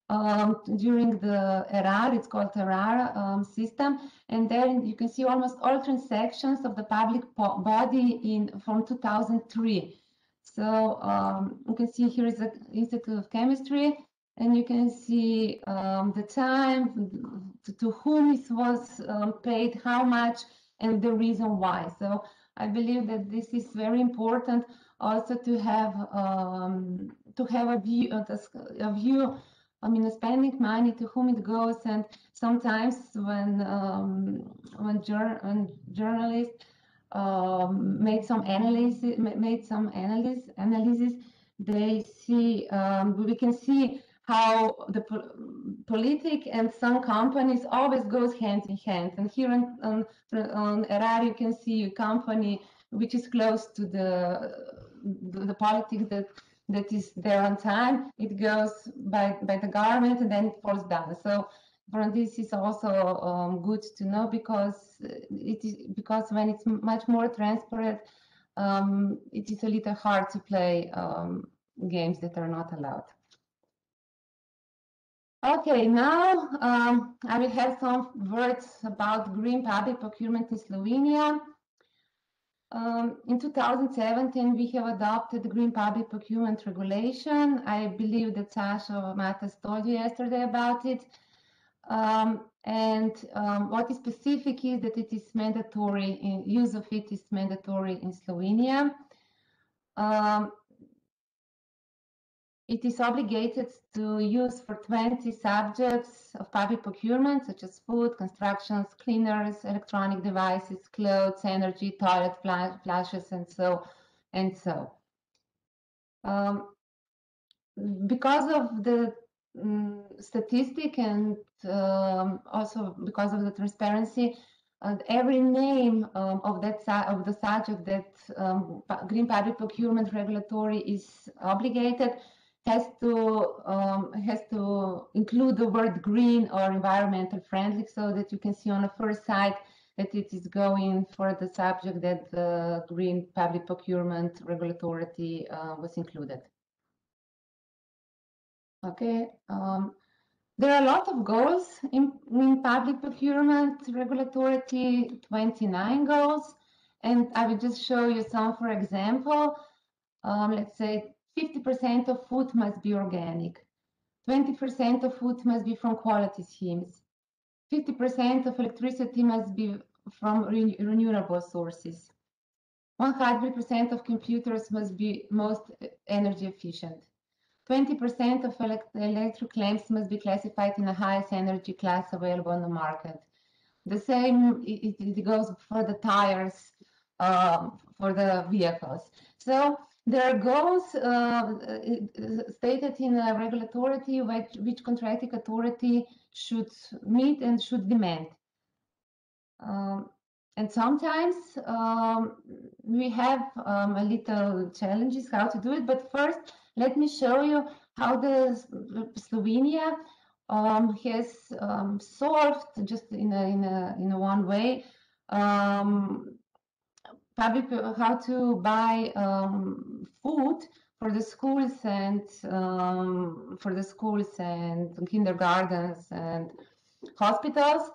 Speaker 11: um, during the ERAR, it's called ERAR um, system, and then you can see almost all transactions of the public body in from 2003. So um, you can see here is the Institute of Chemistry, and you can see um, the time, to, to, whom it was um, paid, how much, and the reason why. So I believe that this is very important also to have um, to have a view, a view I mean, spending money to whom it goes, and sometimes when um, when, jour when journalists um, made some analysis, made some analysis, analysis, they see um, we can see how the po politic and some companies always goes hand in hand. And here on, on, on you can see a company which is close to the, the, the politics that that is there on time. It goes by, by the government and then it falls down. So from this is also um, good to know because it is because when it's much more transparent, um, it is a little hard to play um, games that are not allowed. Okay, now um, I will have some words about green public procurement in Slovenia. Um, in 2017, we have adopted the Green Public Procurement Regulation. I believe that Sasha Matas told you yesterday about it. Um, and um, what is specific is that it is mandatory, in, use of it is mandatory in Slovenia. It is obligated to use for 20 subjects of public procurement, such as food, constructions, cleaners, electronic devices, clothes, energy, toilet flushes, and so and so. Um, because of the um, statistic and um, also because of the transparency, every name um, of that of the subject that um, green public procurement regulatory is obligated has to um, has to include the word green or environmental friendly so that you can see on the first side that it is going for the subject that the green public procurement regulatory uh, was included. Okay, um, there are a lot of goals in, in public procurement regulatory 29 goals and I will just show you some for example. Um, let's say 50% of food must be organic. 20% of food must be from quality schemes. 50% of electricity must be from re renewable sources. 100% of computers must be most energy efficient. 20% of elect electric lamps must be classified in the highest energy class available on the market. The same it, it goes for the tires um, for the vehicles. So there are goals uh, stated in a regulatory which, which contracting authority should meet and should demand. Um, and sometimes um, we have um, a little challenges how to do it. But first, let me show you how the Slovenia um, has um, solved just in a, in a, in a one way um, public how to buy um, food for the schools and um, for the schools and kindergartens and hospitals.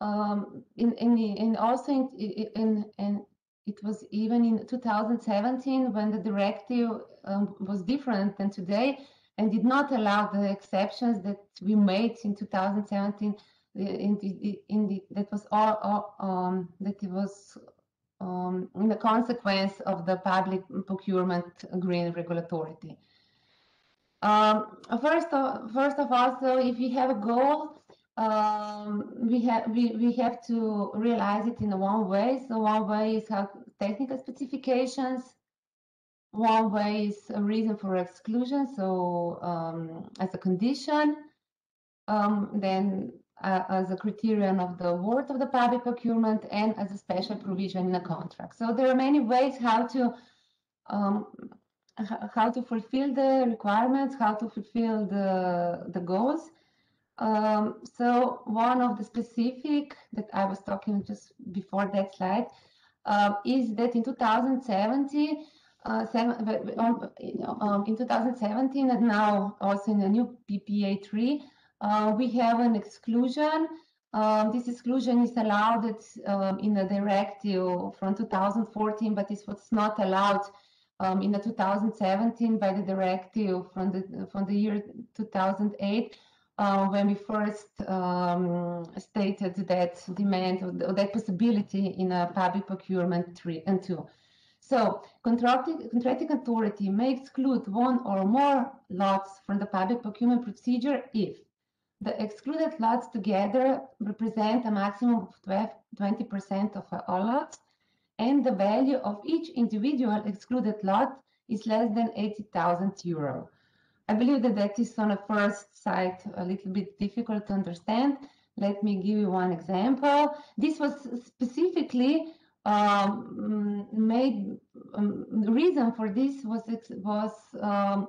Speaker 11: Um, in, in, in also in, in, in it was even in 2017 when the directive um, was different than today and did not allow the exceptions that we made in 2017 in the, in the, that was all, all um, that it was um, in the consequence of the public procurement green regulatory. Um, first, of, first of all, so if we have a goal, um, we have we, we have to realize it in one way. So one way is how technical specifications. One way is a reason for exclusion. So um, as a condition, um, then uh, as a criterion of the worth of the public procurement and as a special provision in a contract. So there are many ways how to um, how to fulfill the requirements, how to fulfill the the goals. Um, so one of the specific that I was talking just before that slide uh, is that in 2017, uh, seven, um, um, in 2017 and now also in the new PPA 3, uh, we have an exclusion. Um, this exclusion is allowed um, in the directive from 2014, but this was not allowed um, in the 2017 by the directive from the from the year 2008 uh, when we first um, stated that demand or that possibility in a public procurement three and two. So contracting, contracting authority may exclude one or more lots from the public procurement procedure if the excluded lots together represent a maximum of 12, 20% of all lots, and the value of each individual excluded lot is less than 80,000 euro. I believe that that is on a first sight a little bit difficult to understand. Let me give you one example. This was specifically um, made. Um, the reason for this was was um,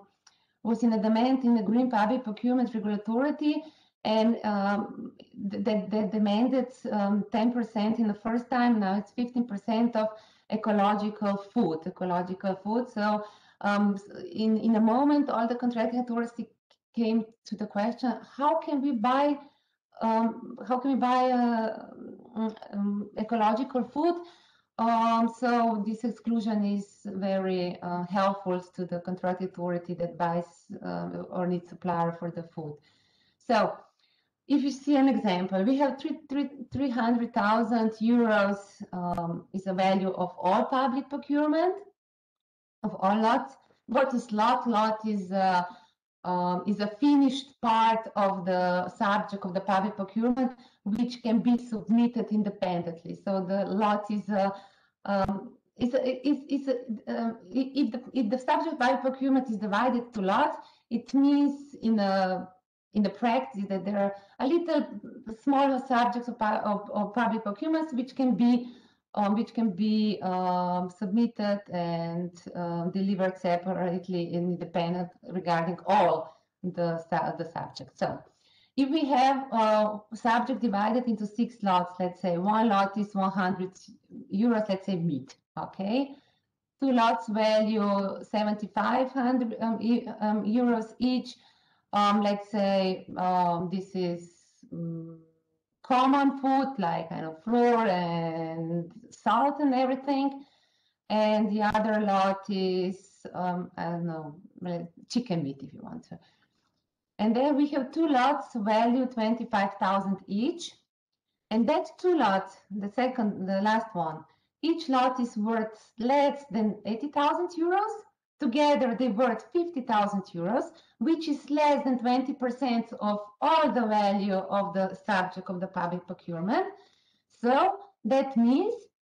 Speaker 11: was in a demand in the Green Public Procurement Regulatory Authority, and um, that, that demanded 10% um, in the first time. Now it's 15% of ecological food, ecological food. So um, in, in a moment, all the contracting authorities came to the question, how can we buy um, how can we buy uh, um, ecological food? Um, so this exclusion is very uh, helpful to the contract authority that buys uh, or needs supplier for the food. So if you see an example, we have 300,000 euros um, is the value of all public procurement of all lots. What is lot? Lot is uh, um, is a finished part of the subject of the public procurement, which can be submitted independently. So the lot is a um, is a, is, is a, uh, if the if the subject by procurement is divided to lots, it means in a in the practice that there are a little smaller subjects of, of, of public procurements which can be um, which can be um, submitted and um, delivered separately and independent regarding all the, the subjects. So if we have a subject divided into six lots, let's say one lot is 100 euros, let's say meat, okay? Two lots value 7,500 um, um, euros each. Um, let's say this is um, common food like kind of flour and salt and everything. And the other lot is, um, I don't know, chicken meat if you want to. And then we have two lots value 25,000 each. And that two lots, the second, the last one, each lot is worth less than 80,000 euros. Together, they worth 50,000 euros, which is less than 20% of all the value of the subject of the public procurement. So that means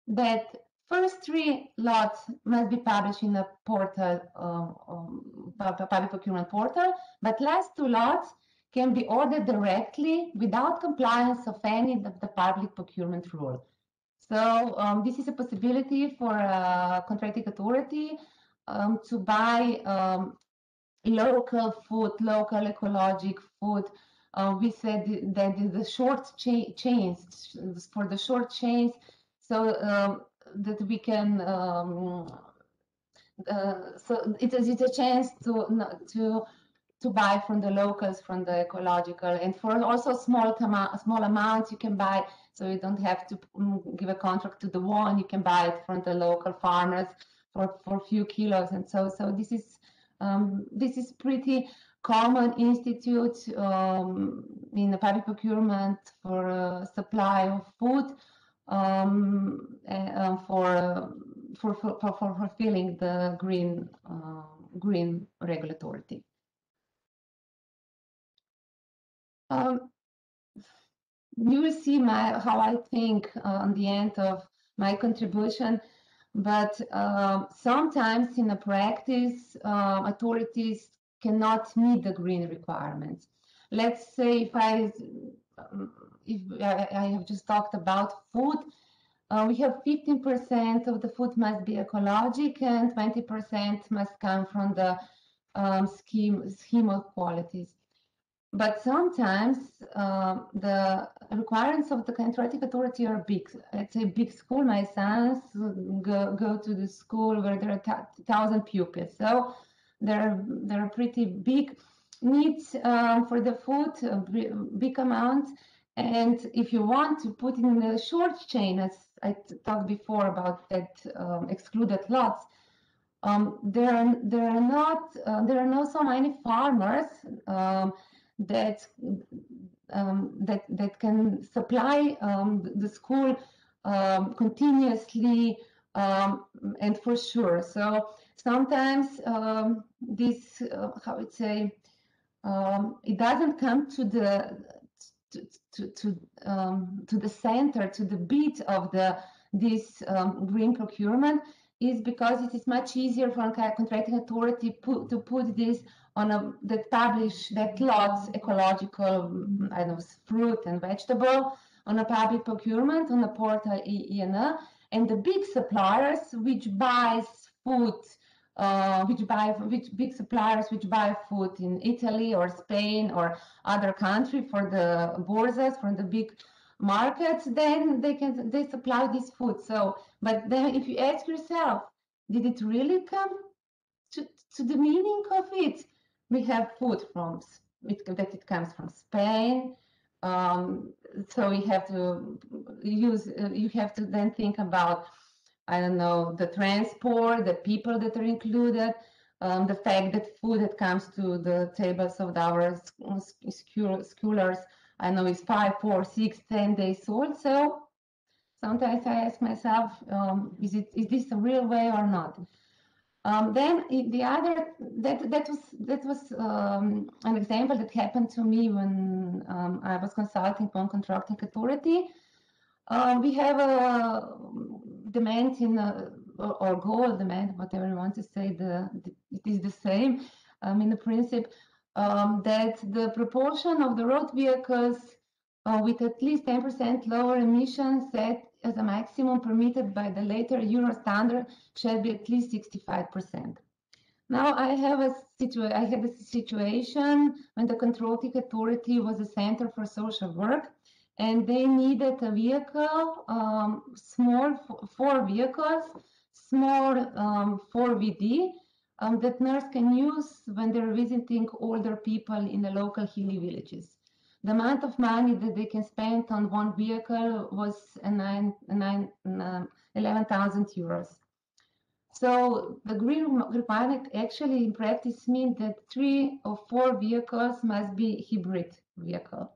Speaker 11: that first three lots must be published in a portal, um, um, public procurement portal, but last two lots can be ordered directly without compliance of any of the public procurement rule. So um, this is a possibility for a contracting authority um, to buy um, local food, local ecologic food. Uh, we said that the short cha chains, for the short chains, so um, that we can, um, uh, so it is a chance to, to, to buy from the locals, from the ecological, and for also small, small amounts you can buy, so you don't have to mm, give a contract to the one, you can buy it from the local farmers for, for few kilos and so so this is um, this is pretty common institute um, in the public procurement for uh, supply of food um, uh, for, for, for, for fulfilling the green uh, green regulatory. Um, you will see my how I think uh, on the end of my contribution but um, sometimes in a practice, uh, authorities cannot meet the green requirements. Let's say if I, if I, I have just talked about food, uh, we have 15% of the food must be ecologic and 20% must come from the um, scheme, scheme of qualities. But sometimes um, the requirements of the contracting authority are big. It's a big school. My sons go, go to the school where there are thousand pupils. So there there are pretty big needs um, for the food, big amount. And if you want to put in the short chain, as I talked before about that um, excluded lots, um, there are there are not uh, there are not so many farmers um, that um, that that can supply um, the school um, continuously um, and for sure. So sometimes um, this uh, how would say um, it doesn't come to the to to to, to the center to the beat of the this green procurement is because it is much easier for a contracting authority put, to put this on a that publish that lots ecological I don't know fruit and vegetable on a public procurement on the portal ENA and the big suppliers which buys food uh, which buy which big suppliers which buy food in Italy or Spain or other country for the bourses for the big markets then they can they supply this food. So but then if you ask yourself did it really come to, to the meaning of it we have food from it, that it comes from Spain um, so you have to use uh, you have to then think about I don't know, the transport, the people that are included, um, the fact that food that comes to the tables of our schoolers, I know is five, four, six, ten days old. So sometimes I ask myself, um, is it is this a real way or not? Um, then the other that that was that was um, an example that happened to me when um, I was consulting on contracting authority. Uh, we have a demand in uh, or goal demand, whatever you want to say, the, the it is the same. Um, mean the principle um, that the proportion of the road vehicles uh, with at least 10% lower emissions set as a maximum permitted by the later Euro standard shall be at least 65%. Now I have a situation. I had a situation when the Control controlling authority was a center for social work, and they needed a vehicle, um, small four vehicles, small um, 4VD um, that nurse can use when they're visiting older people in the local hilly villages. The amount of money that they can spend on one vehicle was nine, nine, um, 11,000 euros. So the green requirement actually in practice means that three or four vehicles must be hybrid vehicle,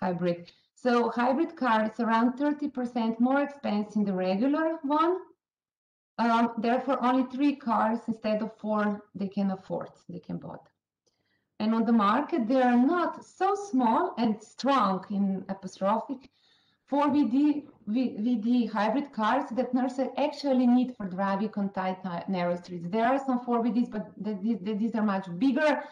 Speaker 11: hybrid. So hybrid car is around 30% more expensive than the regular one. Um, therefore, only three cars instead of four they can afford, they can buy. And on the market, they are not so small and strong in apostrophic. 4VD VD hybrid cars that nurses actually need for driving on tight narrow streets. There are some 4VDs, but these are much bigger.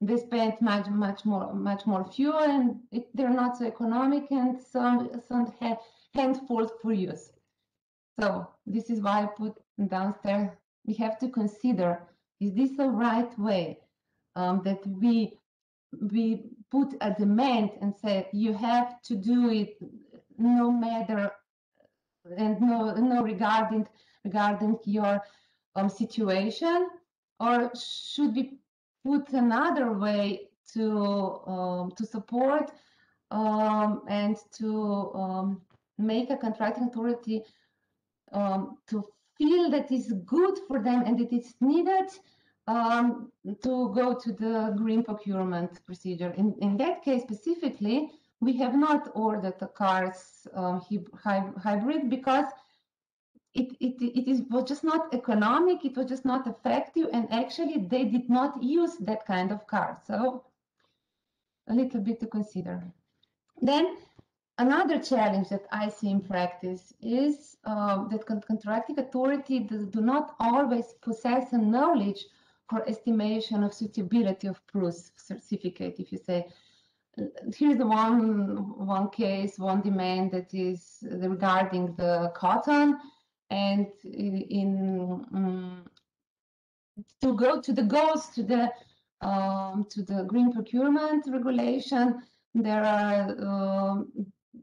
Speaker 11: They spend much much more much more fuel and it, they're not so economic and some some ha handfuls for use. So this is why i put downstairs we have to consider is this the right way um, that we we put a demand and say you have to do it no matter and no no regarding regarding your um, situation or should we put another way to um, to support um, and to um, make a contracting authority um, to feel that it's good for them and that it's needed um, to go to the green procurement procedure. In, in that case specifically, we have not ordered the cars uh, hybrid because it, it, it is, was just not economic, it was just not effective, and actually they did not use that kind of car. So a little bit to consider. Then another challenge that I see in practice is uh, that contracting authority do not always possess a knowledge for estimation of suitability of PRUS certificate. If you say, here's the one one case, one demand that is regarding the cotton, and in um, to go to the goals to the um, to the green procurement regulation there are um,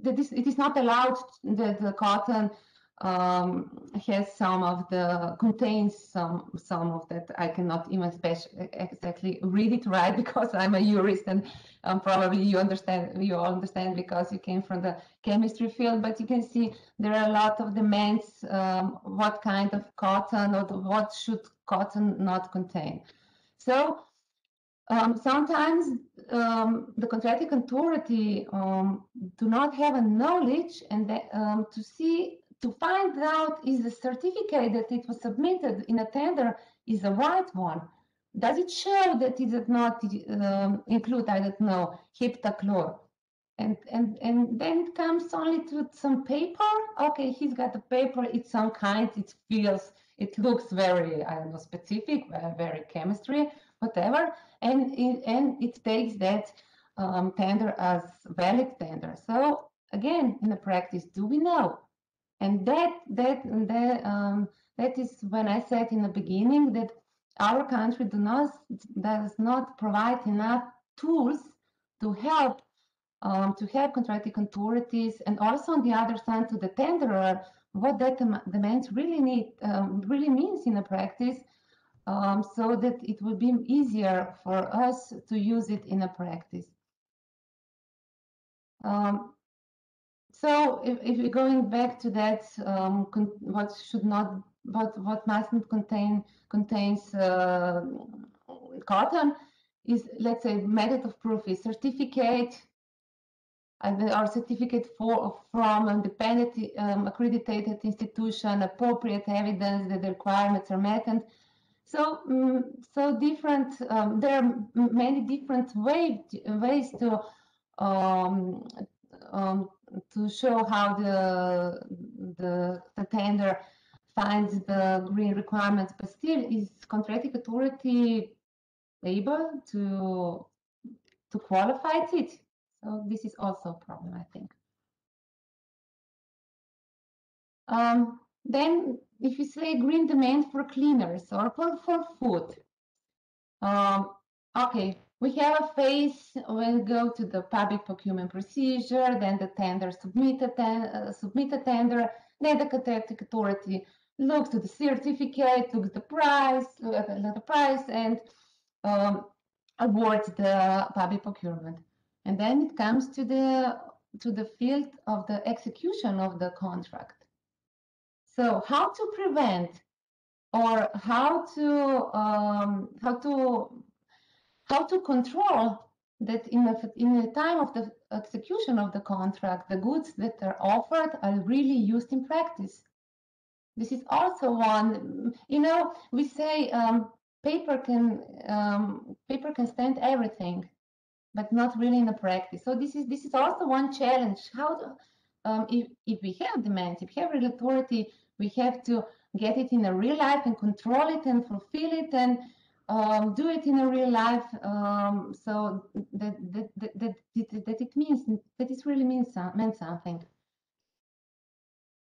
Speaker 11: that is, it is not allowed that the cotton um, has some of the contains some some of that. I cannot even exactly read it right [LAUGHS] because I'm a jurist and um, probably you understand you all understand because you came from the chemistry field but you can see there are a lot of demands um, what kind of cotton or what should cotton not contain. So um, sometimes um, the contracting authority um, do not have a knowledge and um, to see to find out is the certificate that it was submitted in a tender is the right one. Does it show that it did not um, include, I don't know, heptachlor? and and and then it comes only to some paper. Okay he's got a paper. It's some kind. It feels it looks very i don't know specific uh, very chemistry whatever. And it, and it takes that um, tender as valid tender. So again in the practice do we know and that that that um, that is when i said in the beginning that our country do not does not provide enough tools to help um, to help contracting authorities and also on the other side to the tenderer what that demands really need um, really means in a practice um, so that it will be easier for us to use it in a practice. Um, so if, if we're going back to that, um, what should not, what what mustn't contain contains uh, cotton is let's say method of proof is certificate and our certificate for, from an independent um, accredited institution, appropriate evidence that the requirements are met. And so, um, so different, um, there are many different way, ways to um, um, to show how the, the, the tender finds the green requirements, but still is contracting authority able to to qualify it? So this is also a problem, I think. Um, then if you say green demand for cleaners or for, for food, um, okay, we have a phase when go to the public procurement procedure, then the tender submit a, ten, uh, submit a tender, then the contracting authority looks to the certificate, looks the price, look at the price, and um, awards the public procurement. And then it comes to the to the field of the execution of the contract. So how to prevent or how to um, how to how to control that in the in the time of the execution of the contract, the goods that are offered are really used in practice. This is also one. You know, we say um, paper can um, paper can stand everything, but not really in the practice. So this is this is also one challenge. How to, um, if if we have demand, if we have regulatory, we have to get it in a real life and control it and fulfill it and um, do it in a real life. Um, so that that, that that that it means that it really means meant something.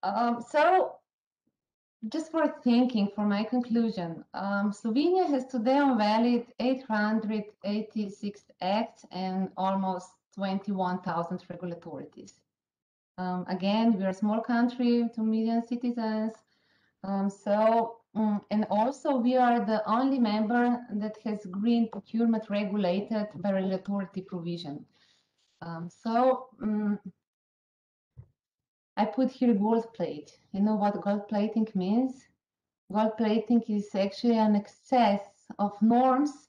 Speaker 11: Um, so just for thinking, for my conclusion, um, Slovenia has today on valid 886 acts and almost 21,000 regulatories. Um, again, we're a small country, 2 million citizens. Um, so, um, and also we are the only member that has green procurement regulated by regulatory provision. Um, so, um, I put here gold plate. You know what gold plating means? Gold plating is actually an excess of norms,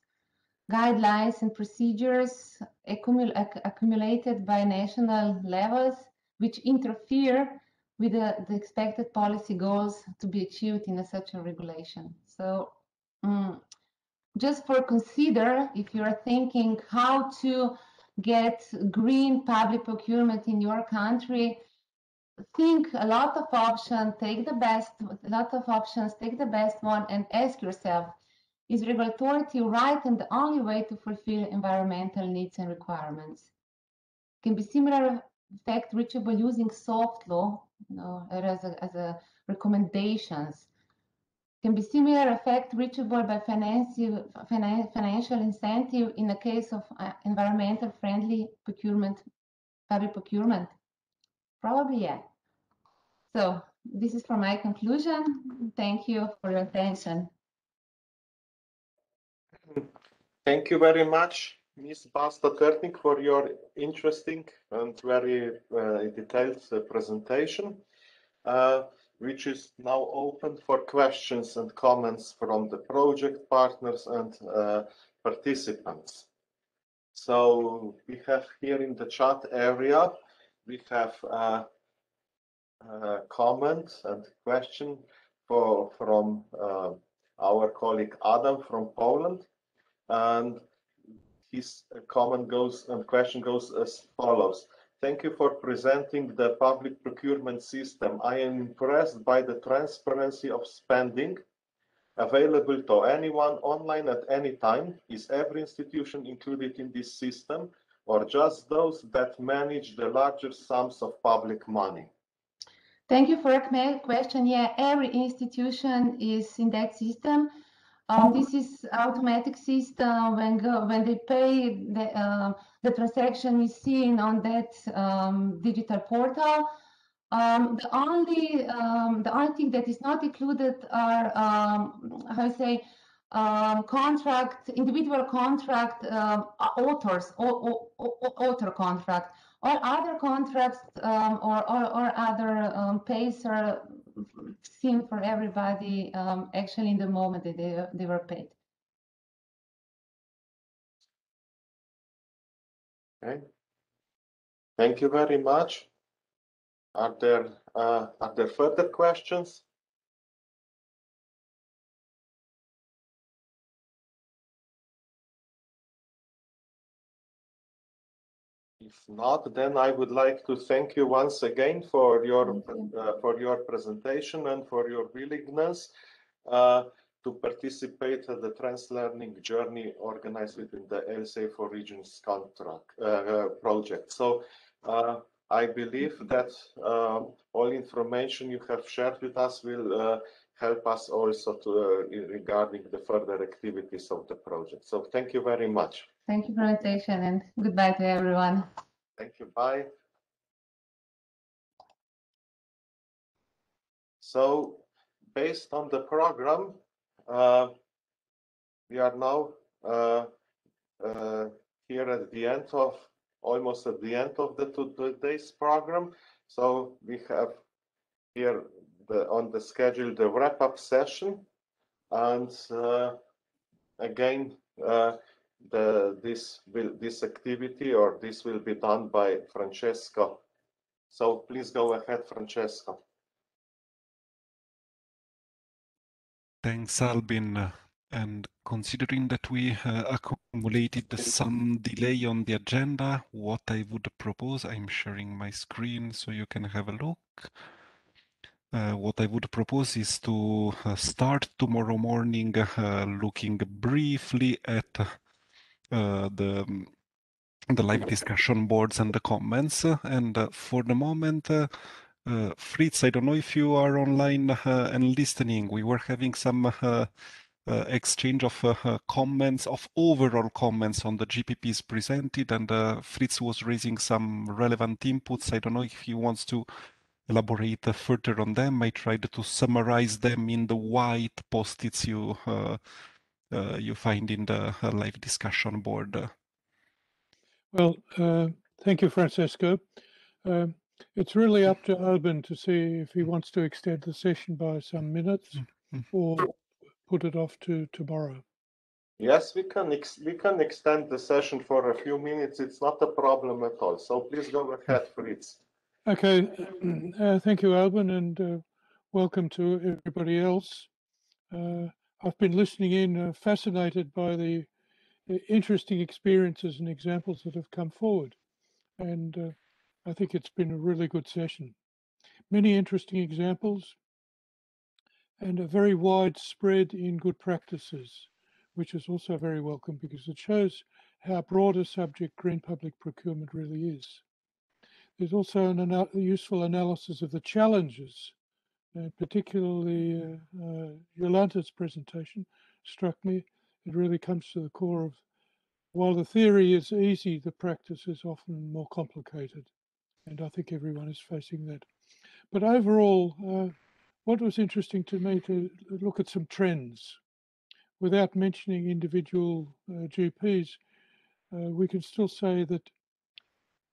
Speaker 11: guidelines, and procedures accumul accumulated by national levels, which interfere with the, the, expected policy goals to be achieved in a, such a regulation. So um, just for consider, if you are thinking how to get green public procurement in your country, think a lot of options, take the best, a lot of options, take the best one and ask yourself, is regulatory right and the only way to fulfill environmental needs and requirements? Can be similar effect reachable using soft law, know, as a, as a recommendations. Can be similar effect reachable by financial, financial incentive in the case of uh, environmental friendly procurement, public procurement. Probably, yeah. So this is for my conclusion. Thank you for your attention.
Speaker 1: Thank you very much, Ms. Basta Ternik, for your interesting and very uh, detailed uh, presentation, uh, which is now open for questions and comments from the project partners and participants. So we have here in the chat area we have a, a comment and question for, from uh, our colleague Adam from Poland. And his uh, comment goes and question goes as follows. thank you for presenting the public procurement system. I am impressed by the transparency of spending available to anyone online at any time. Is every institution included in this system or just those that manage the larger sums of public money?
Speaker 11: Thank you for a question. Yeah, every institution is in that system. Um, this is automatic system when when they pay the uh, the transaction is seen on that um, digital portal. Um, the only um, the only thing that is not included are um, how I say um, contract individual contract authors or, author contract. All other contracts or, or, or other pays are seen for everybody um, actually in the moment that they, they were paid.
Speaker 1: Okay. Thank you very much. Are there uh, are there further questions? If not, then I would like to thank you once again for your uh, for your presentation and for your willingness uh, to participate in the trans-learning journey organized within the LCA4Regions contract uh, uh, project. So uh, I believe that uh, all information you have shared with us will help us also to regarding the further activities of the project. So thank you very much.
Speaker 11: Thank you for the invitation and goodbye to everyone.
Speaker 1: Thank you. Bye. So based on the program, uh, we are now uh, uh, here at the end of almost at the end of the today's program. So we have here the, on the schedule the wrap-up session, and uh, again uh, the this will this activity or this will be done by Francesco. So please go ahead, Francesco.
Speaker 2: Thanks, Albin. And considering that we uh, accumulated some delay on the agenda, what I would propose, I'm sharing my screen so you can have a look. Uh, what I would propose is to uh, start tomorrow morning uh, looking briefly at the the live discussion boards and the comments. And uh, for the moment, uh, Fritz, I don't know if you are online and listening. We were having some uh, exchange of uh, comments, of overall comments on the GPPs presented, and uh, Fritz was raising some relevant inputs. I don't know if he wants to elaborate further on them. I tried to summarize them in the white post-its you uh, you find in the uh, live discussion board.
Speaker 12: Well, uh, thank you, Francesco. Um, it's really up to Albin to see if he wants to extend the session by some minutes mm-hmm. or put it off to tomorrow.
Speaker 1: Yes, we can we can extend the session for a few minutes. It's not a problem at all. So please go ahead, Fritz.
Speaker 12: Okay, [CLEARS THROAT] uh, thank you, Albin, and uh, welcome to everybody else. Uh, I've been listening in, uh, fascinated by the, the, interesting experiences and examples that have come forward. And uh, I think it's been a really good session. Many interesting examples and a very wide spread in good practices, which is also very welcome because it shows how broad a subject green public procurement really is. There's also an useful analysis of the challenges particularly uh, uh, Jolanta's presentation struck me. It really comes to the core of while the theory is easy, the practice is often more complicated. And I think everyone is facing that. But overall, uh, what was interesting to me to look at some trends. Without mentioning individual uh, GPs, uh, we can still say that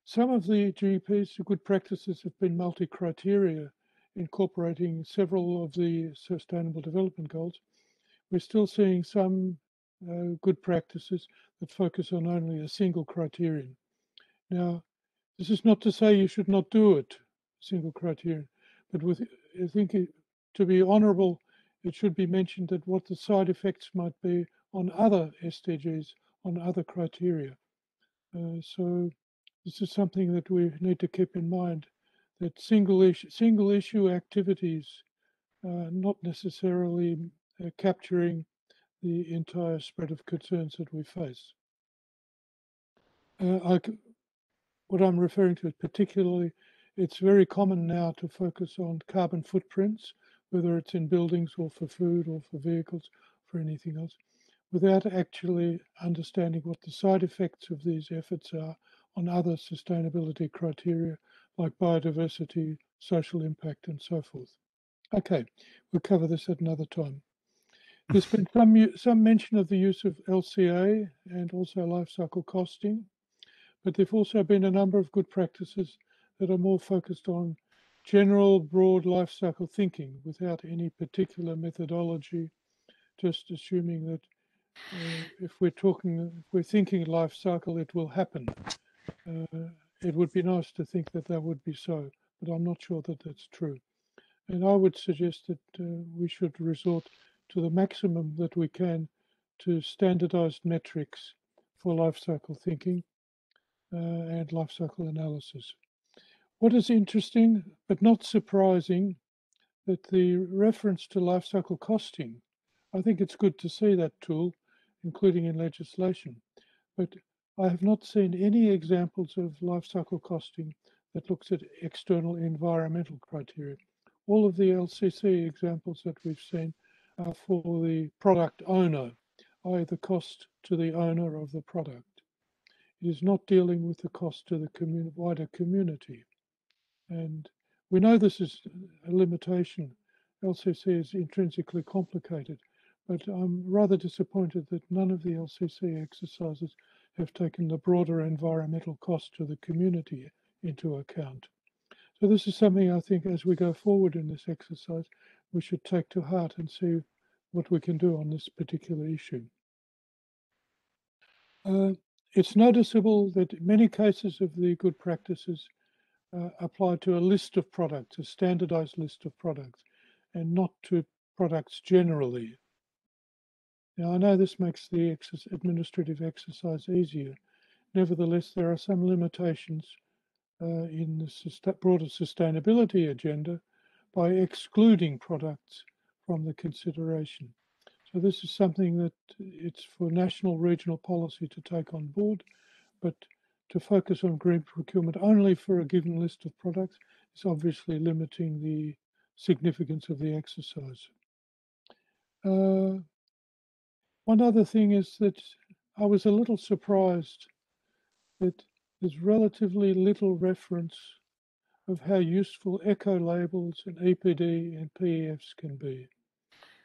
Speaker 12: some of the GPs, the good practices have been multi-criteria incorporating several of the Sustainable Development Goals, we're still seeing some uh, good practices that focus on only a single criterion. Now, this is not to say you should not do it, single criterion, but with I think it, to be honourable, it should be mentioned that what the side effects might be on other SDGs, on other criteria. Uh, so this is something that we need to keep in mind that single issue, single issue activities are not necessarily uh, capturing the entire spread of concerns that we face. Uh, I, what I'm referring to is particularly, it's very common now to focus on carbon footprints, whether it's in buildings or for food or for vehicles, for anything else, without actually understanding what the side effects of these efforts are on other sustainability criteria like biodiversity, social impact, and so forth. Okay, we'll cover this at another time. There's been [LAUGHS] some, some mention of the use of LCA and also life cycle costing, but there've also been a number of good practices that are more focused on general broad life cycle thinking without any particular methodology, just assuming that uh, if we're talking, if we're thinking life cycle, it will happen. Uh, it would be nice to think that that would be so, but I'm not sure that that's true. And I would suggest that uh, we should resort to the maximum that we can to standardized metrics for life cycle thinking uh, and life cycle analysis. What is interesting, but not surprising, that the reference to life cycle costing, I think it's good to see that tool, including in legislation. But I have not seen any examples of life cycle costing that looks at external environmental criteria. All of the LCC examples that we've seen are for the product owner, i.e. the cost to the owner of the product. It is not dealing with the cost to the commun wider community. And we know this is a limitation. LCC is intrinsically complicated, but I'm rather disappointed that none of the LCC exercises have taken the broader environmental cost to the community into account. So this is something I think as we go forward in this exercise, we should take to heart and see what we can do on this particular issue. Uh, it's noticeable that many cases of the good practices uh, apply to a list of products, a standardized list of products, and not to products generally. Now, I know this makes the administrative exercise easier. Nevertheless, there are some limitations uh, in the broader sustainability agenda by excluding products from the consideration. So this is something that it's for national regional policy to take on board, but to focus on green procurement only for a given list of products is obviously limiting the significance of the exercise. Uh, one other thing is that I was a little surprised that there's relatively little reference of how useful eco labels and EPD and PEFs can be.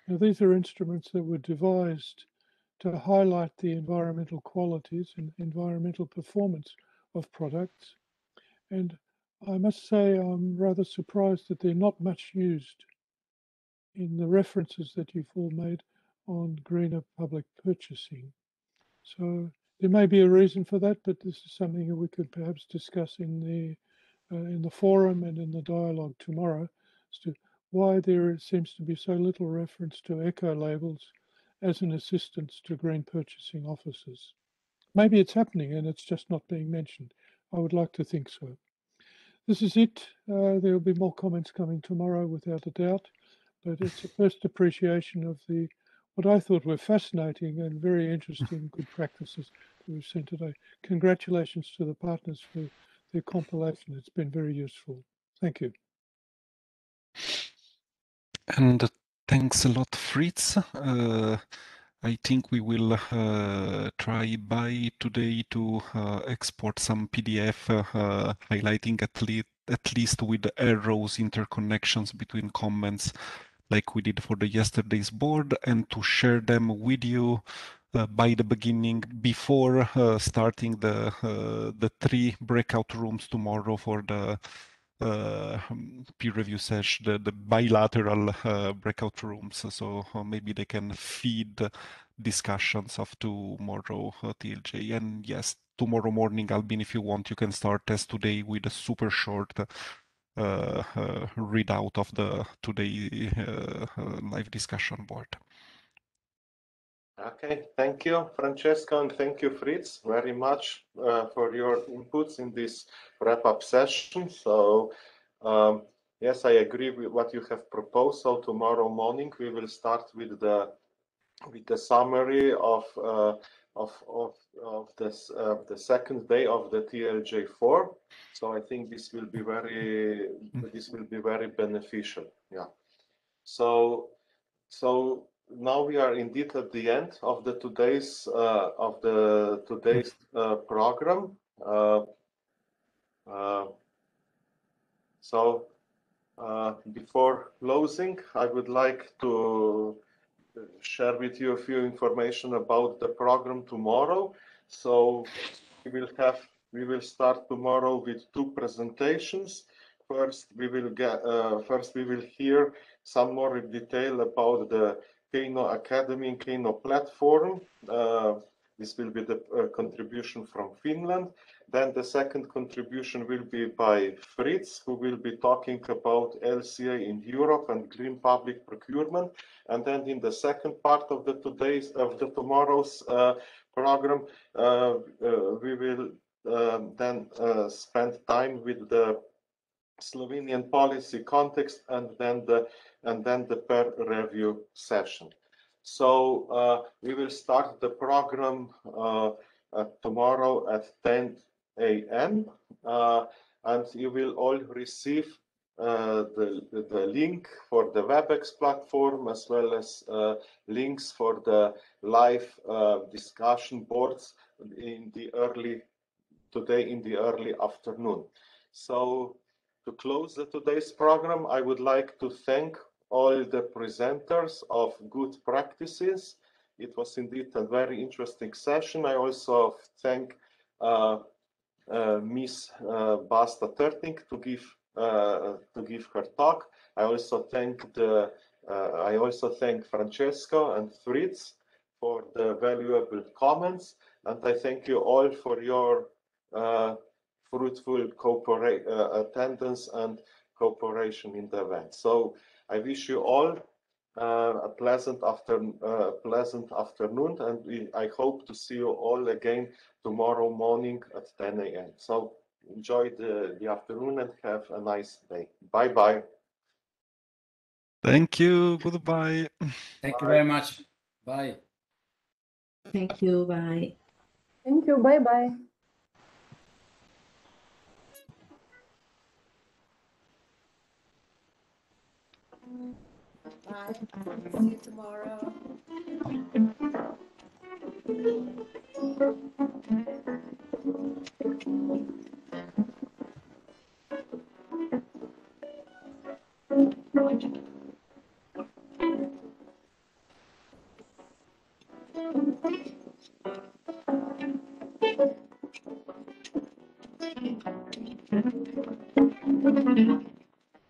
Speaker 12: Now, these are instruments that were devised to highlight the environmental qualities and environmental performance of products. And I must say, I'm rather surprised that they're not much used in the references that you've all made on greener public purchasing. So there may be a reason for that, but this is something that we could perhaps discuss in the uh, in the forum and in the dialogue tomorrow as to why there seems to be so little reference to eco labels as an assistance to green purchasing officers. Maybe it's happening and it's just not being mentioned. I would like to think so. This is it. Uh, there will be more comments coming tomorrow without a doubt, but it's a first appreciation of the what I thought were fascinating and very interesting good practices that we've seen today. Congratulations to the partners for their compilation. It's been very useful. Thank you.
Speaker 2: And thanks a lot, Fritz. Uh, I think we will uh, try by today to uh, export some PDF uh, highlighting at, le at least with arrows interconnections between comments like we did for the yesterday's board and to share them with you uh, by the beginning before uh, starting the uh, the three breakout rooms tomorrow for the uh, peer review session, the, the bilateral uh, breakout rooms. So uh, maybe they can feed discussions of tomorrow TLJ. And yes, tomorrow morning, Albin, if you want, you can start as today with a super short readout of the today uh, live discussion board.
Speaker 1: Okay, thank you, Francesco, and thank you, Fritz, very much uh, for your inputs in this wrap-up session. So, um, yes, I agree with what you have proposed. So tomorrow morning we will start with the with the summary of uh, of of of this uh, the second day of the TLJ4. So I think this will be very this will be very beneficial. Yeah. So so now we are indeed at the end of the today's uh, of the today's uh, program. Uh, uh so uh, before closing, I would like to share with you a few information about the program tomorrow. So we will have we will start tomorrow with two presentations. First, we will get uh, first we will hear some more detail about the Keino Academy and Keino platform. Uh, this will be the uh, contribution from Finland. Then the second contribution will be by Fritz, who will be talking about LCA in Europe and green public procurement. And then in the second part of the today's of the tomorrow's uh, program, uh, uh, we will um, then uh, spend time with the Slovenian policy context and then the and then the peer review session. So uh, we will start the program uh, tomorrow at 10 a.m. Uh, and you will all receive uh, the, the link for the WebEx platform as well as uh, links for the live uh, discussion boards in the early today in the early afternoon. So to close the, today's program, I would like to thank all the presenters of good practices. It was indeed a very interesting session. I also thank uh, Miss uh, Basta Terting to give uh, to give her talk. I also thank the uh, I also thank Francesco and Fritz for the valuable comments, and I thank you all for your uh, fruitful attendance and cooperation in the event. So I wish you all uh, a pleasant after uh, pleasant afternoon, and we, I hope to see you all again tomorrow morning at 10 a.m. So enjoy the, the afternoon and have a nice day. Bye bye.
Speaker 2: Thank you. Goodbye.
Speaker 7: Thank bye. you very much. Bye.
Speaker 13: Thank you. Bye.
Speaker 10: Thank you. Bye bye.
Speaker 4: Bye. See you tomorrow.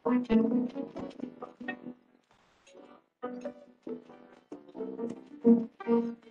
Speaker 4: Thank you. Thank you.